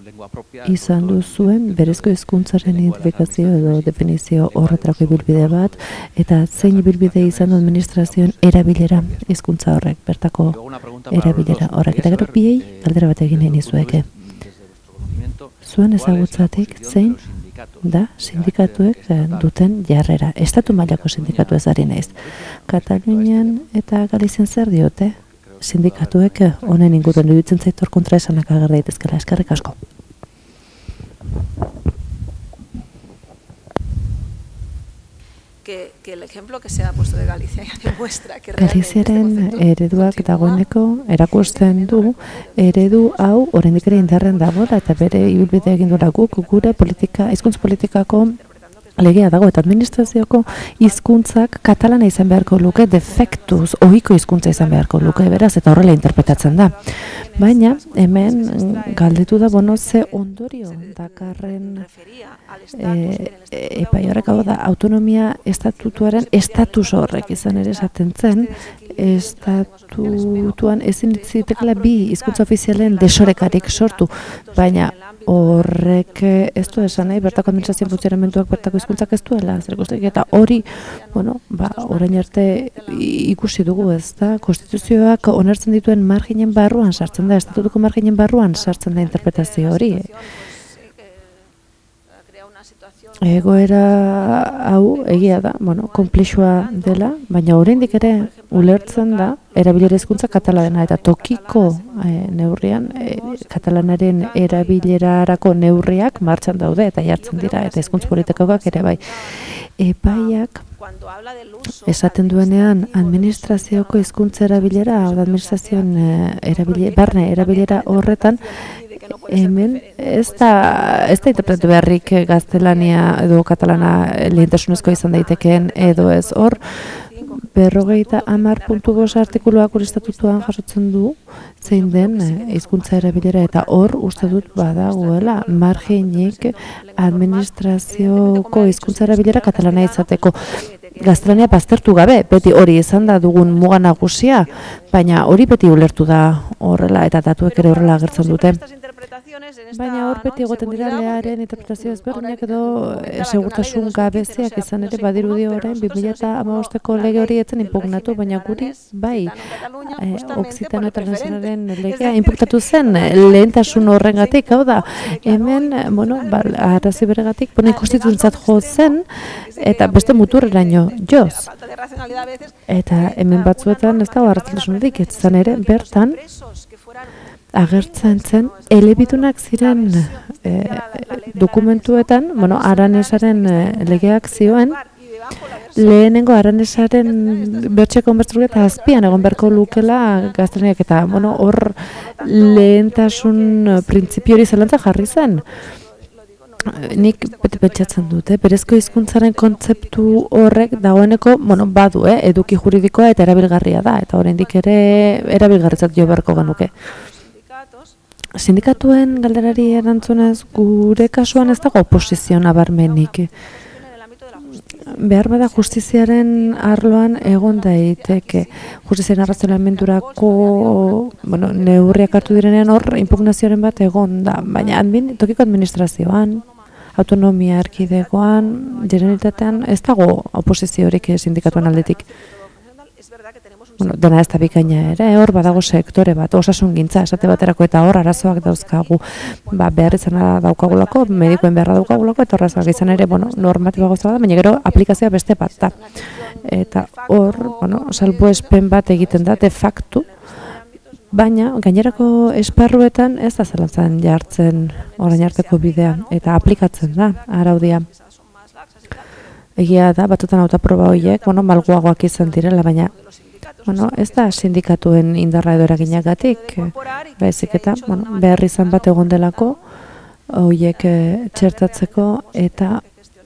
izan du zuen berezko hizkuntzaren identifikazio edo definizio horretarako ibilbide bat eta zein ibilbide izan du administrazioen erabilera hizkuntza horrek bertako erabilera horrek. Eta gero biei galdera bat egin nahi nizueke. zuen ezagutzatik zein da sindikatuek eh, duten jarrera? Estatu mailako sindikatu ez ari naiz. Katalunian eta Galizian zer diote? sindikatuek eh, honen inguruan iruditzen zaitor kontra esanak agarra daitezkela eskerrik asko que, que el ejemplo que se ha puesto de Galicia demuestra que Galiziaren ereduak dagoeneko erakusten du eredu hau oraindik ere indarren dagoela eta bere ibilbide egin duela guk gure politika hizkuntza politikako legea dago eta administrazioko hizkuntzak katalana izan beharko luke defektuz ohiko hizkuntza izan beharko luke beraz eta horrela interpretatzen da. Baina hemen galdetu da bono ze ondorio dakarren e, epai horrek hau da autonomia estatutuaren estatus horrek izan ere esaten zen estatutuan ezin zitekala bi hizkuntza ofizialen desorekarik sortu. Baina horrek ez du esan nahi, bertako administrazioan funtzionamentuak bertako hizkuntzak ez duela, zer eta hori, bueno, ba, orain arte ikusi dugu ez da, konstituzioak onartzen dituen marginen barruan sartzen da, estatutuko marginen barruan sartzen da interpretazio hori. Egoera hau egia da, bueno, konplexua dela, baina oraindik ere ulertzen da erabilera hizkuntza kataladena eta tokiko e, neurrian e, katalanaren erabilerarako neurriak martxan daude eta jartzen dira eta hizkuntza politikoak ere bai. Epaiak esaten duenean administrazioko hizkuntza erabilera, hau administrazioen e, barne erabilera horretan hemen ez da ez da interpretu beharrik gaztelania edo katalana lehentasunezko izan daitekeen edo ez. hor berrogeita amar puntu bos artikuluak estatutuan jasotzen du zein den eh, hizkuntza erabilera eta hor uste dut badagoela marginik administrazioko hizkuntza erabilera katalana izateko gaztelania baztertu gabe, beti hori izan da dugun muga nagusia, baina hori beti ulertu da horrela eta datuek ere horrela agertzen dute. Baina hor beti egoten dira learen interpretazio ezberdinak edo eh, segurtasun gabeziak izan ere badirudi orain 2015ko lege hori etzen impugnatu, baina guri bai. Eh, Oksitano eta Lanzanaren legea impugnatu zen lehentasun horrengatik, hau da, hemen, bueno, ba, arrazi beregatik, bueno, konstituentzat jo zen, eta beste muturreraino joz. Eta hemen batzuetan ez dago hartzelesunetik, ez ere, bertan, agertzen zen, elebitunak ziren e, dokumentuetan, bueno, aranesaren e, legeak zioen, lehenengo aranesaren bertxeko onbertzuk eta azpian egon berko lukela gaztelaniak eta, bueno, hor lehentasun printzipiori zelantza jarri zen nik bete pentsatzen dut, eh? berezko hizkuntzaren kontzeptu horrek dagoeneko, bueno, badu, eh? eduki juridikoa eta erabilgarria da, eta oraindik ere erabilgarritzat jo beharko genuke. Sindikatuen galderari erantzunez, gure kasuan ez dago oposizio nabarmenik. Behar bada justiziaren arloan egon daiteke. Justiziaren arrazionamenturako bueno, neurriak hartu direnean hor impugnazioaren bat egon da. Baina admin, tokiko administrazioan, autonomia erkidegoan, generalitatean ez dago oposiziorik sindikatuan aldetik. Bueno, dena ez da bikaina ere, hor badago sektore bat, osasun gintza, esate baterako eta hor arazoak dauzkagu, ba, behar izan daukagulako, medikoen beharra daukagulako, eta horrazak izan ere, bueno, normatiba gozta da, baina gero aplikazioa beste bat da. Eta hor, bueno, salbo espen bat egiten da, de facto, Baina, gainerako esparruetan ez da zelantzan jartzen orain arteko bidea eta aplikatzen da, araudia. Egia da, batutan auta proba horiek, bueno, malguagoak izan direla, baina bueno, ez da sindikatuen indarra edo eraginagatik, baizik eta bueno, behar izan bat egon delako, horiek eh, txertatzeko eta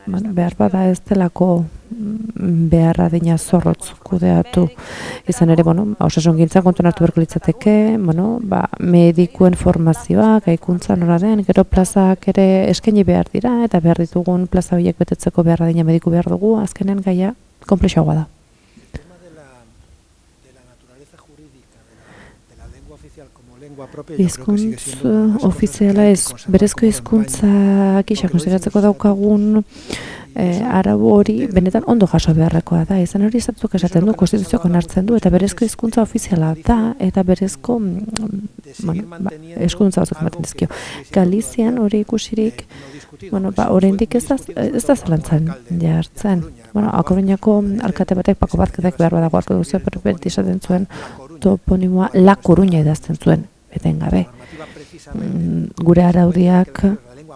bueno, behar bada ez delako mm, beharra dina zorrotz kudeatu. Izan ere, bueno, osasun gintzen kontuan hartu berko litzateke, bueno, ba, medikuen formazioa, gaikuntza nora den, gero plazak ere eskaini behar dira, eta behar ditugun plaza horiek betetzeko beharra dina mediku behar dugu, azkenen gaia komplexagoa da. Hizkuntz ofiziala ez, berezko hizkuntza gisa konsideratzeko daukagun eh, arabu hori benetan ondo jaso beharrekoa da. Izan hori izatuk esaten du, konstituzioak onartzen du, eta berezko hizkuntza ofiziala da, eta berezko mm, bueno, ba, eskuntza batzuk ematen dizkio. Galizian hori ikusirik, bueno, ba, oraindik ez da, ez da zelantzan jartzen. Bueno, akoruñako alkate batek, pako batketak behar badago arko duzio, pero beti esaten zuen toponimoa la koruña idazten zuen etengabe. Mm, gure araudiak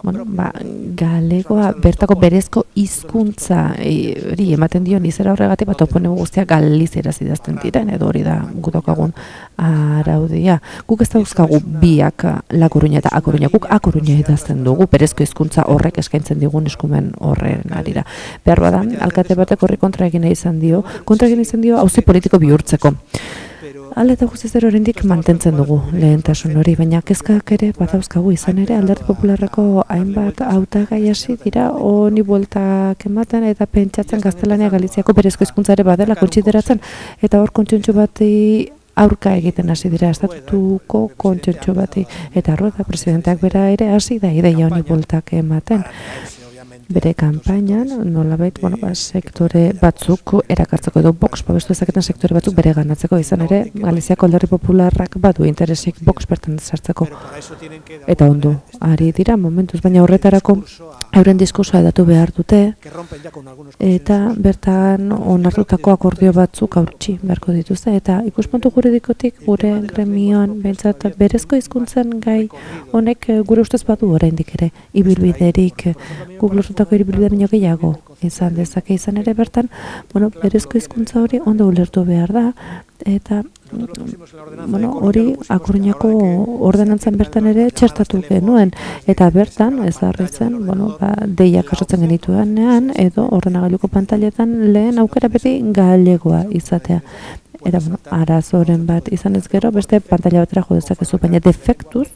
bueno, ba, galegoa bertako berezko hizkuntza e, hori ematen dio nizera horregatik bat oponemu guztia galizera zidazten diren edo hori da gutokagun araudia. Guk ez dauzkagu biak lakuruña eta akuruña. Guk akuruña idazten dugu berezko hizkuntza horrek eskaintzen digun eskumen horren arira. Behar bada, alkate batek horri kontra egin izan dio, kontra egin izan dio hauzi politiko bihurtzeko. Alde eta guztiz ero horrendik mantentzen dugu lehentasun hori, baina kezkak ere badauzkagu. Izan ere alderdi popularrako hainbat hautagai hasi dira honi bueltak ematen eta pentsatzen gaztelania Galiziako berezko hizkuntzare badela kontsideratzen. eta hor kontxontxo bati aurka egiten hasi dira estatutuko kontxontxo bati. eta da presidenteak bera ere hasi da ideia honi bueltak ematen bere kanpainan nolabait bueno ba, sektore batzuk erakartzeko edo box babestu ezaketen sektore batzuk bere ganatzeko. Izan ere Galiziako alderri popularrak badu interesik box bertan sartzeko. Eta ondo ari dira momentuz baina horretarako euren diskursoa edatu behar dute eta bertan onartutako akordio batzuk aurtsi beharko dituzte. Eta ikuspuntu juridikotik gure gremioan bentsat berezko hizkuntzen gai honek gure ustez badu oraindik ere ibilbiderik guk lortutako ibilbidearen gehiago. Izan dezake izan ere bertan bueno berezko hizkuntza hori ondo ulertu behar da eta bueno, hori akurriñako ordenantzan bertan ere txertatu genuen. Eta bertan ez zen, bueno, ba, deia kasotzen genituenean edo ordenagailuko pantailetan lehen aukera beti galegoa izatea eta bueno, arazoren bat izan ez gero beste pantaila batera jo dezakezu baina defektuz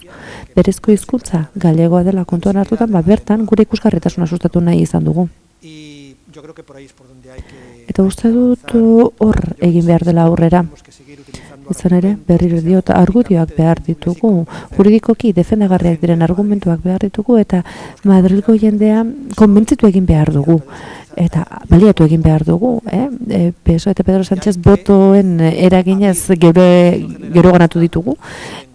berezko hizkuntza galegoa dela kontuan hartutan ba bertan gure ikusgarritasuna sustatu nahi izan dugu. Eta uste dut hor egin behar dela aurrera. izan ere, berriro diot, argudioak behar ditugu, juridikoki defendagarriak diren argumentuak behar ditugu, eta Madrilgo jendea konbentzitu egin behar dugu, eta baliatu egin behar dugu, eh? E, Peso eta Pedro Sánchez botoen eraginez gero, gero ganatu ditugu,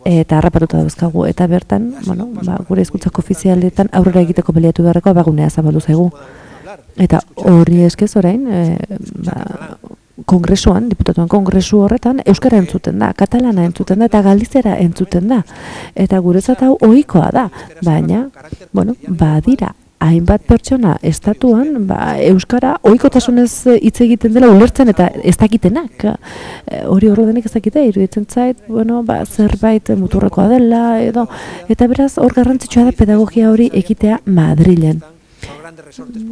eta harrapatuta dauzkagu, eta bertan, bueno, ba, gure hizkuntzak ofizialetan aurrera egiteko baliatu beharreko bagunea zabaldu zaigu. Eta hori eskez orain, e, ba, kongresuan, diputatuan kongresu horretan, Euskara entzuten da, Katalana entzuten da, eta Galizera entzuten da. Eta guretzat hau ohikoa da, baina, bueno, badira, hainbat pertsona estatuan, ba, Euskara ohikotasunez hitz egiten dela ulertzen eta ez dakitenak. E, hori horredenek ez dakite, iruditzen zait, bueno, ba, zerbait muturrekoa dela, edo, eta beraz, hor garrantzitsua da pedagogia hori ekitea Madrilen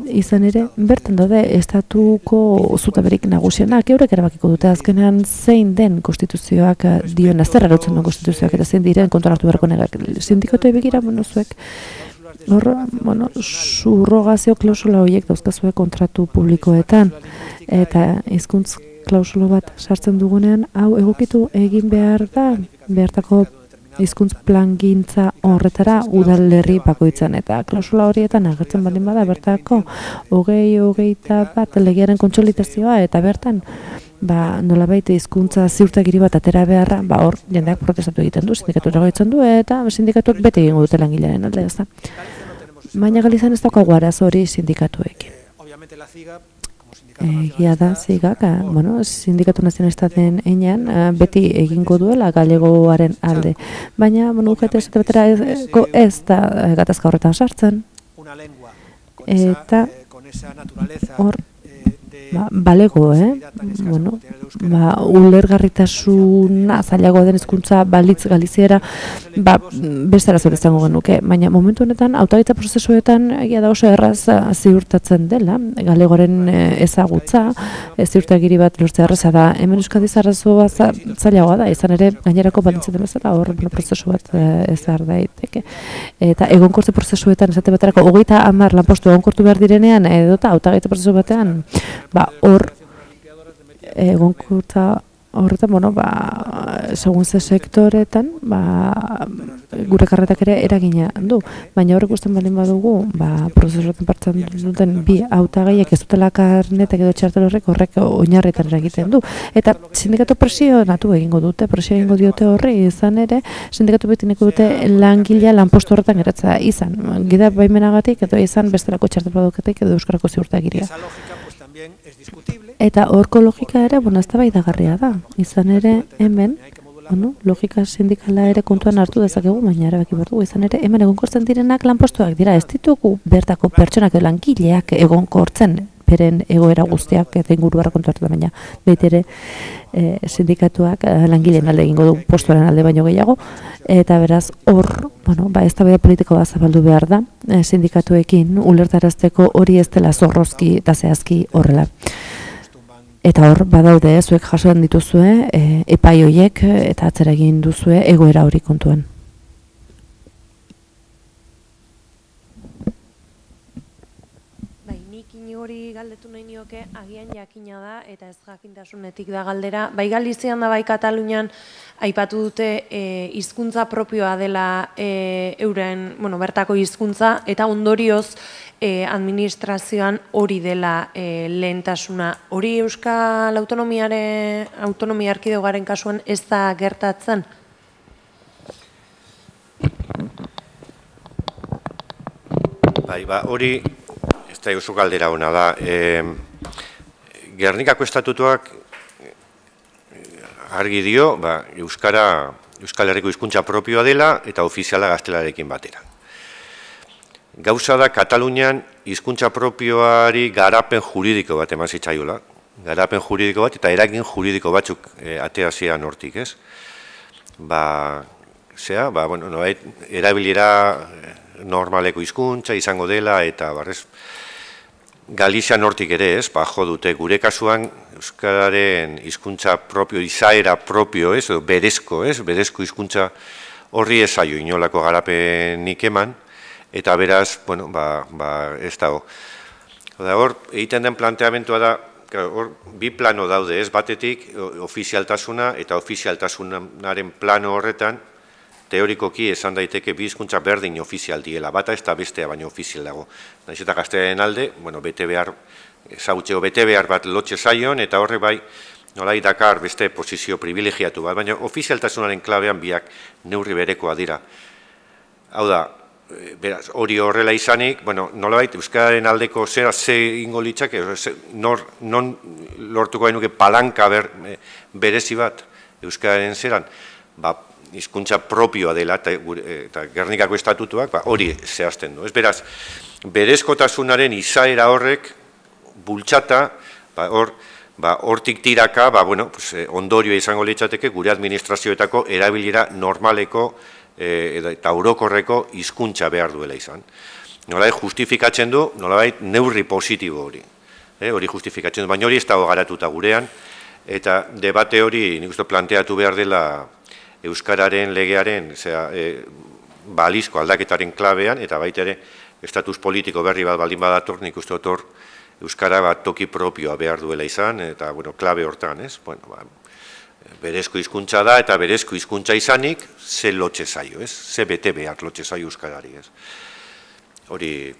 izan ere, bertan daude estatuko zutaberik nagusienak, eurek erabakiko dute azkenean zein den konstituzioak eh, dion zer arautzen duen konstituzioak eta zein diren kontuan hartu beharko negak. Sindikoto begira, bueno, zuek, hor, bueno, surrogazio klausula horiek dauzkazue kontratu publikoetan, eta hizkuntz klausulo bat sartzen dugunean, hau egokitu egin behar da, behartako hizkuntz plangintza horretara udalerri bakoitzan eta klausula horietan agertzen baldin bada bertako hogei hogeita bat legearen kontsolidazioa eta bertan ba nolabait hizkuntza ziurtagiri bat atera beharra ba hor jendeak protestatu egiten du sindikatu egoitzen du eta sindikatuak bete egingo dute langilearen alde ez da baina galizan ez daukagu araz hori sindikatuekin Egia da, zigak, bueno, sindikatu nazionalistaten einean, eh, beti egingo duela galegoaren alde. Baina, bueno, ukete ez, ez da eh, gatazka horretan sartzen. Eta hor, ba, balego, eh? Bueno, ba, ulergarritasuna zailagoa den hizkuntza balitz galiziera, ba, beste arazo izango genuke. Baina momentu honetan, autagitza prozesuetan egia da oso erraz ziurtatzen dela, galegoren eh, ezagutza, ez ziurtagiri bat lortzea erraza da, hemen euskadi zarrazoa zailagoa da, izan ere, gainerako balitzen den bezala, hor, prozesu bat eh, ez daiteke. Eta egonkortze prozesuetan, esate baterako, hogeita amar lanpostu egonkortu behar direnean, edota, autagitza prozesu batean, ba, hor egonkurta horretan, bueno, ba, segun ze sektoretan, ba, gure karretak ere eragina du. Baina horrek usten baldin badugu, ba, prozesuetan partzen duten bi autagaiek ez dutela karnetak edo txartel horrek horrek oinarretan eragiten du. Eta sindikatu presio natu egingo dute, presio egingo diote horri izan ere, sindikatu betineko dute langilea lanpostu horretan geratza izan. Gida baimenagatik edo izan bestelako txartel baduketik edo euskarako ziurtagiria. Eta horko logika ere, bueno, ez da. Izan ere, hemen, bueno, logika sindikala ere kontuan hartu dezakegu, baina erabaki behar izan ere, hemen egonkortzen direnak lanpostuak dira, ez ditugu bertako pertsonak langileak egonkortzen, beren egoera guztiak eta inguruara kontu hartu da, baina bete ere e, sindikatuak e, langileen alde egingo du postuaren alde baino gehiago, eta beraz hor, bueno, ba, ez da politiko bat zabaldu behar da, e, sindikatuekin ulertarazteko hori ez dela zorrozki eta zehazki horrela. Eta hor, badaude, zuek jasoan dituzue, e, epai hoiek eta atzera egin duzue egoera hori kontuan. hori galdetu nahi nioke, agian jakina da, eta ez jakintasunetik da galdera. Bai Galizian da, bai Katalunian, aipatu dute e, hizkuntza propioa dela e, euren, bueno, bertako hizkuntza eta ondorioz e, administrazioan hori dela e, lehentasuna. Hori Euskal Autonomiare, Autonomia Arkidegaren kasuan ez da gertatzen? Bai, ba, hori ez da oso galdera hona da. E, Gernikako estatutuak eh, argi dio, ba, Euskara, Euskal Herriko hizkuntza propioa dela eta ofiziala gaztelarekin batera. Gauza da, Katalunian hizkuntza propioari garapen juridiko bat eman zitzaiola. Garapen juridiko bat eta eragin juridiko batzuk e, eh, ateazian hortik, ez? Ba, zea, ba, bueno, no, erabilira eh, normaleko hizkuntza izango dela eta barrez, Galizia nortik ere ez, ba, jo dute gure kasuan Euskararen hizkuntza propio, izaera propio ez, edo berezko ez, berezko hizkuntza horri ez zaio inolako garapenik eman, eta beraz, bueno, ba, ba ez dago. Oda hor, egiten den planteamentua da, hor, bi plano daude, ez batetik ofizialtasuna eta ofizialtasunaren plano horretan, teorikoki esan daiteke bi hizkuntza berdin ofizial diela, bata ez da bestea baino ofizial dago. Naiz eta gaztearen alde, bueno, bete behar, zautzeo bete behar bat lotxe zaion, eta horre bai, nolai dakar beste posizio privilegiatu bat, baina ofizialtasunaren klabean biak neurri berekoa dira. Hau da, Eh, beraz, hori horrela izanik, bueno, nolabait, Euskararen aldeko zera ze ingo litzake, nor, non lortuko genuke palanka ber, eh, berezi bat Euskararen zeran, ba, hizkuntza propioa dela eta, eta Gernikako estatutuak ba, hori zehazten du. Ez beraz, berezkotasunaren izaera horrek bultxata, ba, hor, ba, hortik tiraka, ba, bueno, pues, eh, ondorioa izango litzateke gure administrazioetako erabilera normaleko e, eta orokorreko hizkuntza behar duela izan. Nolabait justifikatzen du, nolabait neurri positibo hori. E, hori justifikatzen du, baina hori ez dago garatuta gurean, eta debate hori nik uste planteatu behar dela Euskararen legearen, zera, e, balizko aldaketaren klabean, eta baita ere, estatus politiko berri bat baldin badator, nik uste otor, Euskara bat toki propioa behar duela izan, eta, bueno, klabe hortan, ez? Bueno, ba, berezko hizkuntza da eta berezko hizkuntza izanik ze lotxe zaio, ez? Ze bete behar lotxe zaio euskarari, ez? Hori,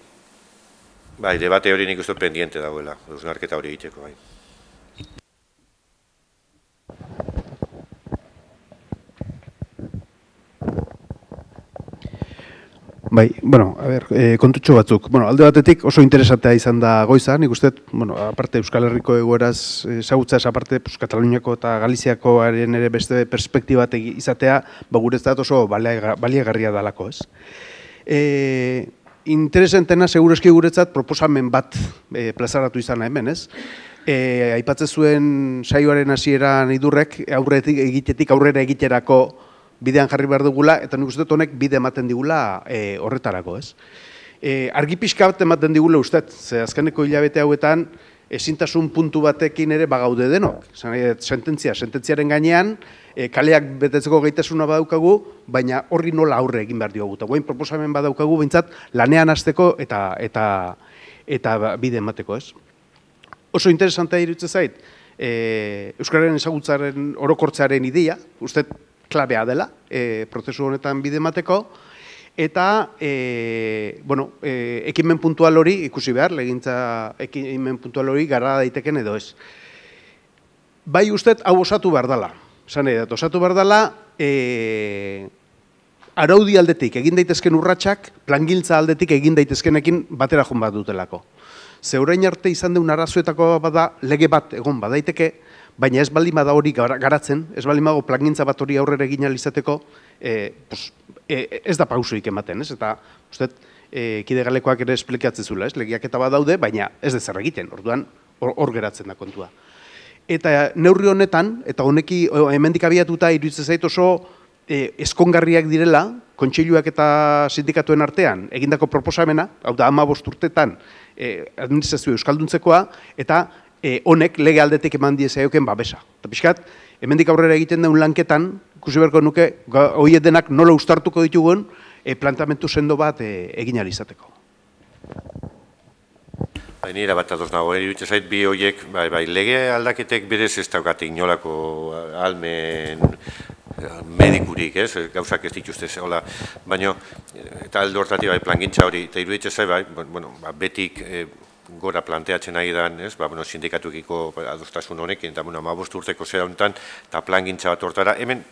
bai, debate hori nik uste pendiente dagoela, eusnarketa hori egiteko, bai. Bai, bueno, a ver, e, kontutxo batzuk. Bueno, alde batetik oso interesatea izan da goiza, nik uste, bueno, aparte Euskal Herriko egoeraz ezagutza ez aparte pues, Kataluniako eta Galiziakoaren ere beste perspektibat izatea, ba guretzat oso baliagarria dalako, ez? E, interesentena segureski guretzat proposamen bat e, plazaratu izan hemen, ez? E, aipatzen zuen saioaren hasieran idurrek aurretik egitetik aurrera egiterako bidean jarri behar dugula, eta nik uste honek bide ematen digula e, horretarako, ez? E, argi pixka bat ematen digula uste, ze azkeneko hilabete hauetan, ezintasun puntu batekin ere bagaude denok. Sententzia, sententziaren gainean, e, kaleak betetzeko gaitasuna badaukagu, baina horri nola aurre egin behar diogu. Guain proposamen badaukagu, bintzat, lanean hasteko eta, eta, eta bide emateko, ez? Oso interesantea irutze zait, e, Euskararen ezagutzaren orokortzaren ideia, uste klabea dela e, prozesu honetan bide mateko, eta e, bueno, e, ekimen puntual hori ikusi behar, legintza ekimen puntual hori gara daiteken edo ez. Bai ustet hau osatu behar dela, esan edo, osatu behar dela, e, araudi aldetik egin daitezken urratsak, plangiltza aldetik egin daitezkenekin batera joan bat dutelako. Zeurain arte izan deun arazoetako bada lege bat egon badaiteke, baina ez baldin bada hori garatzen, ez baldin bago plangintza bat hori aurrera egin alizateko, e, pues, e, ez da pausuik ematen, ez? Eta, uste, e, kide galekoak ere esplikatzen zula, ez? Legiak eta badaude, baina ez da zer egiten, orduan hor geratzen da kontua. Eta neurri honetan, eta honeki hemendik abiatuta iruditzen zait oso e, eskongarriak direla, kontseiluak eta sindikatuen artean egindako proposamena, hau da ama urtetan e, administrazio euskalduntzekoa, eta e, honek lege aldetik eman die babesa. Eta pixkat, hemendik aurrera egiten den lanketan, ikusi beharko nuke, horiek denak nola ustartuko ditugun, e, plantamentu sendo bat e, egin alizateko. Bai, nire bat adoz nago, iruditzen zait bi horiek, bai, bai, lege aldaketek berez ez daukate inolako almen medikurik, ez, gauzak ez dituzte, hola, baina, eta aldo hortatik bai, plangintza hori, eta iruditzen zait, bai, bueno, ba, betik, e, gora planteatzen nahi da, ez, ba, bueno, sindikatukiko adostasun honekin, eta, bueno, amabost urteko zera honetan, eta plan gintza bat hortara. Hemen,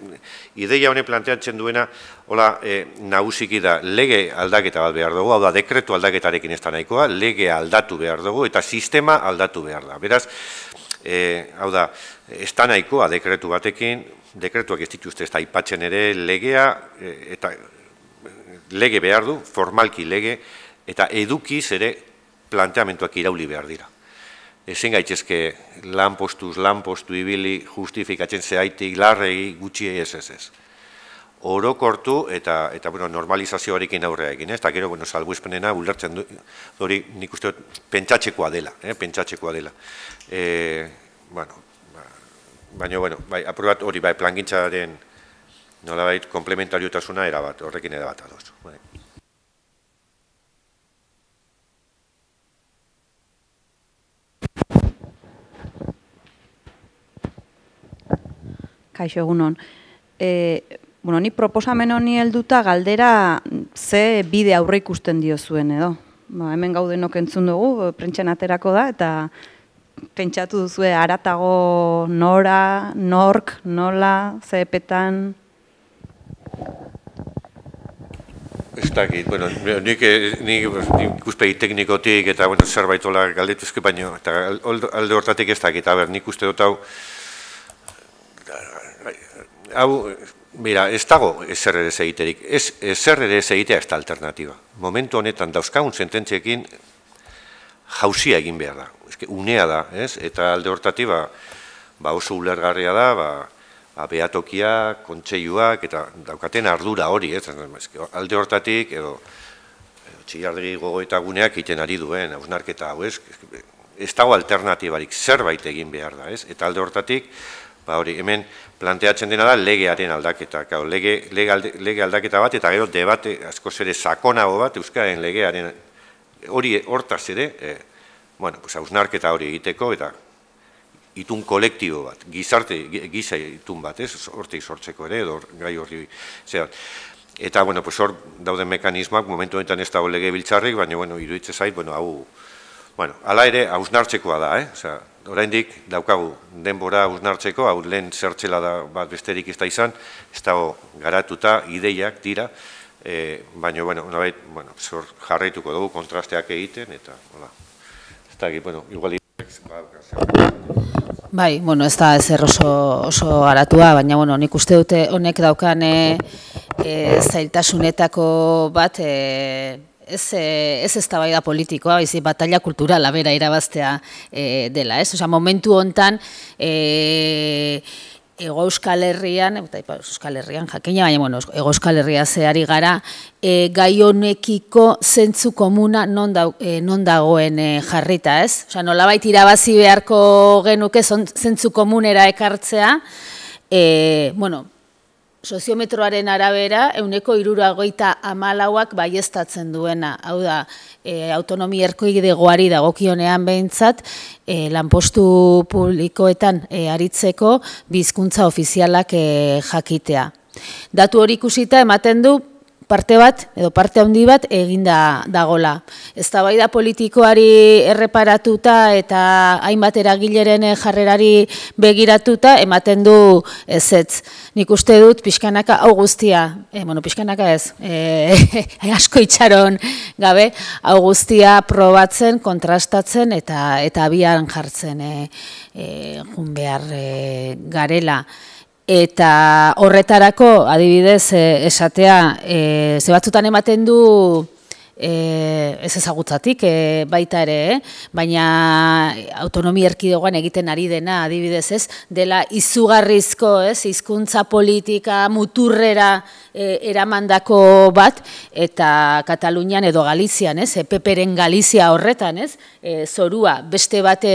ideia honek planteatzen duena, hola, e, nagusiki da, lege aldaketa bat behar dugu, hau da, dekretu aldaketarekin ez da nahikoa, lege aldatu behar dugu, eta sistema aldatu behar da. Beraz, e, hau da, ez da nahikoa dekretu batekin, dekretuak ez dituzte ez da ipatzen ere, legea, e, eta lege behar du, formalki lege, eta edukiz ere planteamentuak irauli behar dira. Ezin gaitzezke lan postuz, lan postu ibili justifikatzen zehaitik, larregi, gutxi ez ez ez. Orokortu eta, eta bueno, normalizazioarekin aurrea egin, ez? Eta gero, bueno, salbuespenena ulertzen du, hori nik uste pentsatzekoa dela, eh? pentsatzekoa dela. E, bueno, ba, baina, bueno, bai, aprobat hori, bai, plangintzaren nolabait komplementariotasuna erabat, horrekin erabat adoz. Bai. Kaixo egunon. E, bueno, ni proposamen honi helduta galdera ze bide aurre ikusten dio zuen edo. Ba, hemen gaudenok entzun dugu, prentxan aterako da, eta pentsatu duzue aratago nora, nork, nola, zeepetan? Ez dakit, bueno, nik, nik, nik ikuspegi teknikotik eta bueno, zerbait hola galdetuzke baino, eta alde hortatik ez dakit, aber, nik uste dut hau, hau, mira, ez dago ezer ere egiterik, ez ezer ere egitea ez da alternatiba. Momentu honetan dauzkagun sententziekin jausia egin behar da, ez unea da, ez? Eta alde hortatik, ba, ba oso ulergarria da, ba, ba, behatokia, kontseiluak, eta daukaten ardura hori, ez, alde hortatik, edo, edo txillardegi gogoeta guneak iten ari duen, hausnarketa hau, ez, ez dago alternatibarik, zerbait egin behar da, ez, eta alde hortatik, ba hori, hemen planteatzen dena da legearen aldaketa, Kau, lege, lege, aldaketa bat, eta gero debate asko zere sakonago bat, Euskaren legearen hori hortaz ere, e, bueno, pues, hausnarketa hori egiteko, eta itun kolektibo bat, gizarte, giza itun bat, ez, hortik sortzeko ere, edo gai horri, zera. Eta, bueno, pues hor dauden mekanismoak, momentu honetan ez dago lege biltzarrik, baina, bueno, iruditzen zait, bueno, hau, bueno, ala ere, hausnartzekoa da, eh, osea, oraindik daukagu denbora hausnartzeko, hau lehen zertzela da bat besterik ez da izan, ez dago garatuta, ideiak dira, e, baina, bueno, nabait, bueno, zor jarraituko dugu kontrasteak egiten, eta, hola, ez da, bueno, igual, Bai, bueno, ez da ezer oso, oso aratua, baina bueno, nik uste dute honek daukan e, zailtasunetako bat e, ez, ez ez da politikoa, baizik batalla kulturala bera irabaztea e, dela, ez? Osea, momentu hontan e, Ego Euskal Herrian, eta Euskal Herrian jakina, baina bueno, Ego Euskal Herria zehari gara, e, gai honekiko zentzu komuna non, da, e, non dagoen e, jarrita, ez? Osa, nolabait irabazi beharko genuke zentzu komunera ekartzea, e, bueno, soziometroaren arabera, euneko iruragoita amalauak baiestatzen duena. Hau da, e, autonomi erkoidegoari dagokionean behintzat, e, lanpostu publikoetan e, aritzeko bizkuntza ofizialak e, jakitea. Datu hori ikusita ematen du parte bat, edo parte handi bat, eginda dagola. Ez da bai da politikoari erreparatuta eta hainbat eragileren jarrerari begiratuta, ematen du ez ez. Nik uste dut pixkanaka hau guztia, e, bueno, pixkanaka ez, e, asko itxaron gabe, hau guztia probatzen, kontrastatzen eta eta abian jartzen e, e, jun behar e, garela eta horretarako adibidez e, esatea e, ze batzutan ematen du e, ez ezagutzatik e, baita ere, eh? baina autonomia erkidegoan egiten ari dena adibidez ez, dela izugarrizko ez, hizkuntza politika muturrera e, eramandako bat, eta Katalunian edo Galizian, ez, e, peperen Galizia horretan, ez, e, zorua beste bate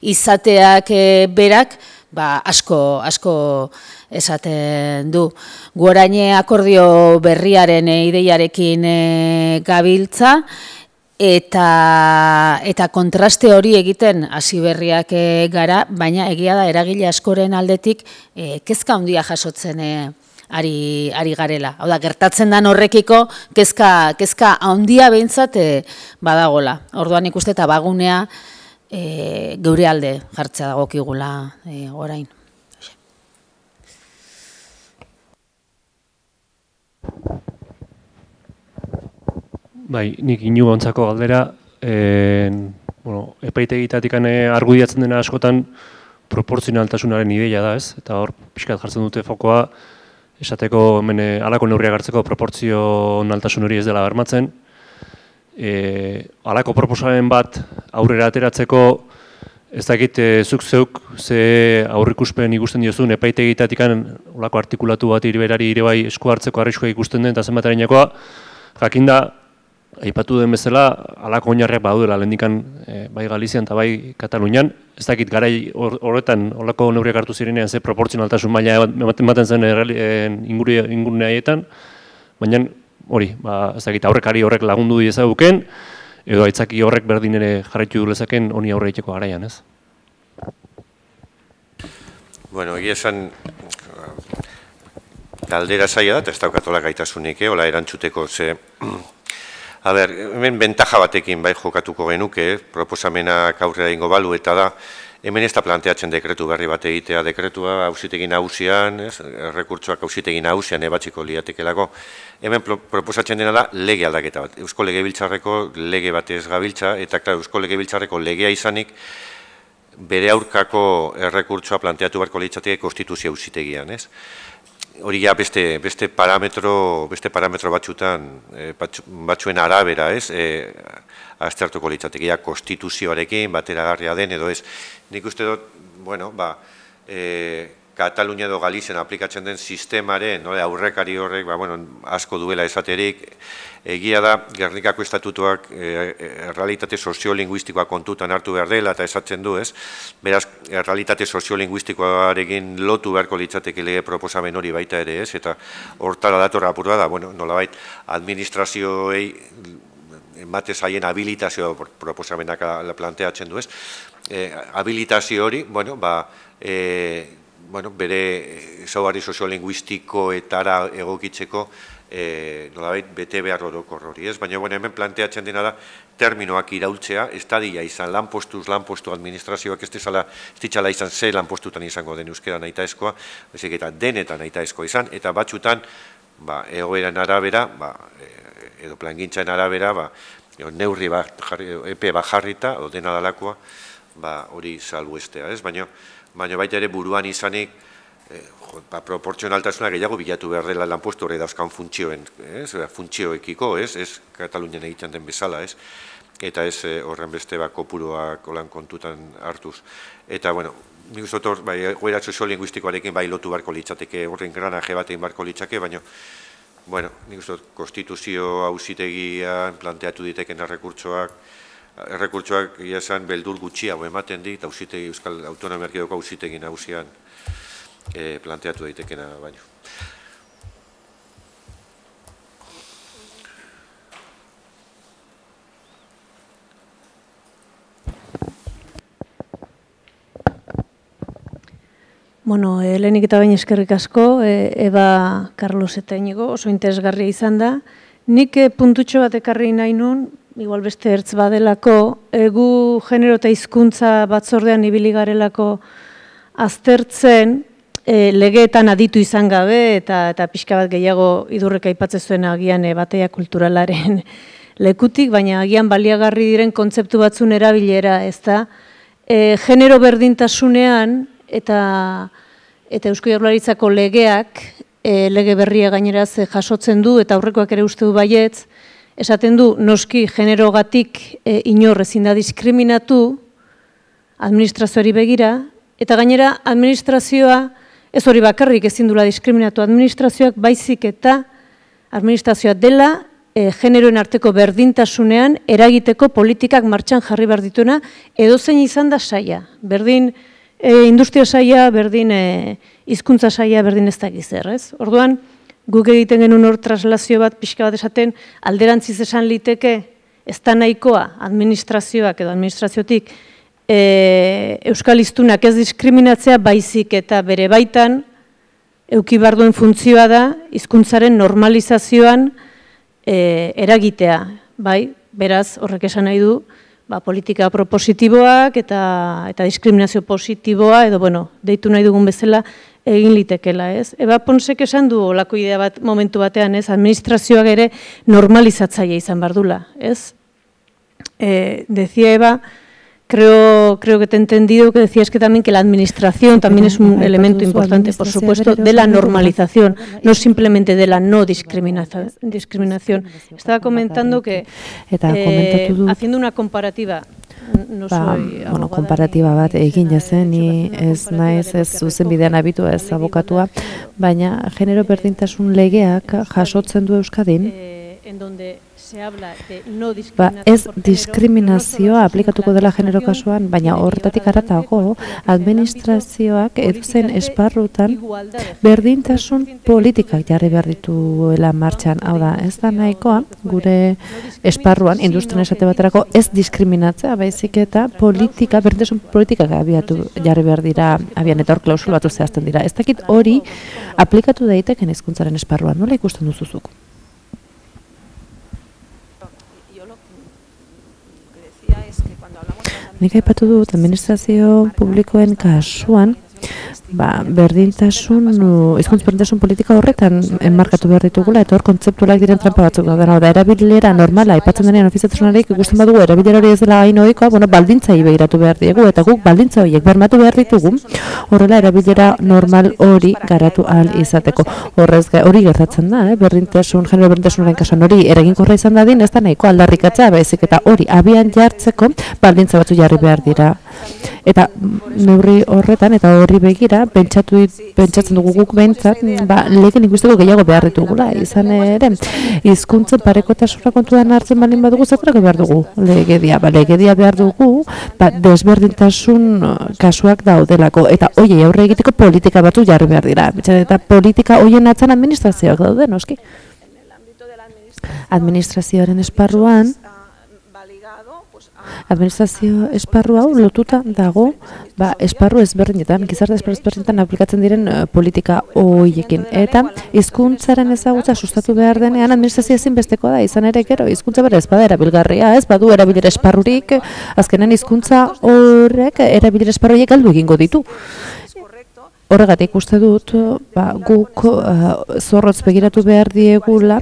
izateak e, berak, ba, asko, asko esaten du. Guaraine akordio berriaren ideiarekin e, gabiltza, eta, eta kontraste hori egiten hasi berriak e, gara, baina egia da eragile askoren aldetik e, kezka handia jasotzen e, ari, ari garela. Hau da, gertatzen den horrekiko kezka, kezka handia behintzat badagola. Orduan ikuste eta bagunea, e, geure alde jartzea dagokigula e, orain. Bai, nik inu gontzako galdera, e, bueno, egitatik argudiatzen dena askotan proportzionaltasunaren ideia da, ez? Eta hor, pixkat jartzen dute fokoa, esateko hemen alako neurriak hartzeko proportzionaltasun hori ez dela bermatzen, e, alako proposaren bat aurrera ateratzeko ez dakit e, zuk zeuk ze aurrikuspen ikusten diozun epaitegitatik olako artikulatu bat iriberari ire bai esku hartzeko arriskoa ikusten den eta zenbaterainokoa jakinda aipatu den bezala alako oinarriak badudela lehendikan e, bai Galizian eta bai Katalunian. Ez dakit garai horretan olako neurriak hartu zirenean ze proportzionaltasun maila ematen zen ingurune haietan baina hori, ba, ez dakit aurrekari horrek lagundu diezaguken, edo aitzaki horrek berdin ere jarraitu du lezaken honi aurre iteko garaian, ez? Bueno, egia esan, galdera zaila da, ez daukatola gaitasunik, eh, hola erantzuteko, ze, a ber, hemen bentaja batekin bai jokatuko genuke, proposamenak aurrera ingo balu, eta da, hemen ez da planteatzen dekretu berri bat egitea, dekretua hausitegin hausian, rekurtsoak hausitegin hausian ebatxiko liatekelako, hemen proposatzen dena da lege aldaketa bat, Eusko Lege Biltzarreko lege bat ez gabiltza, eta klar, Eusko Lege Biltzarreko legea izanik, bere aurkako errekurtsoa planteatu beharko litzateke konstituzio hausitegian, ez? Hori ja beste, beste parametro beste parametro batzutan e, batzuen arabera, ez? E, aztertuko litzateke ja konstituzioarekin bateragarria den edo ez. Nik uste dut, bueno, ba, e, Katalunia edo Galizian aplikatzen den sistemaren, no, aurrekari horrek, ba, bueno, asko duela esaterik, egia da, Gernikako estatutuak e, realitate soziolinguistikoa kontutan hartu behar dela, eta esatzen du, ez? Beraz, realitate soziolinguistikoarekin lotu beharko litzateke lege proposamen hori baita ere, ez? Eta hortara datorra apurda da, bueno, nolabait, administrazioei emate zaien habilitazio proposamenak planteatzen du, ez? E, habilitazio hori, bueno, ba, e, bueno, bere zaugarri soziolinguistikoetara egokitzeko e, nolabait bete behar orokor hori, ez? Baina bueno, hemen planteatzen dena da terminoak iraultzea, estadia izan lanpostuz, lanpostu administrazioak ez dizala, ez ditzala izan ze lanpostutan izango den euskera naita eskoa, bezik eta denetan naita eskoa izan, eta batxutan, ba, egoeran arabera, ba, e, edo plangintzaren arabera, ba, neurri bat, jarri, epe bat jarrita, o dena dalakoa, ba, hori salbu estea, ez? Baina, baina baita ere buruan izanik eh, ba, proportzionaltasuna gehiago bilatu behar dela lanpostu horre dauzkan funtzioen, ez, funtzioekiko, ez, ez Katalunian egiten den bezala, ez, eta ez eh, horren beste ba, kopuroak olan kontutan hartuz. Eta, bueno, nik uste dut, bai, goera soziolinguistikoarekin bai lotu barko litzateke, horren granaje batein barko litzake, baina, bueno, nik uste dut, konstituzio hausitegia planteatu diteken errekurtsoak, errekurtsoak esan beldur gutxi hau ematen dit, hausitegi Euskal Autonomia Erkidoko hausitegi nagusian e, planteatu daitekena baino. Bueno, helenik eta bain eskerrik asko, e, Eba Carlos eta inigo, oso interesgarria izan da. Nik puntutxo bat ekarri nahi nun, igual beste ertz badelako, egu genero eta hizkuntza batzordean ibili garelako aztertzen, e, legeetan aditu izan gabe eta eta pixka bat gehiago idurrek aipatzen zuen agian e, bateia kulturalaren lekutik, baina agian baliagarri diren kontzeptu batzun erabilera, ez da, e, genero berdintasunean eta eta Eusko Jaurlaritzako legeak, e, lege berria gaineraz jasotzen du eta aurrekoak ere uste du baietz, esaten du noski generogatik e, inor ezin da diskriminatu administrazioari begira eta gainera administrazioa ez hori bakarrik ezin dula diskriminatu administrazioak baizik eta administrazioa dela e, generoen arteko berdintasunean eragiteko politikak martxan jarri behar dituena edo zein izan da saia. Berdin e, industria saia, berdin e, hizkuntza saia, berdin ez da gizer, ez? Orduan, guk egiten genuen hor traslazio bat pixka bat esaten alderantziz esan liteke ez da nahikoa administrazioak edo administraziotik e, euskal iztunak ez diskriminatzea baizik eta bere baitan euki barduen funtzioa da hizkuntzaren normalizazioan e, eragitea, bai, beraz horrek esan nahi du ba, politika propositiboak eta eta diskriminazio positiboa edo bueno, deitu nahi dugun bezala egin litekela, ez? Eba Ponsek esan du olako idea bat momentu batean, ez? Administrazioak ere normalizatzaile izan bardula, ez? Eh, decía Eva, creo, creo que te he entendido que decías que también que la administración también es un elemento importante, por supuesto, de la normalización, no simplemente de la no discriminación. discriminación. Estaba comentando que, eh, haciendo una comparativa, no ba, bueno, komparatiba bat egin jazen, ni ez naiz ez zuzen bidean abitu ez abokatua, baina genero berdintasun legeak jasotzen du Euskadin, en donde se habla de no ba, ez diskriminazioa aplikatuko dela genero kasuan, baina horretatik aratago administrazioak eduzen esparrutan berdintasun politikak jarri behar dituela martxan. Hau da, ez da nahikoa gure esparruan, industrien esate baterako ez diskriminatzea, baizik eta politika, berdintasun politikak abiatu jarri behar dira, abian eta hor klausul batu zehazten dira. Ez dakit hori aplikatu daiteken hizkuntzaren esparruan, nola ikusten duzuzuk? Nik aipatu dut administrazio publikoen kasuan, ba, berdintasun, izkuntz berdintasun politika horretan enmarkatu behar ditugula, eta hor kontzeptualak diren trampa batzuk da, da erabilera normala, ipatzen denean ofiziatasunarik ikusten badugu, erabilera hori ez dela hain ohikoa, bueno, baldintza behiratu behar diegu, eta guk baldintza horiek bermatu behar ditugu, horrela erabilera normal hori garatu ahal izateko. Horrez, hori gertatzen da, eh? berdintasun, genero berdintasunaren kasuan hori eraginkorra izan dadin, ez da nahiko aldarrikatzea, baizik eta hori abian jartzeko baldintza batzu jarri behar dira. Eta neurri horretan, eta hori begira, pentsatu pentsatzen dugu guk behintzat, ba, legen ikusteko gehiago behar ditugula, izan ere, hizkuntzen parekotasuna kontuan hartzen balin badugu, zatrako behar dugu? Legedia, ba, legedia behar dugu, ba, desberdintasun uh, kasuak daudelako, eta oie, aurre egiteko politika batzu jarri behar dira, eta politika hoien atzan administrazioak daude, noski? Administrazioaren esparruan, administrazio esparru hau lotuta dago ba, esparru ezberdinetan, gizarte esparru ezberdinetan aplikatzen diren uh, politika hoiekin. Eta hizkuntzaren ezagutza sustatu behar denean administrazio ezin da, izan ere gero, hizkuntza bere ez bada erabilgarria, ez badu erabilera esparrurik, azkenen hizkuntza horrek erabilera esparruiek galdu egingo ditu. Horregatik uste dut, ba, guk uh, zorrotz begiratu behar diegula,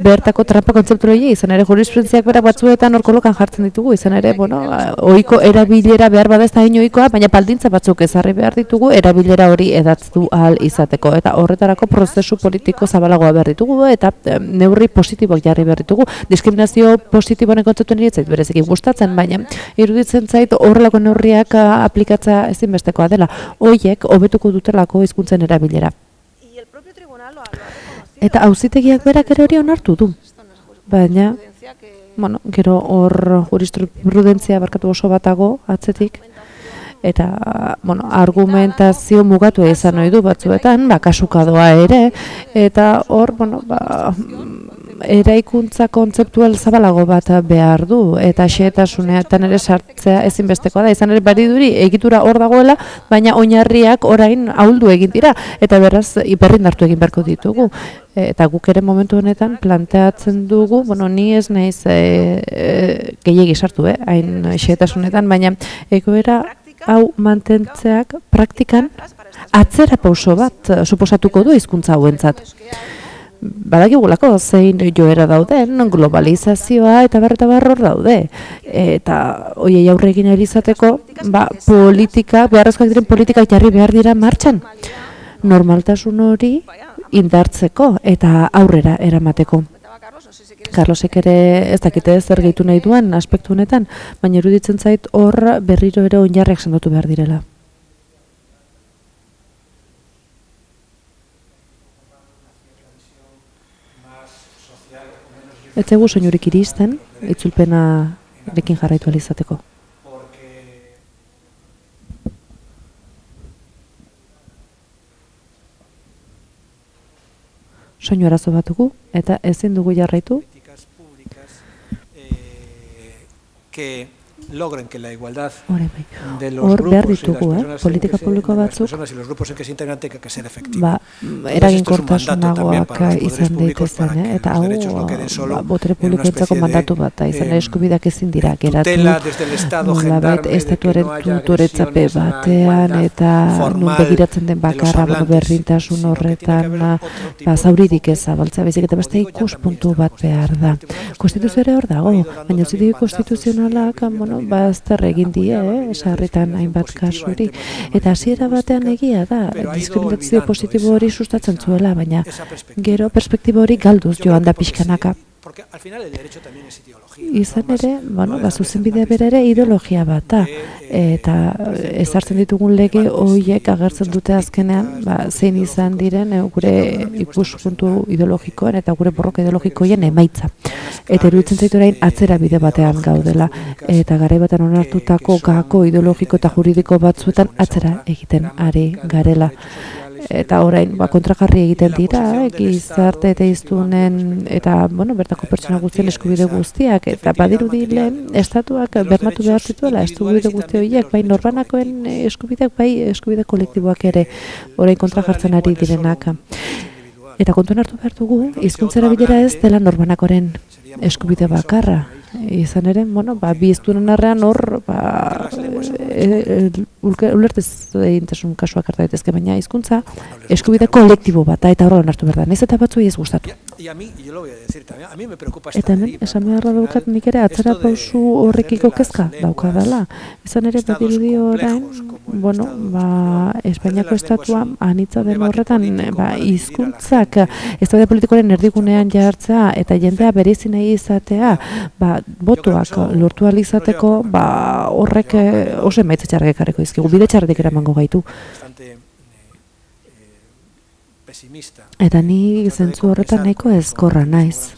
bertako trampa kontzeptu izan ere jurisprudentziak bera batzuetan hor kolokan jartzen ditugu, izan ere, bueno, ohiko erabilera behar bada ez da baina paldintza batzuk ezarri behar ditugu, erabilera hori edatztu ahal izateko, eta horretarako prozesu politiko zabalagoa behar ditugu, eta neurri positiboak jarri behar ditugu, diskriminazio positiboaren kontzeptu nire zait berezik gustatzen, baina iruditzen zait horrelako neurriak aplikatza ezinbestekoa dela, hoiek hobetuko dutelako hizkuntzen erabilera. Eta auzitegiak berak ere hori onartu du. Baina, bueno, gero hor jurisprudentzia barkatu oso batago atzetik eta bueno, argumentazio mugatu izan ohi du batzuetan, ba kasukadoa ere eta hor, bueno, ba eraikuntza kontzeptual zabalago bat behar du eta xehetasunetan ere sartzea ezinbestekoa da. Izan ere bariduri egitura hor dagoela, baina oinarriak orain ahuldu egin dira eta beraz hiperrindartu egin beharko ditugu. Eta guk ere momentu honetan planteatzen dugu, bueno, ni ez naiz e, e, gehiegi sartu, eh, hain xehetasunetan, baina egoera hau mantentzeak praktikan atzera pauso bat suposatuko du hizkuntza hauentzat badakigulako zein joera dauden, globalizazioa eta berreta barror daude. Eta hoiei aurre egin ba, politika, beharrezkoak diren politikak jarri behar dira martxan. Normaltasun hori indartzeko eta aurrera eramateko. Carlosek ere ez dakite zer gehitu nahi duen aspektu honetan, baina eruditzen zait hor berriro ere oinarriak sendotu behar direla. Ez egu soinurik iristen, itzulpena rekin jarraitu alizateko. Soinu arazo bat dugu, eta ezin dugu jarraitu. Que logren que la igualdad bai. de los Or, grupos y las personas, politika publiko batzuk, los grupos en que se integran tenga que ser efectivo. Ba, eraginkortasunagoak izan daitezen, eh? eta hau, ba, botere publikoetzako mandatu bat, da, izan eskubidak ezin dira, geratu, nolabait, estatuaren tutoretzape batean, eta nun begiratzen den bakarra, bueno, berdintasun horretan, ba, zauririk ez zabaltza, bezik, eta beste ikuspuntu bat behar da. Konstituzio ere hor dago, baina zidiko konstituzionalak, bueno, bazter egin die, eh, sarritan hainbat kasuri. Eta hasiera batean egia da, diskriminazio positibo hori sustatzen zuela, baina gero perspektibo hori galduz joan da pixkanaka. Porque al final el derecho también es ideología. Izan ere, bueno, ba, zuzenbide bere ere ideologia bat da. Eta ezartzen ditugun lege horiek agertzen dute azkenean, ba, zein izan diren e, gure ikuspuntu ideologikoen eta gure borroka ideologikoien emaitza. Eta iruditzen zaitu orain atzera bide batean gaudela. Eta garai batean onartutako gako ideologiko eta juridiko batzuetan atzera egiten ari garela eta orain ba, kontrakarri egiten dira, gizarte eta iztunen, eta bueno, bertako pertsona guztien eskubide guztiak, eta badiru lehen estatuak bermatu behar zituela eskubide guzti horiek, bai norbanakoen eskubideak, bai eskubide kolektiboak ere, orain kontrakartzen ari direnak. Eta kontuan hartu behar dugu, izkuntzera bilera ez dela norbanakoren eskubide bakarra, izan ere, bueno, ba, bi iztunen arrean hor, ba, e, e, ulertez egintasun kasuak harta daitezke, baina hizkuntza eskubide kolektibo bat, eta horrela nartu behar da, eta batzu ez gustatu. Eta hemen, esan beharra daukat nik ere, atzera pausu horrekiko kezka daukadala. Izan ere, bat orain, bueno, ba, Espainiako estatua anitza den horretan, ba, izkuntzak, ez da politikoaren erdigunean jartzea, eta jendea berezin izatea, ba, botuak lortu izateko, ba, horrek eh, oso emaitza txarrak ekarriko izkigu, bide txarretik eramango gaitu. Eh, Eta ni zentzu horretan nahiko ezkorra naiz.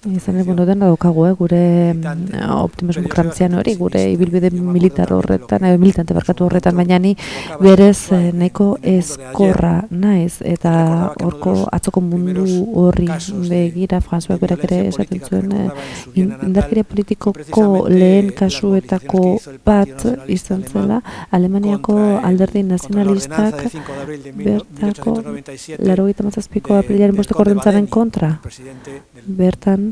Izan ere, dena daukagu, eh, gure mm, optimismo krantzian hori, gure ibilbide militar horretan, eh, militante barkatu horretan, baina ni berez eh, nahiko ezkorra naiz, eta horko atzoko mundu horri begira, Franzuak berak ere esaten zuen, eh, indarkire politikoko lehen kasuetako bat izan zela, Alemaniako alderdi nazionalistak bertako, laro gita mazazpiko aprilaren bosteko ordentzaren kontra, bertan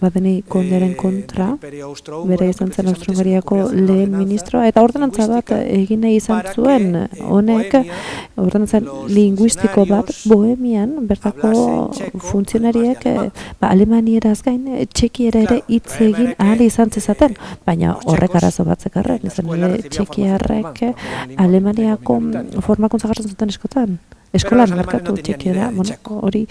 badeni konderen kontra, bere izan zen Austro-Hungariako lehen ministroa, eta ordenantza bat egine izan zuen, honek, ordenantza linguistiko bat, bohemian, bertako funtzionariek, ba, alemanieraz gain, txekiera ere hitz egin ahal izan zezaten, baina horrek arazo bat zekarren, izan ere txekiarrek Alemaniako formakuntza gartzen zuten eskotan eskolan markatu txekiera, bueno, hori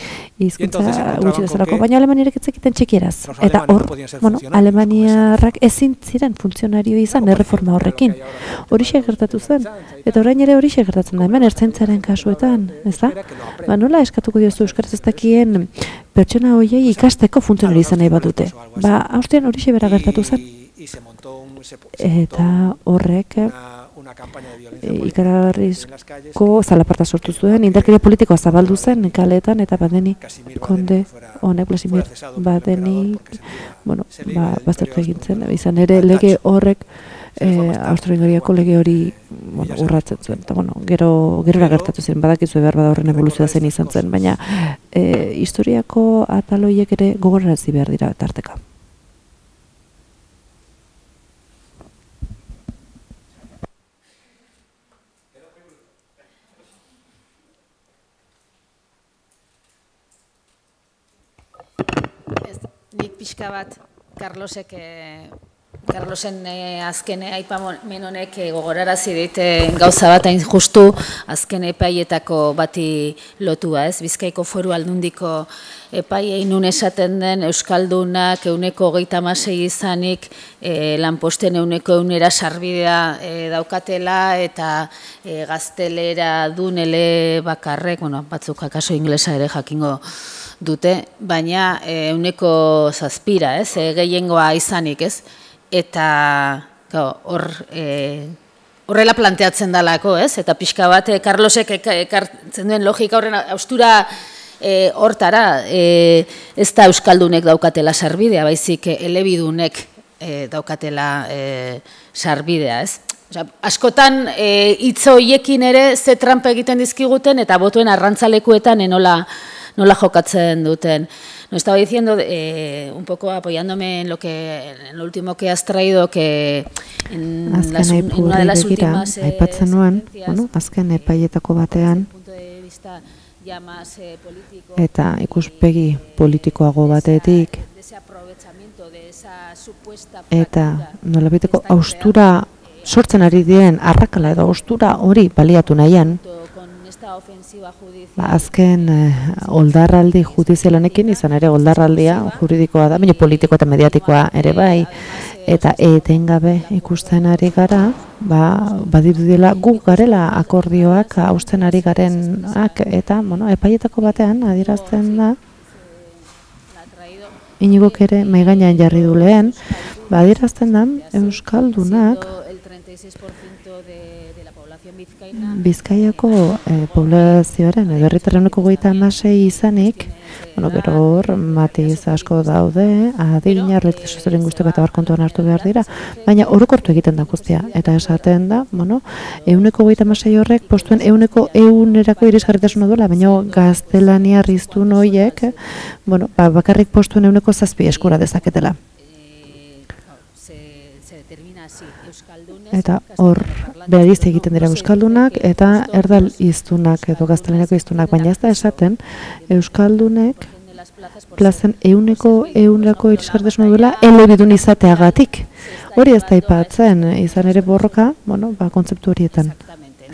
hizkuntza gutxi bezalako, baina alemaniarek ez zekiten txekieraz. Eta hor, bueno, alemaniarrak ezin ziren funtzionario izan erreforma horrekin. Hori gertatu zen, eta orain ere hori gertatzen da, hemen ertzaintzaren kasuetan, ez da? Ba, nola eskatuko diozu euskaraz ez dakien pertsona horiei ikasteko funtzionari izan nahi bat dute. Ba, haustean hori bera gertatu zen. Eta horrek, ikaragarrizko zalaparta sortu zuen, indarkeria politikoa zabaldu zen kaletan eta badeni konde honek Blasimir badeni bueno, ba, baztertu egin zen, izan ere lege horrek e, Austro-Ingariako lege hori bueno, urratzen zuen, eta bueno, gero, gero gertatu zen, badakizu behar bada horren evoluzioa zen izan zen, baina e, historiako ataloiek ere gogorarazi behar dira tarteka. nik pixka bat Carlosek eh, Carlosen eh, azken aipamen honek eh, gogorarazi dit gauza bat hain justu azken epaietako bati lotua, ez? Bizkaiko Foru Aldundiko epaiei nun esaten den euskaldunak euneko 36 izanik e, lanposten euneko eunera sarbidea daukatela eta gaztelera dunele bakarrek, bueno, batzuk akaso inglesa ere jakingo dute, baina euneko zazpira, ez, e, gehiengoa izanik, ez, eta hor e, horrela planteatzen dalako, ez, eta pixka bat, e, Carlosek ekartzen duen logika horren austura e, hortara, e, ez da Euskaldunek daukatela sarbidea, baizik elebidunek e, daukatela e, sarbidea, ez. Osa, askotan hitz e, hoiekin ere ze trampa egiten dizkiguten eta botuen arrantzalekuetan enola nola jokatzen duten. No estaba diciendo eh, un poco apoyándome en lo que en lo último que has traído que en, las, en una de las últimas eh, aipatzen nuen, bueno, azken epaietako batean. eh, eta ikuspegi politikoago batetik. eta nolabiteko austura sortzen ari dien arrakala edo austura hori baliatu nahian ba, azken eh, oldarraldi judizialanekin izan ere oldarraldia juridikoa da, baina politikoa eta mediatikoa ere bai, eta etengabe ikusten ari gara, ba, badirudela gu garela akordioak hausten ari garenak, eta bueno, epaietako batean adirazten da, inigok ere maigainan jarri du lehen, badirazten da, Euskaldunak, Bizkaiako eh, poblazioaren eberritarreneko goita amasei izanik, bueno, gero hor, matiz asko daude, adina, realitate guztiak eta barkontuan hartu behar dira, baina orokortu egiten da guztia, eta esaten da, bueno, euneko goita amasei horrek, postuen euneko eunerako irisgarritasuna duela, baina gaztelania riztu noiek, bueno, ba, bakarrik postuen euneko zazpi eskura dezaketela. Eta hor, behar egiten dira Euskaldunak eta erdal iztunak edo gazteleneko iztunak, baina ez da esaten Euskaldunek plazen euneko euneko irisgartasuna duela elebidun izateagatik. Hori ez da ipatzen, izan ere borroka, bueno, ba, kontzeptu horietan.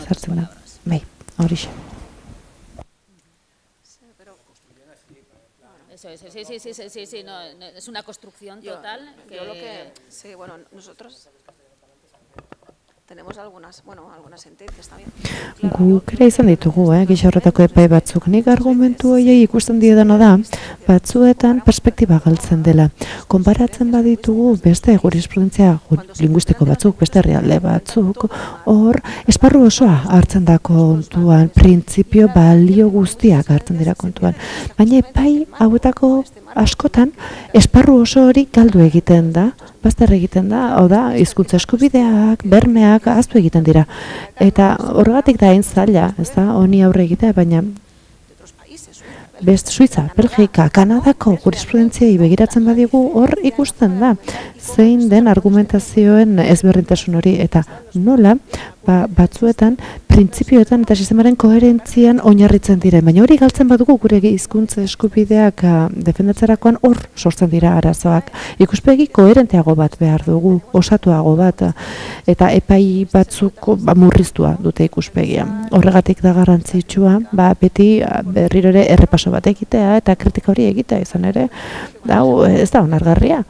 Zartzen da. Bai, hori xe. Sí, sí, sí, sí, sí, sí, no, es una construcción total. que... Yo lo que, sí, bueno, nosotros tenemos algunas, bueno, algunas sentencias también. Gu kera izan ditugu, eh, gisa horretako epai batzuk. Nik argumentu horiei ikusten diedana da, batzuetan perspektiba galtzen dela. Konparatzen baditugu beste jurisprudentzia linguistiko batzuk, beste herrialde batzuk, hor, esparru osoa hartzen da kontuan, printzipio balio guztiak hartzen dira kontuan. Baina epai hauetako askotan, esparru oso hori galdu egiten da, bazter egiten da, hau da, hizkuntza eskubideak, bermeak, aztu egiten dira. Eta horregatik da hain zaila, ez da, honi aurre egitea, baina best Suiza, Belgika, Kanadako jurisprudentziai begiratzen badigu hor ikusten da zein den argumentazioen ezberdintasun hori eta nola ba, batzuetan printzipioetan eta sistemaren koherentzian oinarritzen dira. Baina hori galtzen badugu gure hizkuntza eskubideak uh, defendatzerakoan hor sortzen dira arazoak. Ikuspegi koherenteago bat behar dugu, osatuago bat, eta epai batzuk ba, murriztua dute ikuspegia. Horregatik da garrantzitsua, ba, beti berriro ere errepaso bat egitea eta kritika hori egitea izan ere, da, ez da onargarria.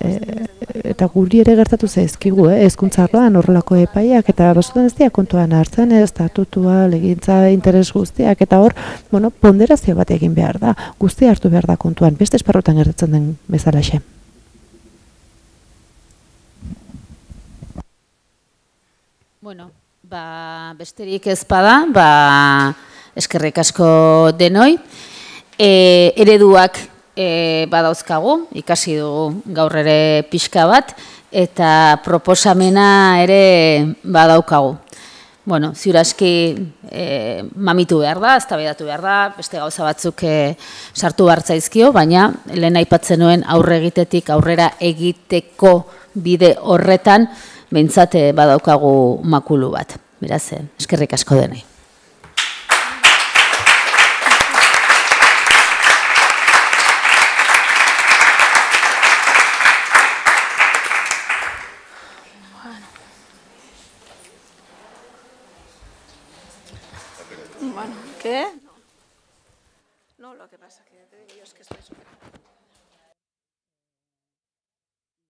E, eta guri ere gertatu zaizkigu, eh, ezkuntzarroan horrelako epaiak, eta basotan ez dira kontuan hartzen, eh, estatutua, legintza, interes guztiak, eta hor, bueno, ponderazio bat egin behar da, guzti hartu behar da kontuan, beste esparrotan gertatzen den bezala xe. Bueno, ba, besterik ez bada, ba, eskerrik asko denoi, e, ereduak e, badauzkagu, ikasi dugu gaur ere pixka bat, eta proposamena ere badaukagu. Bueno, ziuraski e, mamitu behar da, ez behar da, beste gauza batzuk e, sartu hartzaizkio, baina lehen aipatzen nuen aurre egitetik aurrera egiteko bide horretan, behintzate badaukagu makulu bat. Beraz, eskerrik asko denei.